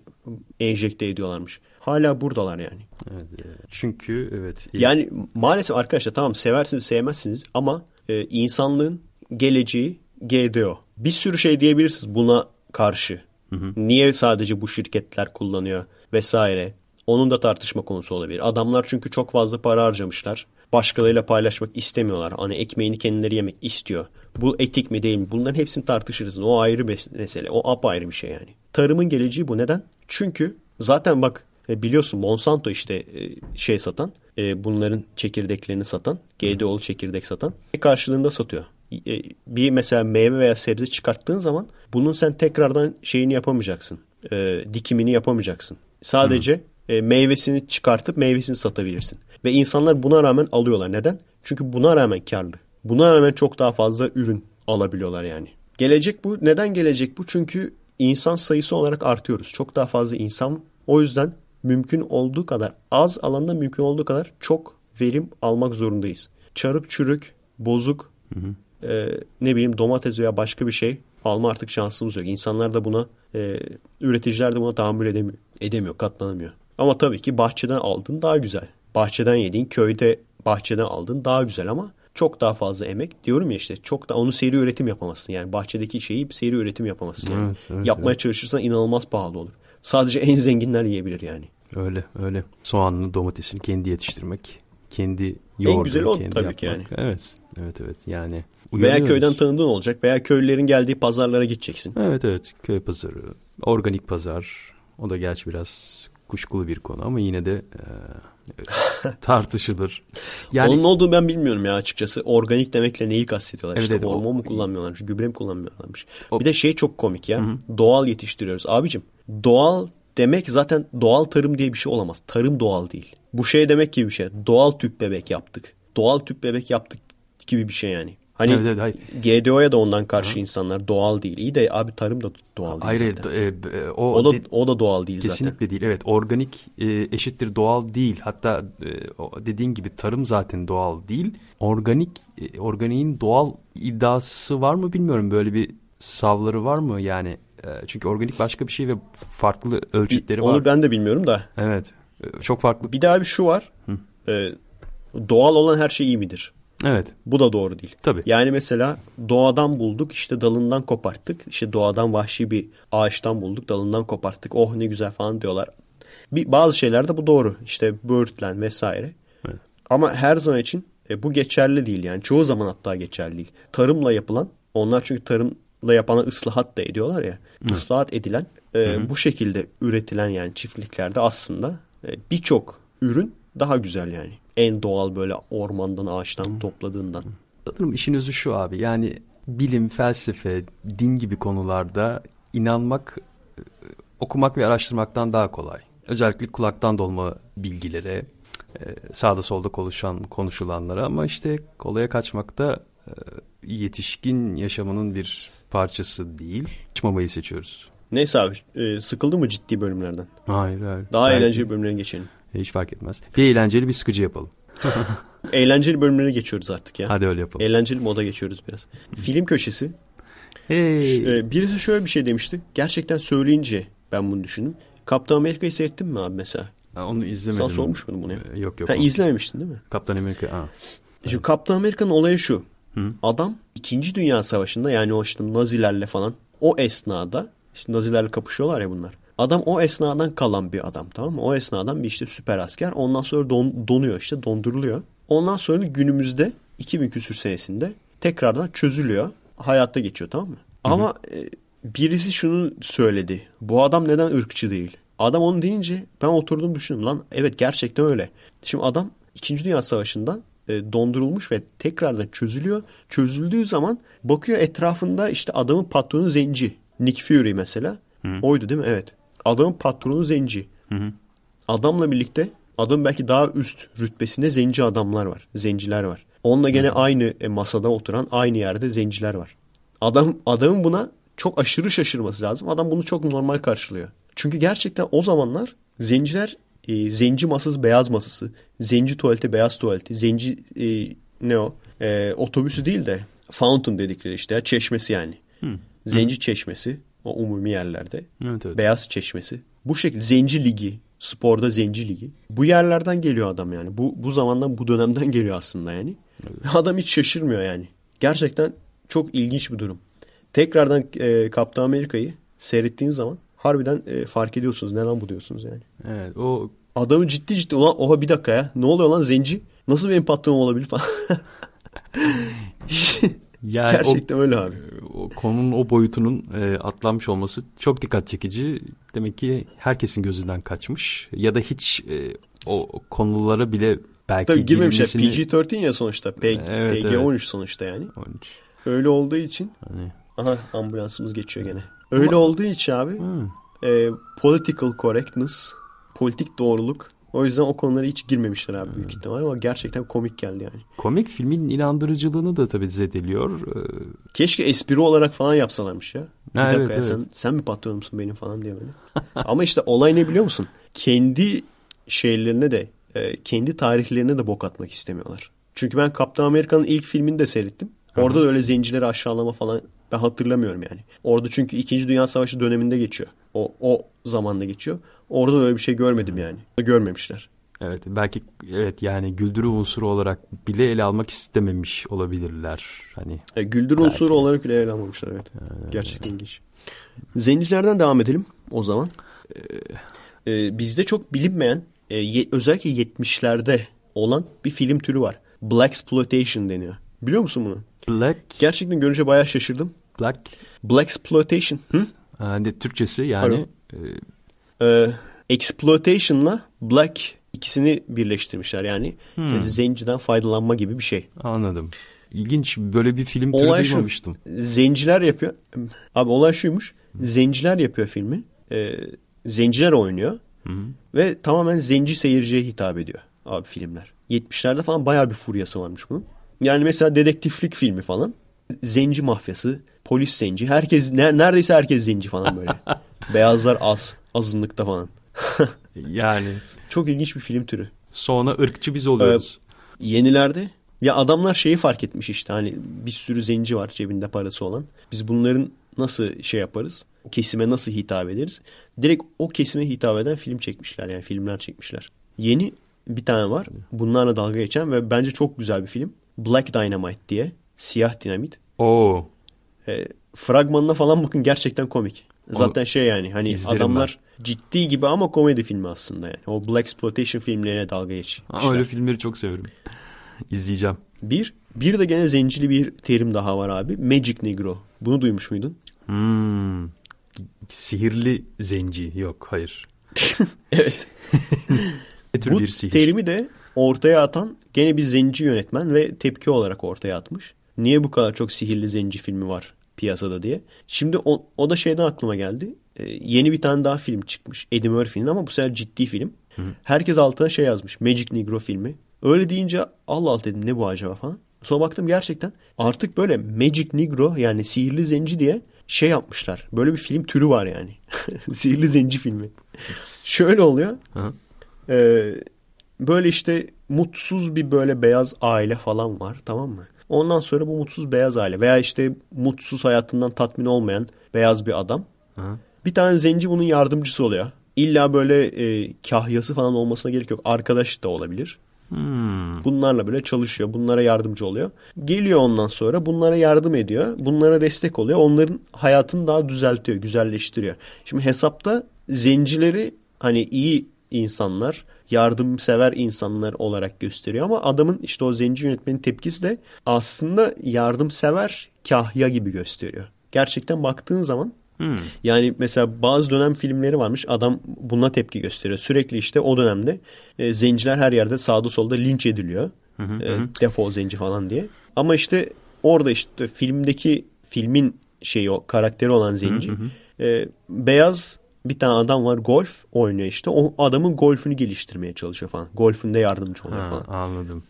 enjekte ediyorlarmış. Hala buradalar yani. Evet, çünkü evet. Yani maalesef arkadaşlar tamam seversiniz sevmezsiniz ama e, insanlığın geleceği GDO. Bir sürü şey diyebilirsiniz buna karşı. Hı hı. Niye sadece bu şirketler kullanıyor vesaire. Onun da tartışma konusu olabilir. Adamlar çünkü çok fazla para harcamışlar. Başkalarıyla paylaşmak istemiyorlar. Hani ekmeğini kendileri yemek istiyor. Bu etik mi değil mi? Bunların hepsini tartışırız. O ayrı bir mesele. O apayrı bir şey yani. Tarımın geleceği bu. Neden? Çünkü zaten bak e, biliyorsun Monsanto işte e, şey satan, e, bunların çekirdeklerini satan, GDO'lu çekirdek satan karşılığında satıyor. Bir mesela meyve veya sebze çıkarttığın zaman bunun sen tekrardan şeyini yapamayacaksın. Dikimini yapamayacaksın. Sadece hmm. meyvesini çıkartıp meyvesini satabilirsin. Ve insanlar buna rağmen alıyorlar. Neden? Çünkü buna rağmen karlı. Buna rağmen çok daha fazla ürün alabiliyorlar yani. Gelecek bu. Neden gelecek bu? Çünkü insan sayısı olarak artıyoruz. Çok daha fazla insan. O yüzden mümkün olduğu kadar az alanda mümkün olduğu kadar çok verim almak zorundayız. Çarık çürük, bozuk, hı hı. E, ne bileyim domates veya başka bir şey alma artık şansımız yok. İnsanlar da buna, e, üreticiler de buna tahammül edemiyor, edemiyor, katlanamıyor. Ama tabii ki bahçeden aldığın daha güzel. Bahçeden yediğin, köyde bahçeden aldığın daha güzel ama çok daha fazla emek. Diyorum ya işte çok da onu seri üretim yapamazsın. Yani bahçedeki şeyi seri üretim yapamazsın. Yani. Evet, evet, Yapmaya evet. çalışırsan inanılmaz pahalı olur. Sadece en zenginler yiyebilir yani. Öyle öyle. Soğanını domatesini kendi yetiştirmek. Kendi yoğurdu. En güzel o tabii yapmak. ki yani. Evet. Evet evet yani. Veya köyden tanıdığın olacak veya köylülerin geldiği pazarlara gideceksin. Evet evet köy pazarı. Organik pazar. O da gerçi biraz kuşkulu bir konu ama yine de e, [LAUGHS] tartışılır. Yani, Onun olduğunu ben bilmiyorum ya açıkçası. Organik demekle neyi kastediyorlar? Evet, işte evet, hormon o, mu kullanmıyorlarmış, gübre mi kullanmıyorlarmış? O, bir de şey çok komik ya. Hı. Doğal yetiştiriyoruz. Abicim doğal demek zaten doğal tarım diye bir şey olamaz. Tarım doğal değil. Bu şey demek gibi bir şey. Doğal tüp bebek yaptık. Doğal tüp bebek yaptık gibi bir şey yani. Hani evet, evet, GDO'ya da ondan karşı ha. insanlar doğal değil. İyi de abi tarım da doğal değil hayır, zaten. E, e, o, o, da, o da doğal değil kesinlikle zaten. Kesinlikle değil. Evet organik e, eşittir doğal değil. Hatta e, dediğin gibi tarım zaten doğal değil. Organik e, organiğin doğal iddiası var mı bilmiyorum. Böyle bir savları var mı yani? E, çünkü organik başka bir şey ve farklı ölçütleri Onu var. Onu ben de bilmiyorum da. Evet. E, çok farklı. Bir daha bir şu var. Hı. E, doğal olan her şey iyi midir? Evet. Bu da doğru değil. Tabii. Yani mesela doğadan bulduk işte dalından koparttık. İşte doğadan vahşi bir ağaçtan bulduk dalından koparttık. Oh ne güzel falan diyorlar. Bir, bazı şeylerde bu doğru. İşte böğürtlen vesaire. Evet. Ama her zaman için e, bu geçerli değil yani. Çoğu zaman hatta geçerli değil. Tarımla yapılan onlar çünkü tarımla yapana ıslahat da ediyorlar ya. Evet. Islahat edilen e, bu şekilde üretilen yani çiftliklerde aslında e, birçok ürün daha güzel yani en doğal böyle ormandan ağaçtan topladığından. Sanırım işin özü şu abi yani bilim, felsefe, din gibi konularda inanmak, e, okumak ve araştırmaktan daha kolay. Özellikle kulaktan dolma bilgilere, e, sağda solda konuşan konuşulanlara ama işte kolaya kaçmak da e, yetişkin yaşamının bir parçası değil. Çıkmamayı seçiyoruz. Neyse abi sıkıldı mı ciddi bölümlerden? Hayır hayır. Daha Belki... eğlenceli bölümlere geçelim. Hiç fark etmez. Bir eğlenceli bir sıkıcı yapalım. [LAUGHS] eğlenceli bölümlere geçiyoruz artık ya. Hadi öyle yapalım. Eğlenceli moda geçiyoruz biraz. Film köşesi. Hey. E, birisi şöyle bir şey demişti. Gerçekten söyleyince ben bunu düşündüm. Kaptan Amerika'yı seyrettin mi abi mesela? Ha, onu izlemedim. Sen sormuş muydun bunu ya? Ee, yok yok. Ha, izlememiştin değil mi? Kaptan Amerika. Ha. Şimdi evet. Kaptan Amerika'nın olayı şu. Hı? Adam 2. Dünya Savaşı'nda yani o işte Nazilerle falan o esnada işte Nazilerle kapışıyorlar ya bunlar. Adam o esnadan kalan bir adam tamam mı? O esnadan bir işte süper asker. Ondan sonra don, donuyor işte donduruluyor. Ondan sonra günümüzde 2000 küsür senesinde tekrardan çözülüyor. Hayatta geçiyor tamam mı? Hı-hı. Ama e, birisi şunu söyledi. Bu adam neden ırkçı değil? Adam onu deyince ben oturdum düşündüm lan evet gerçekten öyle. Şimdi adam 2. Dünya Savaşı'ndan e, dondurulmuş ve tekrardan çözülüyor. Çözüldüğü zaman bakıyor etrafında işte adamın patronu zenci. Nick Fury mesela. Hı. Oydu değil mi? Evet. Adamın patronu zenci. Hı hı. Adamla birlikte adam belki daha üst rütbesinde zenci adamlar var. Zenciler var. Onunla gene hı. aynı e, masada oturan aynı yerde zenciler var. Adam adamın buna çok aşırı şaşırması lazım. Adam bunu çok normal karşılıyor. Çünkü gerçekten o zamanlar zenciler e, zenci masası beyaz masası, zenci tuvaleti beyaz tuvaleti, zenci e, ne o e, otobüsü değil de fountain dedikleri işte ya, çeşmesi yani. Hmm. Zenci hmm. çeşmesi o umumi yerlerde. Evet, evet. Beyaz çeşmesi. Bu şekilde zenci ligi, sporda zenci ligi. Bu yerlerden geliyor adam yani. Bu bu zamandan bu dönemden geliyor aslında yani. Evet. Adam hiç şaşırmıyor yani. Gerçekten çok ilginç bir durum. Tekrardan e, Kaptan Amerika'yı seyrettiğiniz zaman harbiden e, fark ediyorsunuz. Ne lan bu diyorsunuz yani. Evet o Adamı ciddi ciddi ulan oha bir dakika ya. Ne oluyor lan zenci? Nasıl benim patronum olabilir falan. [LAUGHS] [LAUGHS] yani Gerçekten o, öyle abi. O konunun o boyutunun e, atlanmış olması çok dikkat çekici. Demek ki herkesin gözünden kaçmış. Ya da hiç e, o konulara bile belki Tabii girmemiş girmesini... PG-13 ya sonuçta. P- evet, PG-13 evet. sonuçta yani. 13. Öyle olduğu için. Hani... Aha ambulansımız geçiyor gene. Öyle Ama... olduğu için abi. Hmm. E, political correctness politik doğruluk. O yüzden o konulara hiç girmemişler abi büyük hmm. ihtimal ama gerçekten komik geldi yani. Komik filmin inandırıcılığını da tabii zedeliyor. Ee, Keşke espri olarak falan yapsalarmış ya. Bir ha, dakika evet, ya evet. sen, sen mi patronumsun benim falan diye böyle. [LAUGHS] ama işte olay ne biliyor musun? Kendi şeylerine de e, kendi tarihlerine de bok atmak istemiyorlar. Çünkü ben Kaptan Amerika'nın ilk filmini de seyrettim. Orada da öyle zencileri aşağılama falan ben hatırlamıyorum yani. Orada çünkü 2. Dünya Savaşı döneminde geçiyor. O, o zamanda geçiyor. Orada öyle bir şey görmedim yani. Görmemişler. Evet belki evet yani güldürü unsuru olarak bile ele almak istememiş olabilirler. Hani e, güldürü belki. unsuru olarak bile ele almamışlar evet. Ee, Gerçekten ilginç. Zencilerden devam edelim o zaman. Ee, e, bizde çok bilinmeyen e, ye, özellikle 70'lerde olan bir film türü var. Black exploitation deniyor. Biliyor musun bunu? Black. Gerçekten görünce bayağı şaşırdım. Black. Black exploitation. Hı? Hani Türkçesi yani. E... Ee, exploitation'la black ikisini birleştirmişler yani. Hmm. Zenciden faydalanma gibi bir şey. Anladım. İlginç böyle bir film türü olay duymamıştım. Şu, zenciler yapıyor. Abi olay şuymuş. Zenciler yapıyor filmi. Ee, zenciler oynuyor. Hı Ve tamamen zenci seyirciye hitap ediyor abi filmler. 70'lerde falan bayağı bir furyası varmış bunun. Yani mesela dedektiflik filmi falan. Zenci mafyası, polis zenci. Herkes neredeyse herkes zenci falan böyle. [LAUGHS] Beyazlar az, azınlıkta falan. [LAUGHS] yani çok ilginç bir film türü. Sonra ırkçı biz oluyoruz. Ee, yenilerde ya adamlar şeyi fark etmiş işte hani bir sürü zenci var cebinde parası olan. Biz bunların nasıl şey yaparız? Kesime nasıl hitap ederiz? Direkt o kesime hitap eden film çekmişler yani filmler çekmişler. Yeni bir tane var. Bunlarla dalga geçen ve bence çok güzel bir film. Black Dynamite diye. Siyah dinamit. Oo. E, fragmanına falan bakın gerçekten komik. Zaten şey yani hani adamlar ben. ciddi gibi ama komedi filmi aslında yani. O Black Exploitation filmlerine dalga geçmişler. Öyle filmleri çok severim. İzleyeceğim. Bir, bir de gene zencili bir terim daha var abi. Magic Negro. Bunu duymuş muydun? Hmm. Sihirli zenci. Yok hayır. [LAUGHS] evet. [LAUGHS] Bu bir sihir? terimi de ortaya atan gene bir zenci yönetmen ve tepki olarak ortaya atmış. Niye bu kadar çok sihirli zenci filmi var piyasada diye. Şimdi o, o da şeyden aklıma geldi. Ee, yeni bir tane daha film çıkmış. Eddie Murphy'nin ama bu sefer ciddi film. Hı. Herkes altına şey yazmış. Magic Negro filmi. Öyle deyince Allah Allah dedim ne bu acaba falan. Sonra baktım gerçekten artık böyle Magic Negro yani sihirli zenci diye şey yapmışlar. Böyle bir film türü var yani. [LAUGHS] sihirli zenci filmi. Şöyle oluyor. Hı. Ee, böyle işte mutsuz bir böyle beyaz aile falan var tamam mı? Ondan sonra bu mutsuz beyaz aile veya işte mutsuz hayatından tatmin olmayan beyaz bir adam. Hı. Bir tane zenci bunun yardımcısı oluyor. İlla böyle e, kahyası falan olmasına gerek yok. Arkadaş da olabilir. Hmm. Bunlarla böyle çalışıyor. Bunlara yardımcı oluyor. Geliyor ondan sonra bunlara yardım ediyor. Bunlara destek oluyor. Onların hayatını daha düzeltiyor, güzelleştiriyor. Şimdi hesapta zencileri hani iyi insanlar, yardımsever insanlar olarak gösteriyor ama adamın işte o zenci yönetmenin tepkisi de aslında yardımsever kahya gibi gösteriyor. Gerçekten baktığın zaman Hmm. Yani mesela bazı dönem filmleri varmış adam buna tepki gösteriyor. Sürekli işte o dönemde e, zenciler her yerde sağda solda linç ediliyor. Hı hı, e, defol zenci falan diye. Ama işte orada işte filmdeki filmin şeyi o karakteri olan zenci. Hı hı. E, beyaz bir tane adam var golf oynuyor işte. O adamın golfünü geliştirmeye çalışıyor falan. Golfünde yardımcı oluyor ha, falan. Anladım.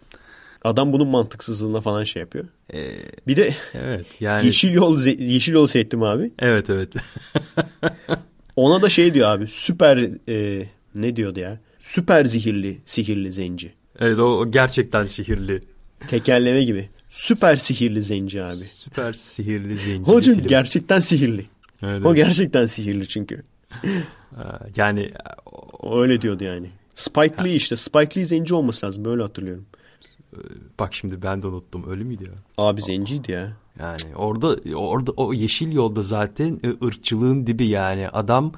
Adam bunun mantıksızlığına falan şey yapıyor. Ee, bir de evet yani Yeşil Yol Yeşil Yol seyrettim abi. Evet evet. [LAUGHS] Ona da şey diyor abi. Süper e, ne diyordu ya? Süper zihirli, sihirli zenci. Evet o, o gerçekten sihirli. Tekerleme gibi. Süper sihirli zenci abi. Süper sihirli zenci. O gerçekten sihirli. Evet, o gerçekten sihirli çünkü. Yani o öyle diyordu yani. Spike Lee işte. Spike Lee zenci olması lazım. Böyle hatırlıyorum. Bak şimdi ben de unuttum. Öyle miydi ya? Abi zenciydi ya. Yani orada orada o yeşil yolda zaten e, ırkçılığın dibi yani. Adam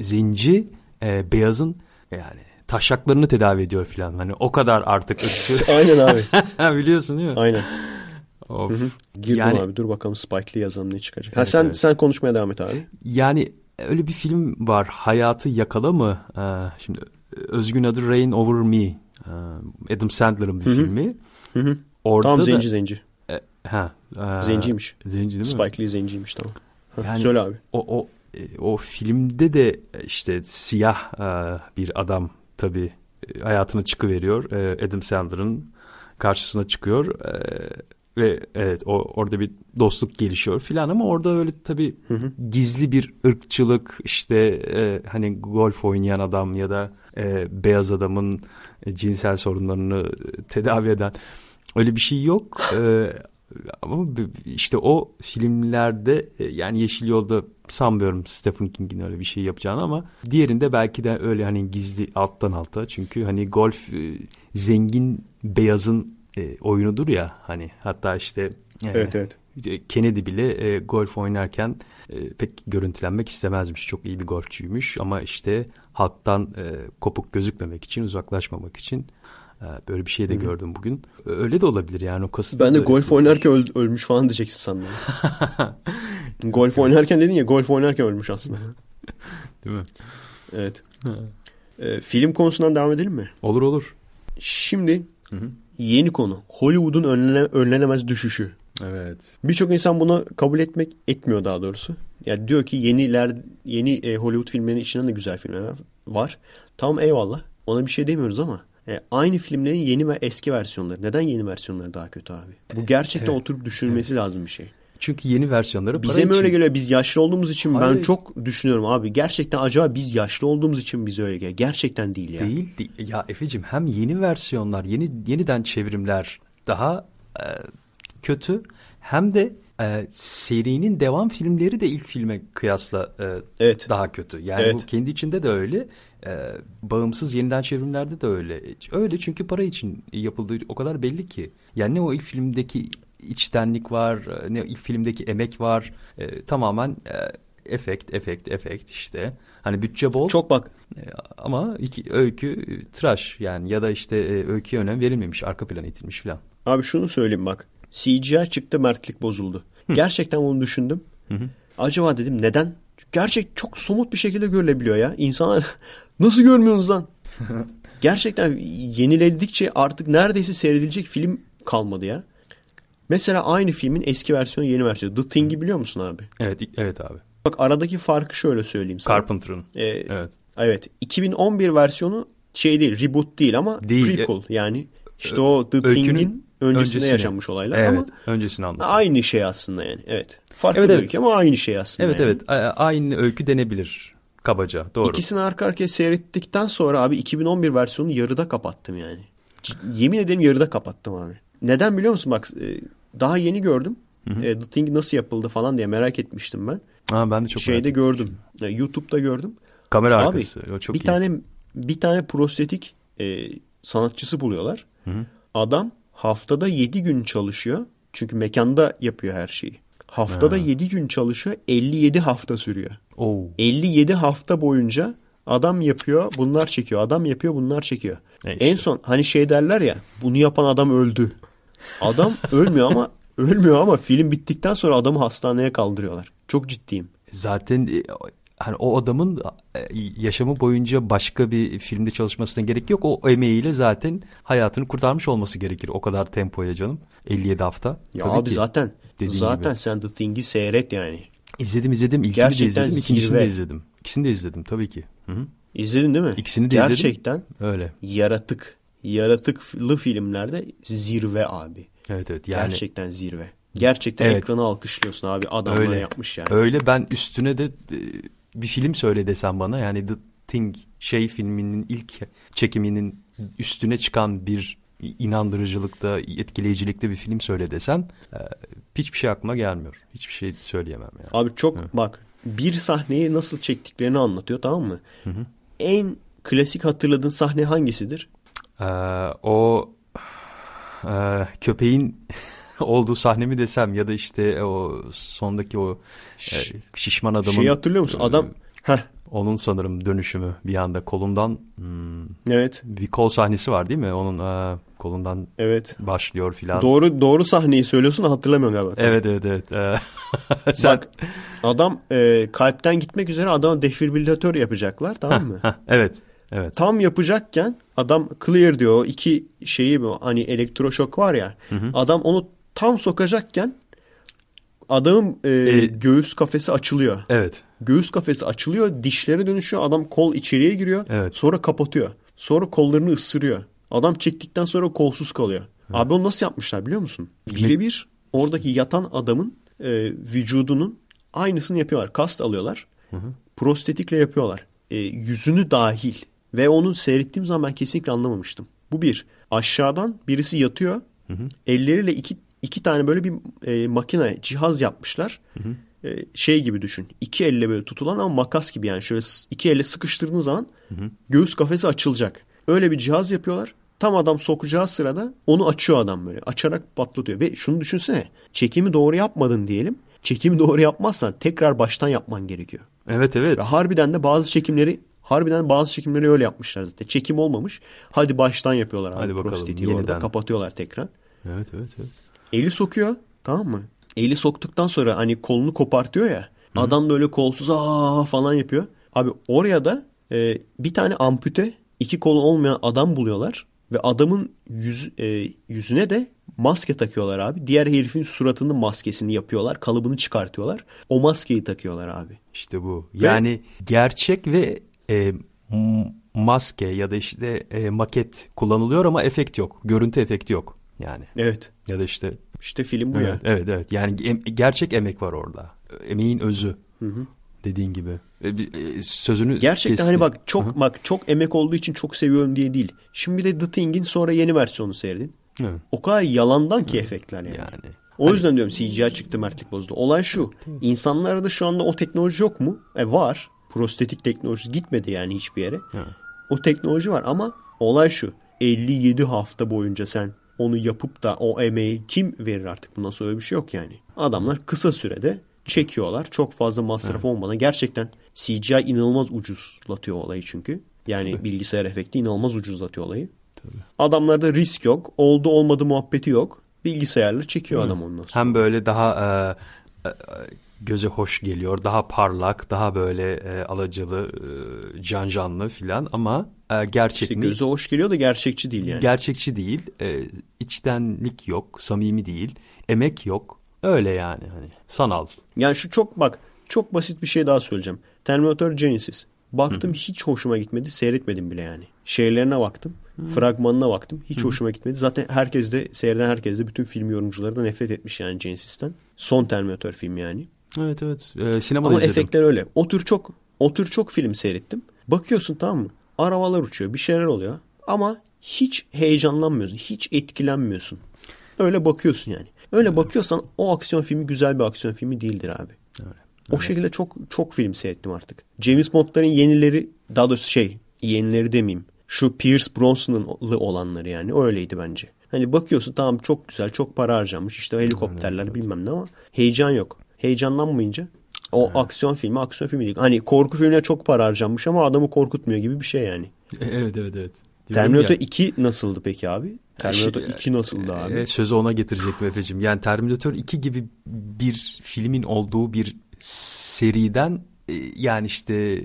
zenci e, beyazın yani taşaklarını tedavi ediyor filan. Hani o kadar artık. [LAUGHS] Aynen abi. [LAUGHS] Biliyorsun değil mi? Aynen. Of. Hı Girdim yani, abi dur bakalım Spike Lee yazalım ne çıkacak. Evet, ha, sen evet. sen konuşmaya devam et abi. Yani öyle bir film var. Hayatı Yakala mı? Ee, şimdi özgün adı Rain Over Me. Ee, Adam Sandler'ın bir Hı-hı. filmi. Hı-hı. Orada tamam zenci da, zenci. E, ha, e, Zenciymiş. Zenci değil mi? Spike Lee zenciymiş tamam. yani, Söyle abi. O, o, e, o filmde de işte siyah e, bir adam tabii e, hayatına çıkıveriyor. E, Adam Sandler'ın karşısına çıkıyor. E, ve evet o orada bir dostluk gelişiyor filan ama orada öyle tabii hı hı. gizli bir ırkçılık işte e, hani golf oynayan adam ya da e, beyaz adamın e, cinsel sorunlarını tedavi eden öyle bir şey yok. E, ama işte o filmlerde e, yani Yeşil Yolda sanmıyorum Stephen King'in öyle bir şey yapacağını ama diğerinde belki de öyle hani gizli alttan alta çünkü hani golf e, zengin beyazın e, oyunudur ya hani hatta işte e, evet evet. Kennedy bile e, golf oynarken e, pek görüntülenmek istemezmiş. Çok iyi bir golfçüymüş ama işte halktan e, kopuk gözükmemek için, uzaklaşmamak için e, böyle bir şey de Hı-hı. gördüm bugün. Öyle de olabilir yani o kasıtlı. Ben de golf oynarken öl, ölmüş falan diyeceksin sandım. [LAUGHS] golf oynarken dedin ya golf oynarken ölmüş aslında. [LAUGHS] Değil mi? Evet. e, film konusundan devam edelim mi? Olur olur. Şimdi Hı-hı yeni konu. Hollywood'un önlene, önlenemez düşüşü. Evet. Birçok insan bunu kabul etmek etmiyor daha doğrusu. Yani diyor ki yeniler yeni e, Hollywood filmlerinin içinden de güzel filmler var. Tamam eyvallah. Ona bir şey demiyoruz ama e, aynı filmlerin yeni ve eski versiyonları. Neden yeni versiyonları daha kötü abi? Bu gerçekten evet. oturup düşünülmesi evet. lazım bir şey. Çünkü yeni versiyonları Bize mi öyle geliyor? Biz yaşlı olduğumuz için Hayır. ben çok düşünüyorum abi. Gerçekten acaba biz yaşlı olduğumuz için bize öyle geliyor. Gerçekten değil ya. Değil. değil. Ya Efe'cim hem yeni versiyonlar, yeni yeniden çevrimler daha e, kötü hem de e, serinin devam filmleri de ilk filme kıyasla e, evet. daha kötü. Yani evet. bu kendi içinde de öyle. E, bağımsız yeniden çevrimlerde de öyle. Öyle çünkü para için yapıldığı o kadar belli ki. Yani ne o ilk filmdeki içtenlik var, e, ne ilk filmdeki emek var. E, tamamen e, efekt, efekt, efekt işte. Hani bütçe bol. Çok bak. E, ama iki, öykü e, tıraş yani ya da işte e, öyküye önem verilmemiş, arka plana itilmiş falan. Abi şunu söyleyeyim bak. CGI çıktı, mertlik bozuldu. Hı. Gerçekten bunu düşündüm. Hı hı. Acaba dedim neden? Gerçek çok somut bir şekilde görülebiliyor ya. İnsanlar [LAUGHS] nasıl görmüyorsunuz lan? [LAUGHS] Gerçekten yeniledikçe artık neredeyse seyredilecek film kalmadı ya. Mesela aynı filmin eski versiyonu yeni versiyonu. The Thing'i biliyor musun abi? Evet evet abi. Bak aradaki farkı şöyle söyleyeyim sana. Carpenter'ın. Ee, evet. Evet. 2011 versiyonu şey değil reboot değil ama değil. prequel yani. işte o The Thing'in öncesinde öncesine. yaşanmış olaylar evet, ama öncesini anlatıyor. Aynı şey aslında yani. Evet. Farklı evet, bir evet. öykü ama aynı şey aslında. Evet yani. evet. Aynı öykü denebilir kabaca. Doğru. İkisini arka arkaya seyrettikten sonra abi 2011 versiyonu yarıda kapattım yani. Yemin ederim yarıda kapattım abi. Neden biliyor musun? Bak e, daha yeni gördüm. Hı hı. E, The Thing nasıl yapıldı falan diye merak etmiştim ben. Ha, ben de çok Şeyde gördüm. E, YouTube'da gördüm. Kamera Abi, arkası. O çok bir iyi. tane bir tane prostetik e, sanatçısı buluyorlar. Hı hı. Adam haftada 7 gün çalışıyor. Çünkü mekanda yapıyor her şeyi. Haftada ha. 7 gün çalışıyor. 57 hafta sürüyor. Oo. 57 hafta boyunca adam yapıyor, bunlar çekiyor. Adam yapıyor, bunlar çekiyor. E işte. En son hani şey derler ya, bunu yapan adam öldü. Adam ölmüyor ama ölmüyor ama film bittikten sonra adamı hastaneye kaldırıyorlar. Çok ciddiyim. Zaten e, hani o adamın e, yaşamı boyunca başka bir filmde çalışmasına gerek yok. O emeğiyle zaten hayatını kurtarmış olması gerekir. O kadar tempoya canım. 57 hafta. Ya Tabii abi ki, zaten zaten gibi. sen The Thing'i seyret yani. İzledim izledim. İlkini Gerçekten de izledim. İkincisini de izledim. İkisini de izledim tabii ki. Hı-hı. İzledin değil mi? İkisini de Gerçekten izledim. Gerçekten öyle. Yaratık. Yaratıklı filmlerde zirve abi. Evet evet. Yani... Gerçekten zirve. Gerçekten evet. ekranı alkışlıyorsun abi. Adamlar öyle. yapmış yani. Öyle ben üstüne de e, bir film söyle desem bana yani The Thing şey filminin ilk çekiminin üstüne çıkan bir inandırıcılıkta, etkileyicilikte bir film söyle desen e, hiçbir şey aklıma gelmiyor. Hiçbir şey söyleyemem yani. Abi çok evet. bak bir sahneyi nasıl çektiklerini anlatıyor tamam mı? Hı hı. En klasik hatırladığın sahne hangisidir? Ee, o e, köpeğin [LAUGHS] olduğu sahne mi desem ya da işte o sondaki o e, şişman adamın... Şeyi hatırlıyor musun? Adam... E, heh. Onun sanırım dönüşümü bir anda kolundan hmm, evet bir kol sahnesi var değil mi? Onun e, kolundan evet başlıyor filan. Doğru doğru sahneyi söylüyorsun hatırlamıyorum galiba. Evet evet evet. Ee, [LAUGHS] sen... Bak adam e, kalpten gitmek üzere adama defibrilatör yapacaklar tamam mı? evet. Evet. Tam yapacakken adam clear diyor. iki şeyi bu hani elektroşok var ya. Hı hı. Adam onu tam sokacakken adamın e, e, göğüs kafesi açılıyor. Evet. Göğüs kafesi açılıyor, dişlere dönüşüyor. Adam kol içeriye giriyor. Evet. Sonra kapatıyor. Sonra kollarını ısırıyor. Adam çektikten sonra kolsuz kalıyor. Hı. Abi onu nasıl yapmışlar biliyor musun? Birebir oradaki yatan adamın e, vücudunun aynısını yapıyorlar. Kast alıyorlar. Hı hı. Prostetikle yapıyorlar. E, yüzünü dahil. Ve onu seyrettiğim zaman ben kesinlikle anlamamıştım. Bu bir. Aşağıdan birisi yatıyor. Hı hı. Elleriyle iki iki tane böyle bir e, makine cihaz yapmışlar. Hı hı. E, şey gibi düşün. İki elle böyle tutulan ama makas gibi yani şöyle iki elle sıkıştırdığın zaman hı hı. göğüs kafesi açılacak. Öyle bir cihaz yapıyorlar. Tam adam sokacağı sırada onu açıyor adam böyle. Açarak patlatıyor. Ve şunu düşünsene. Çekimi doğru yapmadın diyelim. Çekimi doğru yapmazsan tekrar baştan yapman gerekiyor. Evet evet. Ve harbiden de bazı çekimleri harbiden bazı çekimleri öyle yapmışlar zaten. Çekim olmamış. Hadi baştan yapıyorlar abi. Hadi bakalım. Orada. Kapatıyorlar tekrar. Evet evet evet. Eli sokuyor tamam mı? Eli soktuktan sonra hani kolunu kopartıyor ya. Hı-hı. Adam böyle kolsuz aa falan yapıyor. Abi oraya da e, bir tane ampute iki kolu olmayan adam buluyorlar. Ve adamın yüz, e, yüzüne de maske takıyorlar abi. Diğer herifin suratının maskesini yapıyorlar. Kalıbını çıkartıyorlar. O maskeyi takıyorlar abi. İşte bu. Yani ve, gerçek ve e, maske ya da işte e, maket kullanılıyor ama efekt yok. Görüntü efekti yok yani. Evet. Ya da işte işte film bu evet, ya. Evet evet. Yani em, gerçek emek var orada. Emeğin özü. Hı hı. Dediğin gibi. E, e, sözünü Gerçekten kesin. hani bak çok Hı-hı. bak çok emek olduğu için çok seviyorum diye değil. Şimdi bir de The Thing'in sonra yeni versiyonu seyredin. Hı. O kadar yalandan ki Hı. efektler yani. yani. O hani... yüzden diyorum CGI çıktı mertlik bozdu. Olay şu. İnsanlarda şu anda o teknoloji yok mu? E var. Prostetik teknolojisi gitmedi yani hiçbir yere. Hı. O teknoloji var ama olay şu. 57 hafta boyunca sen onu yapıp da o emeği kim verir artık? Bundan sonra öyle bir şey yok yani. Adamlar kısa sürede çekiyorlar. Çok fazla masraf evet. olmadan. Gerçekten CGI inanılmaz ucuzlatıyor olayı çünkü. Yani Tabii. bilgisayar efekti inanılmaz ucuzlatıyor olayı. Tabii. Adamlarda risk yok. Oldu olmadı muhabbeti yok. Bilgisayarla çekiyor Hı. adam ondan sonra. Hem böyle daha e, e, göze hoş geliyor. Daha parlak, daha böyle e, alacalı, e, can canlı filan ama e, gerçek işte mi? Göze hoş geliyor da gerçekçi değil yani. Gerçekçi değil. E, içtenlik yok, samimi değil. Emek yok. Öyle yani hani sanal. Yani şu çok bak çok basit bir şey daha söyleyeceğim. Terminator Genesis. Baktım Hı. hiç hoşuma gitmedi. Seyretmedim bile yani. Şeylerine baktım. Hı. Fragmanına baktım. Hiç Hı. hoşuma gitmedi. Zaten herkes de seyreden herkes de bütün film yorumcuları da nefret etmiş yani Genesis'ten. Son Terminator filmi yani. Evet evet. Ee, sinemada Ama izledim. efektler öyle. O tür çok o tür çok film seyrettim. Bakıyorsun tamam mı? Arabalar uçuyor. Bir şeyler oluyor. Ama hiç heyecanlanmıyorsun. Hiç etkilenmiyorsun. Öyle bakıyorsun yani. Öyle evet. bakıyorsan o aksiyon filmi güzel bir aksiyon filmi değildir abi. Öyle. O evet. şekilde çok çok film seyrettim artık. James Bond'ların yenileri daha doğrusu şey yenileri demeyeyim. Şu Pierce Brosnan'lı olanları yani öyleydi bence. Hani bakıyorsun tamam çok güzel çok para harcamış işte helikopterler evet. bilmem ne ama heyecan yok heyecanlanmayınca o evet. aksiyon filmi aksiyon filmi değil. Hani korku filmine çok para harcanmış ama adamı korkutmuyor gibi bir şey yani. E, evet evet evet. Terminator ya. 2 nasıldı peki abi? Terminator 2 nasıldı abi? E, sözü ona getirecektim Efe'cim. Yani Terminator 2 gibi bir filmin olduğu bir seriden e, yani işte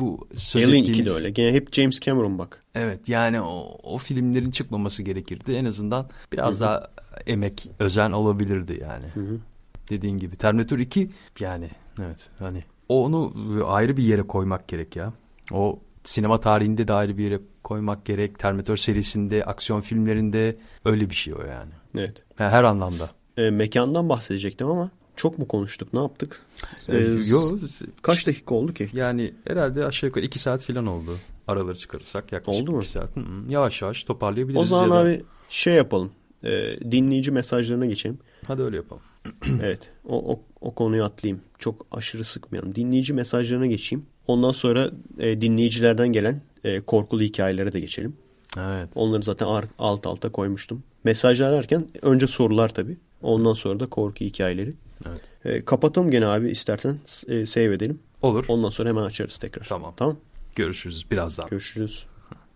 bu söz Alien ettiğiniz... 2 de öyle. Gene hep James Cameron bak. Evet yani o, o filmlerin çıkmaması gerekirdi. En azından biraz Hı-hı. daha emek, özen olabilirdi yani. Hı-hı. Dediğin gibi Terminator 2 yani evet hani onu ayrı bir yere koymak gerek ya. O sinema tarihinde de ayrı bir yere koymak gerek. Terminator serisinde, aksiyon filmlerinde öyle bir şey o yani. Evet. Yani her anlamda. E, mekandan bahsedecektim ama çok mu konuştuk? Ne yaptık? Ee, Yo, kaç dakika oldu ki? Yani herhalde aşağı yukarı iki saat falan oldu. Araları çıkarırsak yaklaşık oldu mu? iki saat. Hı -hı. Yavaş yavaş toparlayabiliriz. O zaman abi şey yapalım. E, dinleyici mesajlarına geçelim. Hadi öyle yapalım. [CLEARS THROAT] evet. O, o, o konuyu atlayayım. Çok aşırı sıkmayalım. Dinleyici mesajlarına geçeyim. Ondan sonra e, dinleyicilerden gelen e, korkulu hikayelere de geçelim. Evet. Onları zaten alt alta koymuştum. Mesajlar derken önce sorular tabii. Ondan sonra da korku hikayeleri. Evet. E, kapatalım gene abi istersen e, save edelim. Olur. Ondan sonra hemen açarız tekrar. Tamam. Tamam. Görüşürüz birazdan. Görüşürüz.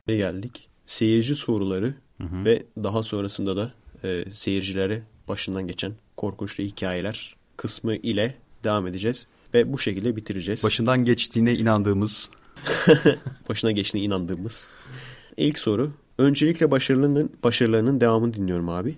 Ve geldik. Seyirci soruları hı hı. ve daha sonrasında da e, seyircilere başından geçen korkunçlu hikayeler kısmı ile devam edeceğiz. Ve bu şekilde bitireceğiz. Başından geçtiğine inandığımız. [LAUGHS] Başına geçtiğine inandığımız. İlk soru. Öncelikle başarılarının, başarılarının devamını dinliyorum abi.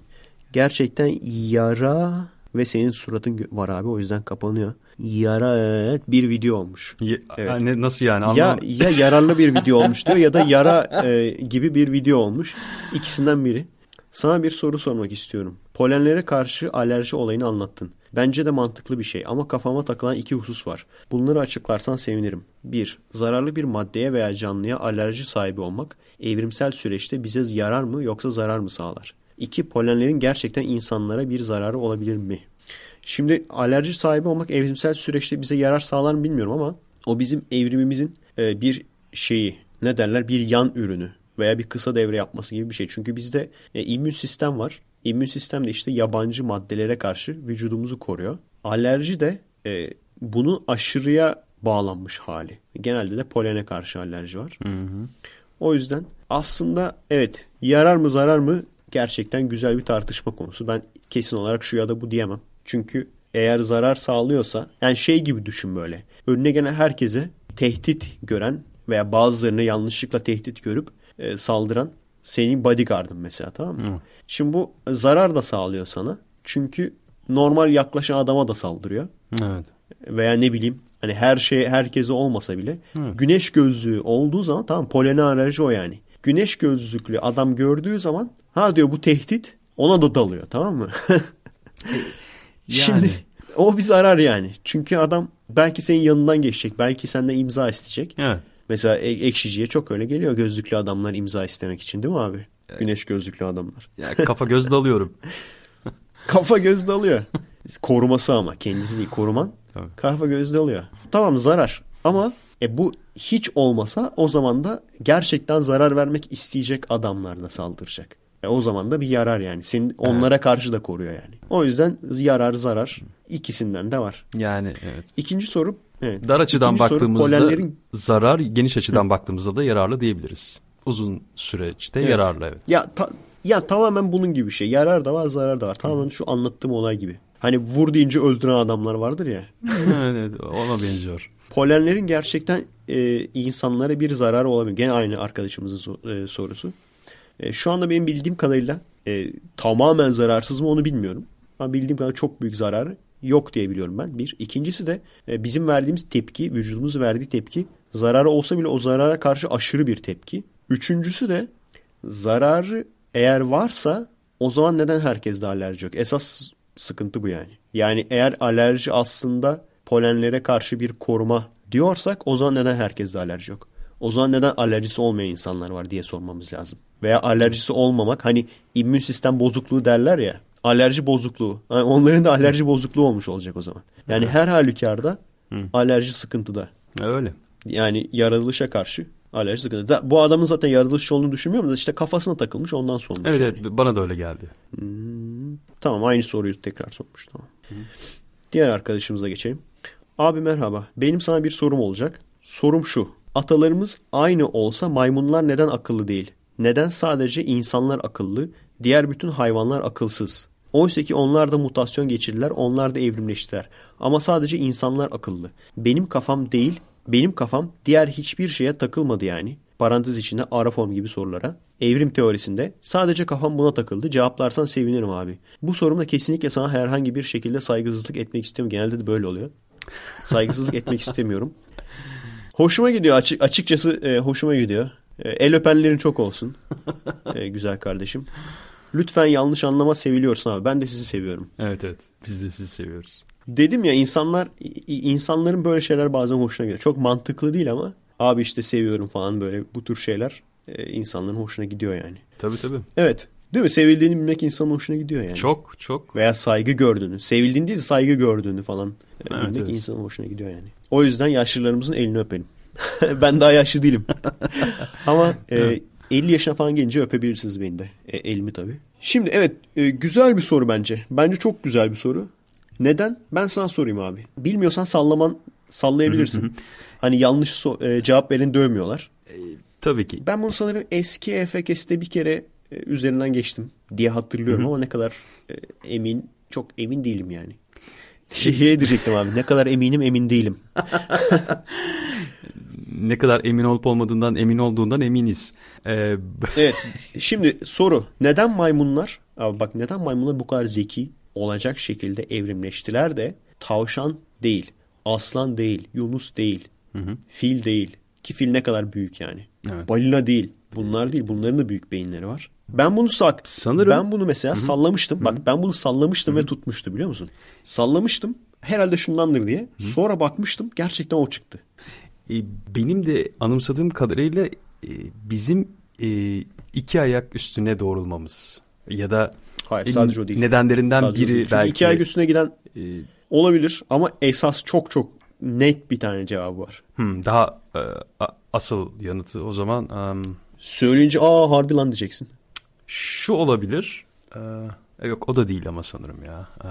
Gerçekten yara ve senin suratın var abi o yüzden kapanıyor. Yara evet bir video olmuş. Ya, evet. Yani nasıl yani? Anlam ya, ya yararlı bir video olmuş diyor ya da yara [LAUGHS] e, gibi bir video olmuş. İkisinden biri. Sana bir soru sormak istiyorum. Polenlere karşı alerji olayını anlattın. Bence de mantıklı bir şey ama kafama takılan iki husus var. Bunları açıklarsan sevinirim. 1. Zararlı bir maddeye veya canlıya alerji sahibi olmak evrimsel süreçte bize yarar mı yoksa zarar mı sağlar? 2. Polenlerin gerçekten insanlara bir zararı olabilir mi? Şimdi alerji sahibi olmak evrimsel süreçte bize yarar sağlar mı bilmiyorum ama o bizim evrimimizin e, bir şeyi ne derler bir yan ürünü veya bir kısa devre yapması gibi bir şey. Çünkü bizde e, immün sistem var. İmmün sistem de işte yabancı maddelere karşı vücudumuzu koruyor. Alerji de e, bunun aşırıya bağlanmış hali. Genelde de polene karşı alerji var. Hı hı. O yüzden aslında evet yarar mı zarar mı gerçekten güzel bir tartışma konusu. Ben kesin olarak şu ya da bu diyemem. Çünkü eğer zarar sağlıyorsa yani şey gibi düşün böyle. Önüne gelen herkese tehdit gören veya bazılarını yanlışlıkla tehdit görüp e, saldıran senin bodyguardın mesela tamam mı? Hı. Şimdi bu zarar da sağlıyor sana. Çünkü normal yaklaşan adama da saldırıyor. Evet. Veya ne bileyim hani her şey herkese olmasa bile evet. güneş gözlüğü olduğu zaman tamam polene alerji o yani. Güneş gözlüklü adam gördüğü zaman ha diyor bu tehdit ona da dalıyor tamam mı? [LAUGHS] yani. Şimdi o bir zarar yani. Çünkü adam belki senin yanından geçecek. Belki senden imza isteyecek. Evet. Mesela ekşiciye çok öyle geliyor gözlüklü adamlar imza istemek için değil mi abi? Evet. Güneş gözlüklü adamlar. Ya, kafa göz dalıyorum. [LAUGHS] kafa göz dalıyor. Koruması ama kendisi değil koruman. Tabii. Kafa göz dalıyor. Tamam zarar ama e, bu hiç olmasa o zaman da gerçekten zarar vermek isteyecek adamlar da saldıracak. E, o zaman da bir yarar yani. Senin onlara evet. karşı da koruyor yani. O yüzden yarar zarar ikisinden de var. Yani evet. İkinci soru Evet. Dar açıdan İkinci baktığımızda soru, polenlerin... zarar, geniş açıdan Hı. baktığımızda da yararlı diyebiliriz. Uzun süreçte evet. yararlı evet. Ya ta, ya tamamen bunun gibi bir şey. Yarar da var, zarar da var. Tamamen şu anlattığım olay gibi. Hani vur deyince öldüren adamlar vardır ya. [LAUGHS] evet, ona benziyor. Polenlerin gerçekten e, insanlara bir zararı olabilir. Gene aynı arkadaşımızın e, sorusu. E, şu anda benim bildiğim kadarıyla e, tamamen zararsız mı onu bilmiyorum. Ama bildiğim kadarıyla çok büyük zararı yok diye biliyorum ben. Bir. İkincisi de e, bizim verdiğimiz tepki, vücudumuz verdiği tepki zararı olsa bile o zarara karşı aşırı bir tepki. Üçüncüsü de zararı eğer varsa o zaman neden herkeste alerji yok? Esas sıkıntı bu yani. Yani eğer alerji aslında polenlere karşı bir koruma diyorsak o zaman neden herkeste alerji yok? O zaman neden alerjisi olmayan insanlar var diye sormamız lazım. Veya alerjisi olmamak hani immün sistem bozukluğu derler ya alerji bozukluğu. Yani onların da alerji bozukluğu olmuş olacak o zaman. Yani Hı. her halükarda Hı. alerji sıkıntıda. Öyle. Yani yaratılışa karşı alerji sıkıntı. Bu adamın zaten yaratılış olduğunu düşünmüyorum da işte kafasına takılmış ondan sormuş. Evet, yani. evet bana da öyle geldi. Hmm, tamam aynı soruyu tekrar sormuş. Tamam. Hı. Diğer arkadaşımıza geçelim. Abi merhaba. Benim sana bir sorum olacak. Sorum şu. Atalarımız aynı olsa maymunlar neden akıllı değil? Neden sadece insanlar akıllı, diğer bütün hayvanlar akılsız? Oysa ki onlar da mutasyon geçirdiler, onlar da evrimleştiler. Ama sadece insanlar akıllı. Benim kafam değil, benim kafam diğer hiçbir şeye takılmadı yani. Parantez içinde ara form gibi sorulara. Evrim teorisinde sadece kafam buna takıldı. Cevaplarsan sevinirim abi. Bu sorumda kesinlikle sana herhangi bir şekilde saygısızlık etmek istemiyorum. Genelde de böyle oluyor. Saygısızlık [LAUGHS] etmek istemiyorum. Hoşuma gidiyor açık, açıkçası e, hoşuma gidiyor. E, el öpenlerin çok olsun. E, güzel kardeşim. Lütfen yanlış anlama seviliyorsun abi. Ben de sizi seviyorum. Evet evet. Biz de sizi seviyoruz. Dedim ya insanlar insanların böyle şeyler bazen hoşuna gidiyor. Çok mantıklı değil ama abi işte seviyorum falan böyle bu tür şeyler e, insanların hoşuna gidiyor yani. Tabii tabii. Evet. Değil mi? Sevildiğini bilmek insanın hoşuna gidiyor yani. Çok çok. Veya saygı gördüğünü. Sevildiğini değil saygı gördüğünü falan e, evet, bilmek evet. insanın hoşuna gidiyor yani. O yüzden yaşlılarımızın elini öpelim. [LAUGHS] ben daha yaşlı değilim. [LAUGHS] Ama e, 50 yaşına falan gelince öpebilirsiniz beni de. E, elimi tabii. Şimdi evet e, güzel bir soru bence. Bence çok güzel bir soru. Neden? Ben sana sorayım abi. Bilmiyorsan sallaman sallayabilirsin. hani yanlış so- e, cevap veren dövmüyorlar. E, tabii ki. Ben bunu sanırım eski EFKS'te bir kere e, üzerinden geçtim diye hatırlıyorum ama ne kadar e, emin çok emin değilim yani. [LAUGHS] Şey diyecektim abi ne kadar eminim emin değilim. [LAUGHS] ne kadar emin olup olmadığından emin olduğundan eminiz. Ee... evet. Şimdi soru. Neden maymunlar abi bak neden maymunlar bu kadar zeki olacak şekilde evrimleştiler de tavşan değil, aslan değil, yunus değil, hı hı. fil değil. Ki fil ne kadar büyük yani. Evet. Balina değil. Bunlar değil. Bunların da büyük beyinleri var. Ben bunu sak sanırım ben bunu mesela Hı-hı. sallamıştım. Hı-hı. Bak ben bunu sallamıştım Hı-hı. ve tutmuştu biliyor musun? Sallamıştım. Herhalde şundandır diye. Hı-hı. Sonra bakmıştım. Gerçekten o çıktı. E, benim de anımsadığım kadarıyla e, bizim e, iki ayak üstüne doğrulmamız ya da Hayır sadece o değil. Nedenlerinden sadece biri Çünkü belki. iki ayak üstüne giden olabilir ama esas çok çok net bir tane cevabı var. Hmm, daha e, asıl yanıtı o zaman. Um, Söyleyince aa harbi lan diyeceksin. Şu olabilir. Ee, yok o da değil ama sanırım ya. Ee,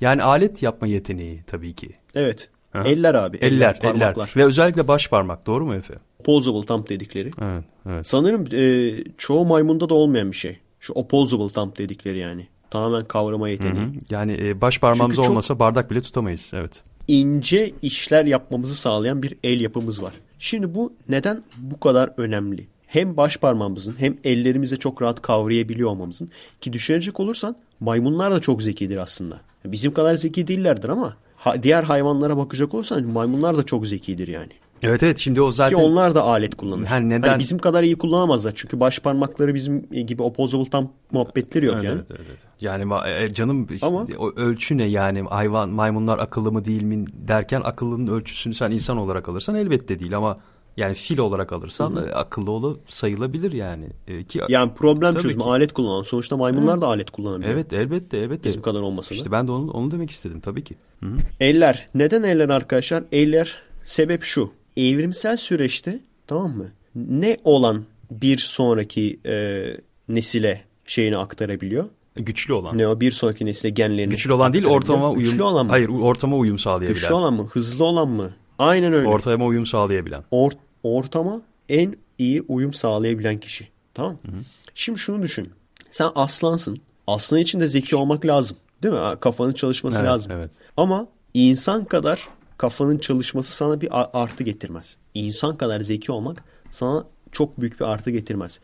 yani alet yapma yeteneği tabii ki. Evet. Ha? Eller abi. Eller, eller, eller. Ve özellikle baş parmak doğru mu Efe? Opposable thumb dedikleri. Evet, evet. Sanırım e, çoğu maymunda da olmayan bir şey. Şu opposable thumb dedikleri yani. Tamamen kavrama yeteneği. Hı hı. Yani e, baş parmağımız Çünkü olmasa bardak bile tutamayız. Evet. İnce işler yapmamızı sağlayan bir el yapımız var. Şimdi bu neden bu kadar önemli? Hem baş parmağımızın hem ellerimizle çok rahat kavrayabiliyor olmamızın ki düşünecek olursan maymunlar da çok zekidir aslında. Bizim kadar zeki değillerdir ama ha, diğer hayvanlara bakacak olursan maymunlar da çok zekidir yani. Evet evet şimdi o zaten... Ki onlar da alet kullanır. Yani neden... Hani bizim kadar iyi kullanamazlar çünkü baş parmakları bizim gibi opposable tam muhabbetleri yok evet, yani. Evet, evet. Yani e, canım Ama, o ölçü ne yani hayvan maymunlar akıllı mı değil mi derken akıllının ölçüsünü sen insan olarak alırsan elbette değil ama yani fil olarak alırsan Hı-hı. E, akıllı olu sayılabilir yani. E, ki Yani problem çözme ki. alet kullanan. Sonuçta maymunlar Hı. da alet kullanabiliyor. Evet elbette elbette. Bizim kadar olmasa da. İşte ben de onu, onu demek istedim tabii ki. Hı-hı. Eller. Neden eller arkadaşlar? Eller sebep şu. Evrimsel süreçte tamam mı? Ne olan bir sonraki e, nesile şeyini aktarabiliyor? Güçlü olan. Ne o bir sonraki nesile genlerini Güçlü olan değil ortama uyum. Güçlü olan mı? Hayır ortama uyum sağlayabilen. Güçlü olan mı? Hızlı olan mı? Aynen öyle. Ortama uyum sağlayabilen. Or ortama en iyi uyum sağlayabilen kişi. Tamam hı. Şimdi şunu düşün. Sen aslansın. Aslan için de zeki olmak lazım. Değil mi? Kafanın çalışması evet, lazım. Evet. Ama insan kadar kafanın çalışması sana bir artı getirmez. İnsan kadar zeki olmak sana çok büyük bir artı getirmez.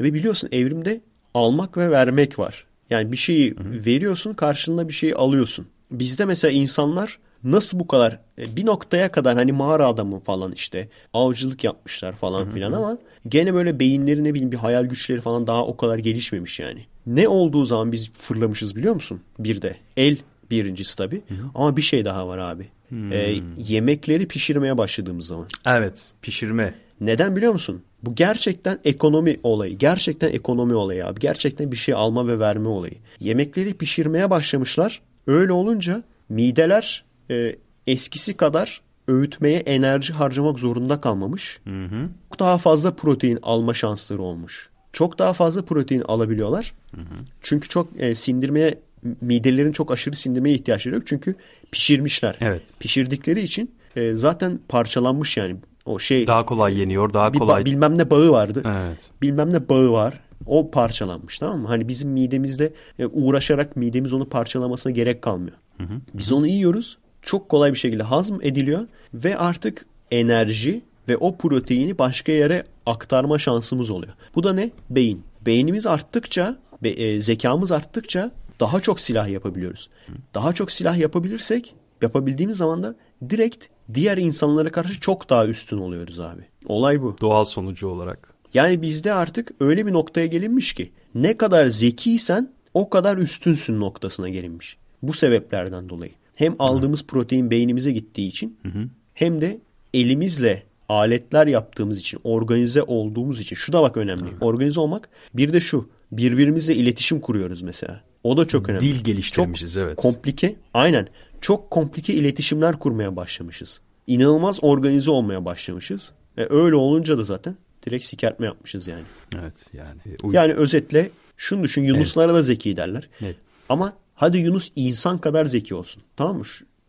Ve biliyorsun evrimde almak ve vermek var. Yani bir şeyi hı hı. veriyorsun karşılığında bir şeyi alıyorsun. Bizde mesela insanlar nasıl bu kadar e, bir noktaya kadar hani mağara adamı falan işte avcılık yapmışlar falan filan ama gene böyle beyinleri ne bileyim bir hayal güçleri falan daha o kadar gelişmemiş yani. Ne olduğu zaman biz fırlamışız biliyor musun? Bir de el birincisi tabii hı hı. ama bir şey daha var abi. Hmm. E, yemekleri pişirmeye başladığımız zaman. Evet pişirme. Neden biliyor musun? Bu gerçekten ekonomi olayı. Gerçekten ekonomi olayı abi. Gerçekten bir şey alma ve verme olayı. Yemekleri pişirmeye başlamışlar. Öyle olunca mideler e, eskisi kadar öğütmeye enerji harcamak zorunda kalmamış. Hı hı. Çok daha fazla protein alma şansları olmuş. Çok daha fazla protein alabiliyorlar. Hı hı. Çünkü çok e, sindirmeye midelerin çok aşırı sindirmeye ihtiyaçları yok. Çünkü pişirmişler. Evet. Pişirdikleri için e, zaten parçalanmış yani. O şey daha kolay yeniyor, daha kolay. Ba- bilmem ne bağı vardı. Evet. Bilmem ne bağı var. O parçalanmış tamam mı? Hani bizim midemizde e, uğraşarak midemiz onu parçalamasına gerek kalmıyor. Hı hı. Biz onu yiyoruz. Çok kolay bir şekilde hazm ediliyor ve artık enerji ve o proteini başka yere aktarma şansımız oluyor. Bu da ne? Beyin. Beynimiz arttıkça, be, e, zekamız arttıkça daha çok silah yapabiliyoruz. Daha çok silah yapabilirsek, yapabildiğimiz zaman da direkt diğer insanlara karşı çok daha üstün oluyoruz abi. Olay bu. Doğal sonucu olarak. Yani bizde artık öyle bir noktaya gelinmiş ki ne kadar zekiysen o kadar üstünsün noktasına gelinmiş. Bu sebeplerden dolayı. Hem aldığımız hı. protein beynimize gittiği için hı hı. hem de elimizle aletler yaptığımız için, organize olduğumuz için. Şu da bak önemli. Hı. Organize olmak. Bir de şu. Birbirimizle iletişim kuruyoruz mesela. O da çok önemli. Dil geliştirmişiz çok evet. komplike. Aynen. Çok komplike iletişimler kurmaya başlamışız. İnanılmaz organize olmaya başlamışız. Ve öyle olunca da zaten direkt sikertme yapmışız yani. Evet yani. Uy- yani özetle şunu düşün Yunuslara evet. da zeki derler. Evet. Ama hadi Yunus insan kadar zeki olsun. Tamam mı?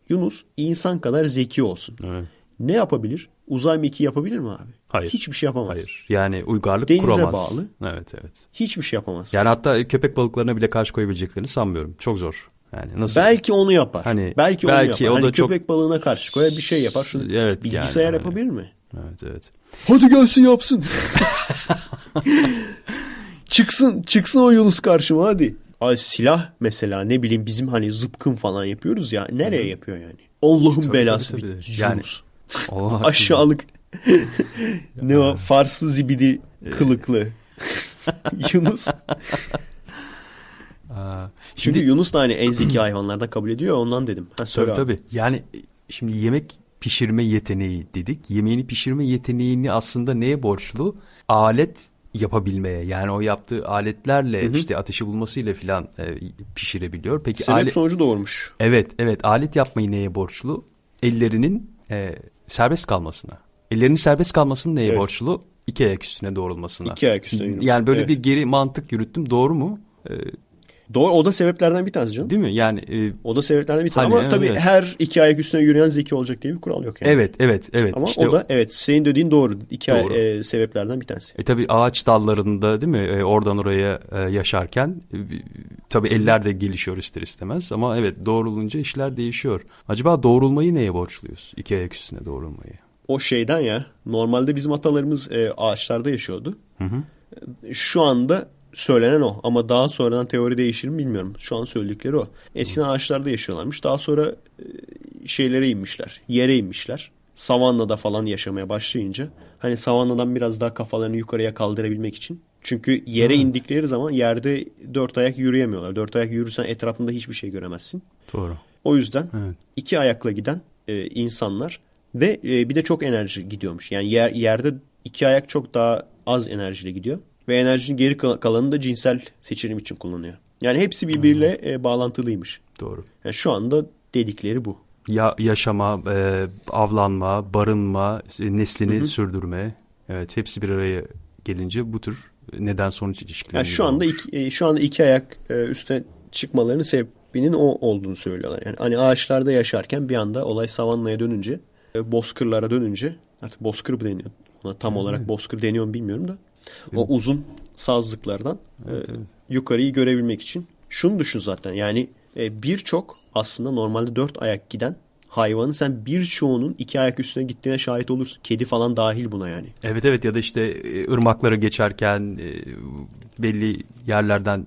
Yunus insan kadar zeki olsun. Evet. Ne yapabilir? Uzay mekiği yapabilir mi abi? Hayır. Hiçbir şey yapamaz. Hayır. Yani uygarlık Denize kuramaz. bağlı. Evet evet. Hiçbir şey yapamaz. Yani hatta köpek balıklarına bile karşı koyabileceklerini sanmıyorum. Çok zor. Yani nasıl? Belki onu yapar. Hani belki, belki onu yapar. O hani da köpek çok... balığına karşı koyar bir şey yapar. Şunu evet, bilgisayar yani, yapabilir mi? Evet evet. Hadi gelsin yapsın. [LAUGHS] çıksın çıksın o Yunus karşıma hadi. Ay silah mesela ne bileyim bizim hani zıpkın falan yapıyoruz ya. Nereye Hı. yapıyor yani? Allah'ın belası tabii, tabii. bir yani. [LAUGHS] Aşağılık. [LAUGHS] ne o? Farslı zibidi kılıklı. [LAUGHS] Yunus. Aa, şimdi, Çünkü Yunus da hani en zeki hayvanlardan kabul ediyor ondan dedim. Ha, tabii abi. tabii. Yani şimdi yemek pişirme yeteneği dedik. Yemeğini pişirme yeteneğini aslında neye borçlu? Alet yapabilmeye. Yani o yaptığı aletlerle hı hı. işte ateşi bulmasıyla filan e, pişirebiliyor. Peki Sebep alet... sonucu doğurmuş. Evet, evet. Alet yapmayı neye borçlu? Ellerinin e, serbest kalmasına. Ellerinin serbest kalmasının neye evet. borçlu? İki ayak üstüne doğrulmasına. İki ayak üstüne Yani böyle evet. bir geri mantık yürüttüm. Doğru mu? Ee, Doğru o da sebeplerden bir tanesi canım. Değil mi? Yani e, o da sebeplerden bir tanesi hani, ama tabii evet. her iki ayak üstüne yürüyen zeki olacak diye bir kural yok yani. Evet, evet, evet. Ama işte o da evet senin dediğin doğru. İki doğru. Ay, e, sebeplerden bir tanesi. E tabii ağaç dallarında değil mi? E, oradan oraya e, yaşarken e, tabii eller de gelişiyor ister istemez ama evet doğrulunca işler değişiyor. Acaba doğrulmayı neye borçluyuz? İki ayak üstüne doğrulmayı. O şeyden ya. Normalde bizim atalarımız e, ağaçlarda yaşıyordu. Hı hı. Şu anda söylenen o. Ama daha sonradan teori değişir mi bilmiyorum. Şu an söyledikleri o. Eskiden ağaçlarda yaşıyorlarmış. Daha sonra e, şeylere inmişler. Yere inmişler. Savannada falan yaşamaya başlayınca. Hani savannadan biraz daha kafalarını yukarıya kaldırabilmek için. Çünkü yere evet. indikleri zaman yerde dört ayak yürüyemiyorlar. Dört ayak yürürsen etrafında hiçbir şey göremezsin. Doğru. O yüzden evet. iki ayakla giden e, insanlar ve e, bir de çok enerji gidiyormuş. Yani yer, yerde iki ayak çok daha az enerjiyle gidiyor ve enerjinin geri kalanını da cinsel seçenim için kullanıyor. Yani hepsi birbiriyle hmm. e, bağlantılıymış. Doğru. Yani şu anda dedikleri bu. Ya yaşama, e, avlanma, barınma, neslini Hı-hı. sürdürme. Evet, hepsi bir araya gelince bu tür neden sonuç ilişkileri. Yani şu anda iki, e, şu anda iki ayak e, üstüne çıkmalarının sebebinin o olduğunu söylüyorlar. Yani hani ağaçlarda yaşarken bir anda olay savannaya dönünce, e, bozkırlara dönünce artık bozkır mı deniyor? Ona tam hmm. olarak bozkır deniyor mu bilmiyorum da. O uzun sazlıklardan evet, e, evet. yukarıyı görebilmek için. Şunu düşün zaten yani e, birçok aslında normalde dört ayak giden hayvanın sen birçoğunun iki ayak üstüne gittiğine şahit olursun. Kedi falan dahil buna yani. Evet evet ya da işte e, ırmakları geçerken belli yerlerden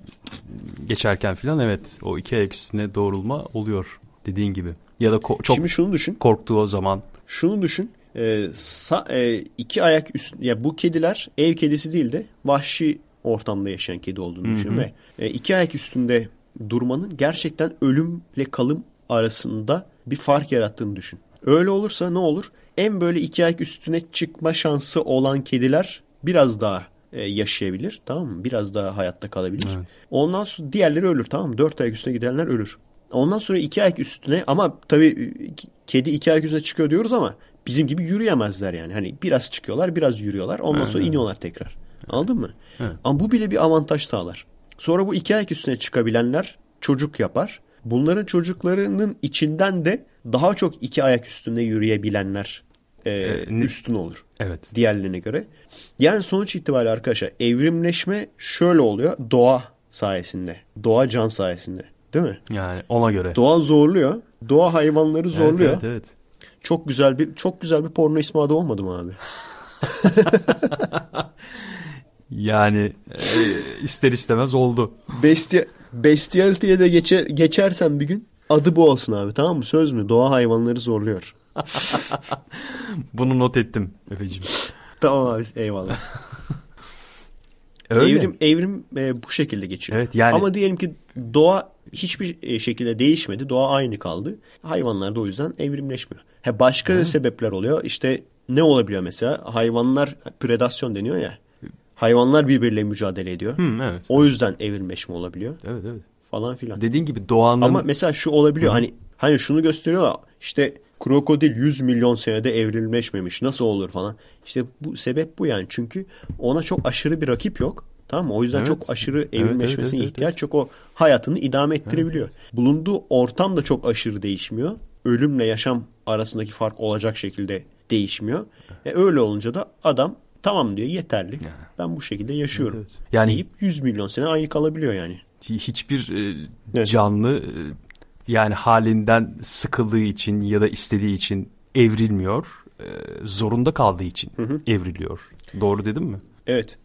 geçerken filan evet o iki ayak üstüne doğrulma oluyor dediğin gibi. Ya da ko- çok Şimdi şunu düşün. korktuğu o zaman. Şunu düşün e, sa, e, iki ayak üst ya bu kediler ev kedisi değil de vahşi ortamda yaşayan kedi olduğunu hı düşün ve e, iki ayak üstünde durmanın gerçekten ölümle kalım arasında bir fark yarattığını düşün. Öyle olursa ne olur? En böyle iki ayak üstüne çıkma şansı olan kediler biraz daha e, yaşayabilir tamam mı? Biraz daha hayatta kalabilir. Evet. Ondan sonra diğerleri ölür tamam mı? Dört ayak üstüne gidenler ölür. Ondan sonra iki ayak üstüne ama tabii e, kedi iki ayak üstüne çıkıyor diyoruz ama bizim gibi yürüyemezler yani. Hani biraz çıkıyorlar, biraz yürüyorlar. Ondan sonra iniyorlar tekrar. Anladın mı? Evet. Ama bu bile bir avantaj sağlar. Sonra bu iki ayak üstüne çıkabilenler çocuk yapar. Bunların çocuklarının içinden de daha çok iki ayak üstünde yürüyebilenler e, ee, üstün olur. Evet. Diğerlerine göre. Yani sonuç itibariyle arkadaşlar evrimleşme şöyle oluyor. Doğa sayesinde. Doğa can sayesinde. Değil mi? Yani ona göre. Doğa zorluyor. Doğa hayvanları zorluyor. Evet, evet, evet. Çok güzel bir çok güzel bir porno ismi adı olmadı mı abi? [LAUGHS] yani e, ister istemez oldu. Bestia Bestiality'ye de geçer, geçersen bir gün adı bu olsun abi tamam mı? Söz mü? Doğa hayvanları zorluyor. [LAUGHS] Bunu not ettim Efe'cim. tamam abi eyvallah. Öyle. Evrim evrim e, bu şekilde geçiyor. Evet, yani... Ama diyelim ki doğa hiçbir e, şekilde değişmedi. Doğa aynı kaldı. Hayvanlar da o yüzden evrimleşmiyor. Ha, başka Hı. sebepler oluyor. İşte ne olabiliyor mesela? Hayvanlar predasyon deniyor ya. Hayvanlar birbirleriyle mücadele ediyor. Hı, evet. O yüzden evrimleşme olabiliyor. Evet evet. Falan filan. Dediğin gibi doğanın... Ama mesela şu olabiliyor. Hı. Hani hani şunu gösteriyor işte krokodil 100 milyon senede evrimleşmemiş. Nasıl olur falan. İşte bu sebep bu yani. Çünkü ona çok aşırı bir rakip yok. Tamam mı? O yüzden evet. çok aşırı evrimleşmesine evet, evet, ihtiyaç evet. yok. O hayatını idame ettirebiliyor. Evet. Bulunduğu ortam da çok aşırı değişmiyor. Ölümle yaşam arasındaki fark olacak şekilde değişmiyor. E öyle olunca da adam tamam diyor yeterli. Yani. Ben bu şekilde yaşıyorum. Evet, evet. Yani deyip 100 milyon sene aynı kalabiliyor yani. Hiçbir e, evet. canlı e, yani halinden sıkıldığı için ya da istediği için evrilmiyor. E, zorunda kaldığı için hı hı. evriliyor. Doğru dedim mi? Evet.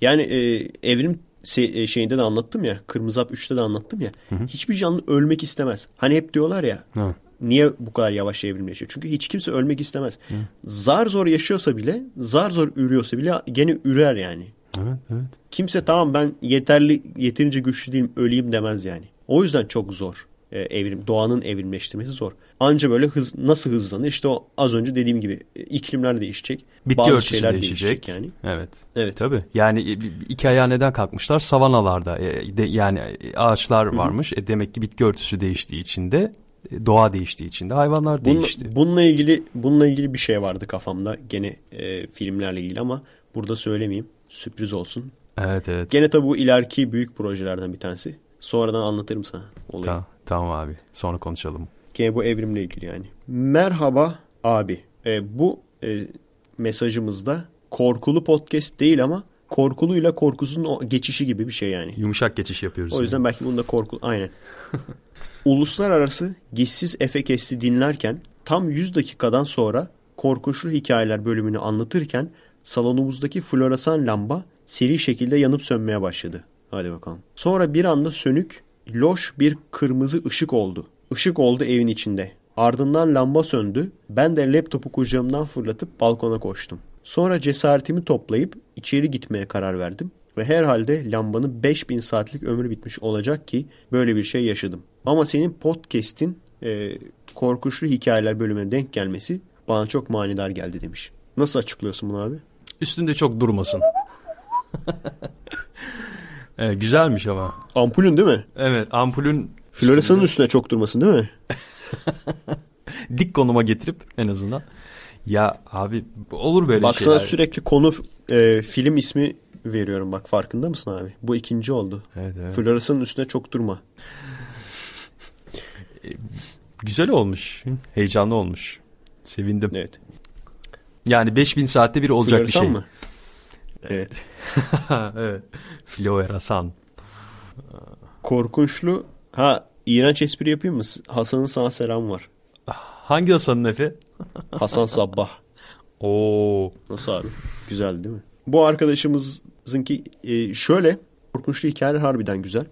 Yani e, evrim e, şeyinde de anlattım ya. Kırmızı Hap 3'te de anlattım ya. Hı hı. Hiçbir canlı ölmek istemez. Hani hep diyorlar ya. Hı. Niye bu kadar yavaş evrimleşiyor? Çünkü hiç kimse ölmek istemez. Hı. Zar zor yaşıyorsa bile, zar zor ürüyorsa bile gene ürer yani. Evet, evet. Kimse tamam ben yeterli, yeterince güçlü değilim, öleyim demez yani. O yüzden çok zor e, evrim, doğanın evrimleştirmesi zor. Anca böyle hız nasıl hızlanır? İşte o az önce dediğim gibi e, iklimler değişecek. Bitki bazı şeyler değişecek. değişecek yani. Evet. Evet. Tabii. Yani e, iki ayağa neden kalkmışlar? Savanalarda e, de, yani ağaçlar varmış. E, demek ki bitki örtüsü değiştiği için de doğa değiştiği için de hayvanlar Bunun, değişti. Bununla ilgili bununla ilgili bir şey vardı kafamda gene e, filmlerle ilgili ama burada söylemeyeyim. Sürpriz olsun. Evet evet. Gene tabii bu ileriki büyük projelerden bir tanesi. Sonradan anlatırım sana olayı. Tamam, tamam abi. Sonra konuşalım. Gene bu evrimle ilgili yani. Merhaba abi. E, bu e, mesajımızda korkulu podcast değil ama korkuluyla korkusuzun o geçişi gibi bir şey yani. Yumuşak geçiş yapıyoruz. O yüzden yani. belki bunda korku aynen. [LAUGHS] Uluslararası Gissiz Efe Kesti dinlerken tam 100 dakikadan sonra Korkunçlu Hikayeler bölümünü anlatırken salonumuzdaki floresan lamba seri şekilde yanıp sönmeye başladı. Hadi bakalım. Sonra bir anda sönük, loş bir kırmızı ışık oldu. Işık oldu evin içinde. Ardından lamba söndü. Ben de laptopu kucağımdan fırlatıp balkona koştum. Sonra cesaretimi toplayıp içeri gitmeye karar verdim. Ve herhalde lambanın 5000 saatlik ömrü bitmiş olacak ki böyle bir şey yaşadım. Ama senin podcast'in e, korkunçlu hikayeler bölümüne denk gelmesi bana çok manidar geldi demiş. Nasıl açıklıyorsun bunu abi? Üstünde çok durmasın. [LAUGHS] evet, güzelmiş ama. Ampulün değil mi? Evet ampulün. Floresanın üstünde çok durmasın değil mi? [LAUGHS] Dik konuma getirip en azından. Ya abi olur böyle Baksana şeyler. Baksana sürekli konu e, film ismi veriyorum bak farkında mısın abi? Bu ikinci oldu. Evet, evet. Floresanın üstüne çok durma. Güzel olmuş. Heyecanlı olmuş. Sevindim. Evet. Yani 5000 saatte bir olacak Floresan bir şey. mı? Evet. [LAUGHS] evet. Floresan. Korkunçlu. Ha iğrenç espri yapayım mı? Hasan'ın sana selam var. Hangi Hasan'ın Efe? Hasan Sabbah. [LAUGHS] Oo. Nasıl abi? Güzel değil mi? Bu arkadaşımızınki e, şöyle korkunçlu hikayeler harbiden güzel.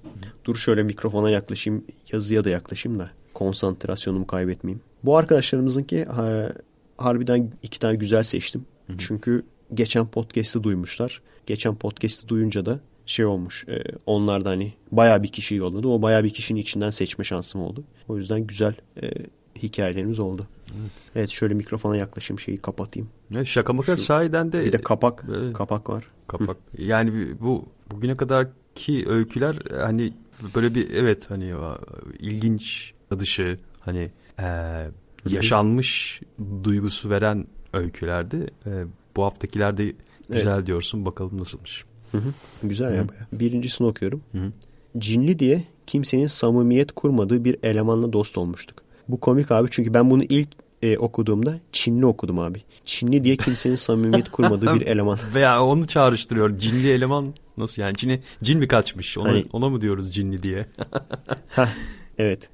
Dur şöyle mikrofona yaklaşayım, yazıya da yaklaşayım da konsantrasyonumu kaybetmeyeyim. Bu arkadaşlarımızınki ha, harbiden iki tane güzel seçtim. Hı hı. Çünkü geçen podcast'ı duymuşlar. Geçen podcast'ı duyunca da şey olmuş. E, onlar da hani baya bir kişi yolladı. O baya bir kişinin içinden seçme şansım oldu. O yüzden güzel e, hikayelerimiz oldu. Evet. evet şöyle mikrofona yaklaşayım şeyi kapatayım. Ya şaka maka Şu, sahiden de. Bir de kapak. E, kapak var. Kapak. Hı. Yani bu bugüne kadar ki öyküler hani böyle bir evet hani ilginç dışı hani e, yaşanmış duygusu veren öykülerdi. E, bu haftakiler de güzel evet. diyorsun. Bakalım nasılmış. Hı hı. Güzel ya. Birincisini okuyorum. Hı hı. Cinli diye kimsenin samimiyet kurmadığı bir elemanla dost olmuştuk. Bu komik abi çünkü ben bunu ilk e, okuduğumda Çinli okudum abi. Çinli diye kimsenin samimiyet kurmadığı bir [LAUGHS] eleman. Veya onu çağrıştırıyor. Cinli eleman nasıl yani? Çin'e cin mi kaçmış? Ona, hani... ona mı diyoruz cinli diye? [LAUGHS] Heh, evet.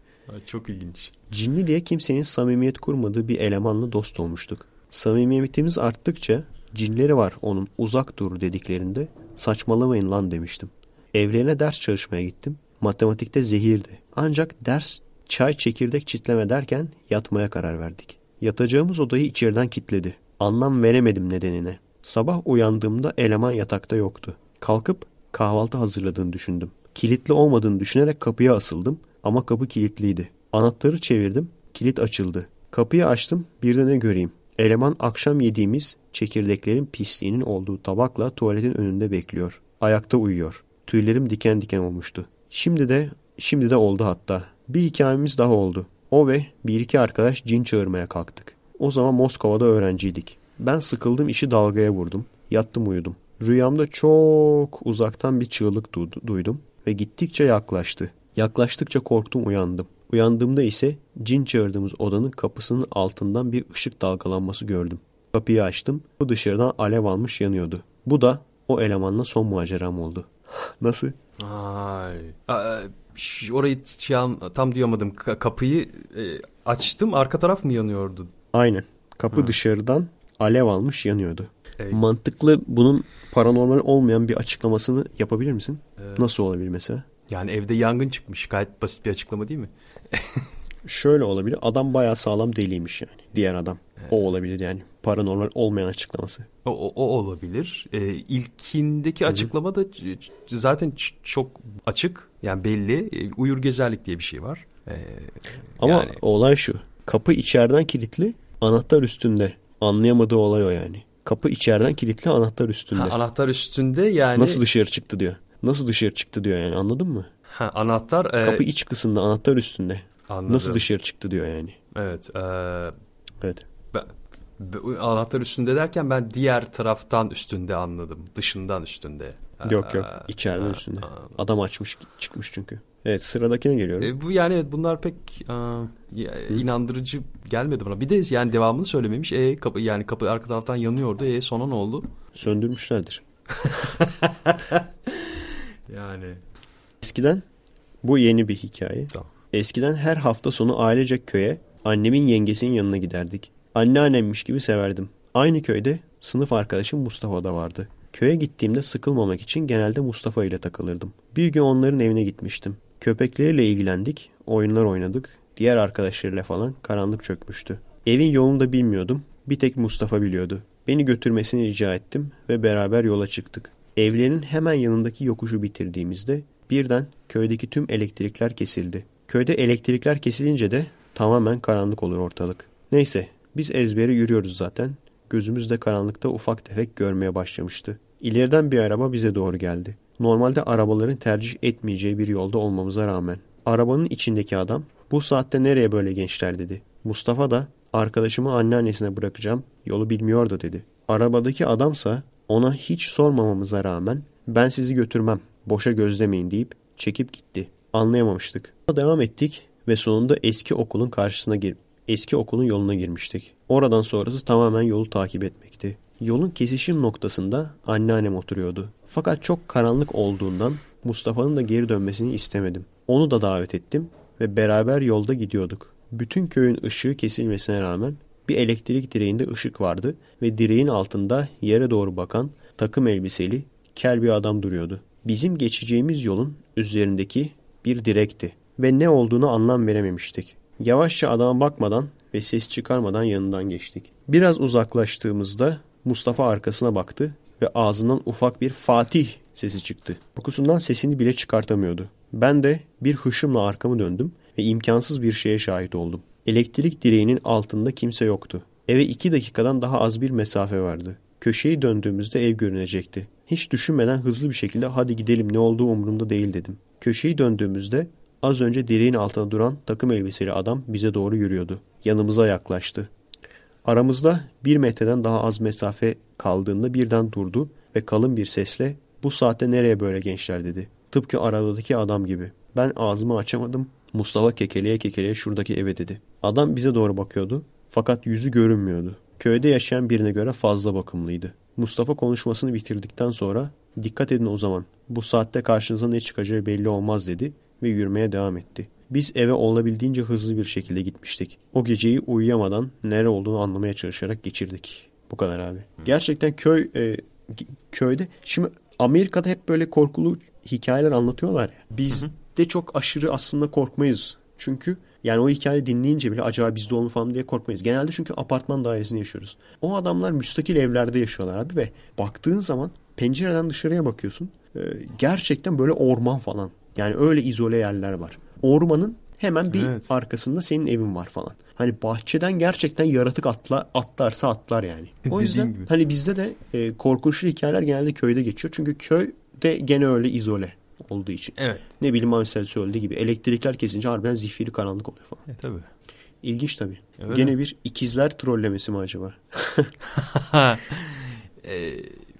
Çok ilginç. Cinli diye kimsenin samimiyet kurmadığı bir elemanla dost olmuştuk. Samimiyetimiz arttıkça cinleri var onun uzak dur dediklerinde saçmalamayın lan demiştim. Evrene ders çalışmaya gittim. Matematikte zehirdi. Ancak ders çay çekirdek çitleme derken yatmaya karar verdik. Yatacağımız odayı içeriden kilitledi. Anlam veremedim nedenine. Sabah uyandığımda eleman yatakta yoktu. Kalkıp kahvaltı hazırladığını düşündüm. Kilitli olmadığını düşünerek kapıya asıldım ama kapı kilitliydi. Anahtarı çevirdim, kilit açıldı. Kapıyı açtım, bir de ne göreyim. Eleman akşam yediğimiz çekirdeklerin pisliğinin olduğu tabakla tuvaletin önünde bekliyor. Ayakta uyuyor. Tüylerim diken diken olmuştu. Şimdi de, şimdi de oldu hatta. Bir hikayemiz daha oldu. O ve bir iki arkadaş cin çağırmaya kalktık. O zaman Moskova'da öğrenciydik. Ben sıkıldım işi dalgaya vurdum. Yattım uyudum. Rüyamda çok uzaktan bir çığlık duydum ve gittikçe yaklaştı. Yaklaştıkça korktum uyandım. Uyandığımda ise cin çağırdığımız odanın kapısının altından bir ışık dalgalanması gördüm. Kapıyı açtım. Bu dışarıdan alev almış yanıyordu. Bu da o elemanla son maceram oldu. [LAUGHS] Nasıl? Ay. orayı şey, tam duyamadım. Kapıyı e, açtım. Arka taraf mı yanıyordu? Aynen. Kapı ha. dışarıdan alev almış yanıyordu. Evet. Mantıklı bunun paranormal olmayan bir açıklamasını yapabilir misin? Evet. Nasıl olabilir mesela? Yani evde yangın çıkmış. Gayet basit bir açıklama değil mi? [LAUGHS] Şöyle olabilir. Adam bayağı sağlam deliymiş yani. Diğer adam. Evet. O olabilir yani. Paranormal olmayan açıklaması. O, o, o olabilir. Ee, ilkindeki Hı-hı. açıklama da zaten çok açık. Yani belli. Ee, uyur gezerlik diye bir şey var. Ee, Ama yani... olay şu. Kapı içeriden kilitli. Anahtar üstünde. Anlayamadığı olay o yani. Kapı içeriden kilitli anahtar üstünde. Ha, anahtar üstünde yani. Nasıl dışarı çıktı diyor. Nasıl dışarı çıktı diyor yani anladın mı? Ha, anahtar. E... Kapı iç kısımda anahtar üstünde. Anladım. Nasıl dışarı çıktı diyor yani. Evet. E... Evet. Ben, anahtar üstünde derken ben diğer taraftan üstünde anladım. Dışından üstünde. Yok yok içeriden üstünde. Adam açmış çıkmış çünkü. Evet sıradakine geliyorum. E, bu yani evet bunlar pek a, inandırıcı gelmedi bana. Bir de yani devamını söylememiş. E kapı yani kapı arka taraftan yanıyordu. E sonra ne oldu? Söndürmüşlerdir. [LAUGHS] yani eskiden bu yeni bir hikaye. Tamam. Eskiden her hafta sonu ailecek köye annemin yengesinin yanına giderdik. Anneannemmiş gibi severdim. Aynı köyde sınıf arkadaşım Mustafa da vardı. Köye gittiğimde sıkılmamak için genelde Mustafa ile takılırdım. Bir gün onların evine gitmiştim. Köpekleriyle ilgilendik, oyunlar oynadık. Diğer arkadaşlarıyla falan karanlık çökmüştü. Evin yolunu da bilmiyordum. Bir tek Mustafa biliyordu. Beni götürmesini rica ettim ve beraber yola çıktık. Evlerinin hemen yanındaki yokuşu bitirdiğimizde birden köydeki tüm elektrikler kesildi. Köyde elektrikler kesilince de tamamen karanlık olur ortalık. Neyse biz ezberi yürüyoruz zaten. Gözümüz de karanlıkta ufak tefek görmeye başlamıştı. İleriden bir araba bize doğru geldi. Normalde arabaların tercih etmeyeceği bir yolda olmamıza rağmen. Arabanın içindeki adam bu saatte nereye böyle gençler dedi. Mustafa da arkadaşımı anneannesine bırakacağım yolu bilmiyor da dedi. Arabadaki adamsa ona hiç sormamamıza rağmen ben sizi götürmem boşa gözlemeyin deyip çekip gitti. Anlayamamıştık. Devam ettik ve sonunda eski okulun karşısına girip eski okulun yoluna girmiştik. Oradan sonrası tamamen yolu takip etmekti. Yolun kesişim noktasında anneannem oturuyordu. Fakat çok karanlık olduğundan Mustafa'nın da geri dönmesini istemedim. Onu da davet ettim ve beraber yolda gidiyorduk. Bütün köyün ışığı kesilmesine rağmen bir elektrik direğinde ışık vardı ve direğin altında yere doğru bakan takım elbiseli kel bir adam duruyordu. Bizim geçeceğimiz yolun üzerindeki bir direkti ve ne olduğunu anlam verememiştik. Yavaşça adama bakmadan ve ses çıkarmadan yanından geçtik. Biraz uzaklaştığımızda Mustafa arkasına baktı ve ağzından ufak bir Fatih sesi çıktı. Kokusundan sesini bile çıkartamıyordu. Ben de bir hışımla arkamı döndüm ve imkansız bir şeye şahit oldum. Elektrik direğinin altında kimse yoktu. Eve iki dakikadan daha az bir mesafe vardı. Köşeyi döndüğümüzde ev görünecekti. Hiç düşünmeden hızlı bir şekilde hadi gidelim ne olduğu umurumda değil dedim. Köşeyi döndüğümüzde az önce direğin altında duran takım elbiseli adam bize doğru yürüyordu. Yanımıza yaklaştı. Aramızda bir metreden daha az mesafe kaldığında birden durdu ve kalın bir sesle bu saatte nereye böyle gençler dedi. Tıpkı arabadaki adam gibi. Ben ağzımı açamadım. Mustafa kekeleye kekeleye şuradaki eve dedi. Adam bize doğru bakıyordu. Fakat yüzü görünmüyordu. Köyde yaşayan birine göre fazla bakımlıydı. Mustafa konuşmasını bitirdikten sonra dikkat edin o zaman bu saatte karşınıza ne çıkacağı belli olmaz dedi ve yürümeye devam etti. Biz eve olabildiğince hızlı bir şekilde gitmiştik. O geceyi uyuyamadan nere olduğunu anlamaya çalışarak geçirdik. Bu kadar abi. Gerçekten köy e, köyde şimdi Amerika'da hep böyle korkulu hikayeler anlatıyorlar ya. Biz hı hı. de çok aşırı aslında korkmayız. Çünkü yani o hikaye dinleyince bile acaba bizde olur falan diye korkmayız. Genelde çünkü apartman dairesinde yaşıyoruz. O adamlar müstakil evlerde yaşıyorlar abi ve baktığın zaman pencereden dışarıya bakıyorsun. E, gerçekten böyle orman falan. Yani öyle izole yerler var. Ormanın hemen bir evet. arkasında senin evin var falan. Hani bahçeden gerçekten yaratık atla, atlarsa atlar yani. O yüzden gibi. hani bizde de e, korkunçlu hikayeler genelde köyde geçiyor. Çünkü köy de gene öyle izole olduğu için. Evet. Ne bileyim Marcel söylediği gibi elektrikler kesince harbiden zifiri karanlık oluyor falan. E, tabii. İlginç tabii. Öyle Gene mi? bir ikizler trollemesi mi acaba? [LAUGHS] ee,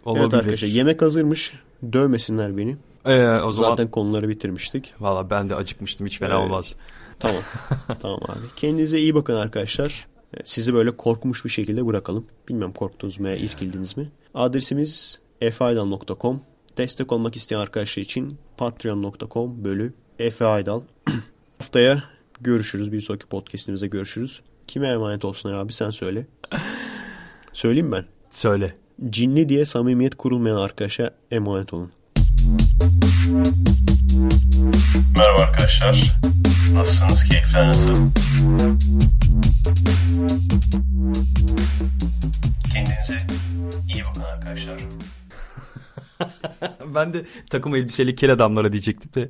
olabilir. Evet arkadaşlar yemek hazırmış. Dövmesinler beni. Ee, o zaman... Zaten konuları bitirmiştik. Valla ben de acıkmıştım. Hiç fena evet. olmaz. Tamam. [LAUGHS] tamam abi. Kendinize iyi bakın arkadaşlar. Ee, sizi böyle korkmuş bir şekilde bırakalım. Bilmem korktunuz mu ya irkildiniz mi? Adresimiz efaydal.com Destek olmak isteyen arkadaşlar için patreon.com bölü efeaydal. [CLEARS THROAT] Haftaya görüşürüz. Bir sonraki podcastimizde görüşürüz. Kime emanet olsunlar abi sen söyle. Söyleyeyim ben. Söyle. Cinli diye samimiyet kurulmayan arkadaşa emanet olun. Merhaba arkadaşlar. Nasılsınız? Keyifler nasıl? Kendinize iyi bakın arkadaşlar. [LAUGHS] ben de takım elbiseli kel adamlara diyecektim de.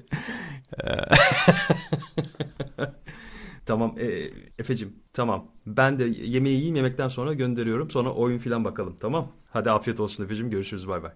[LAUGHS] tamam e, Efe'cim tamam. Ben de yemeği yiyeyim yemekten sonra gönderiyorum. Sonra oyun filan bakalım tamam. Hadi afiyet olsun Efe'cim görüşürüz bay bay.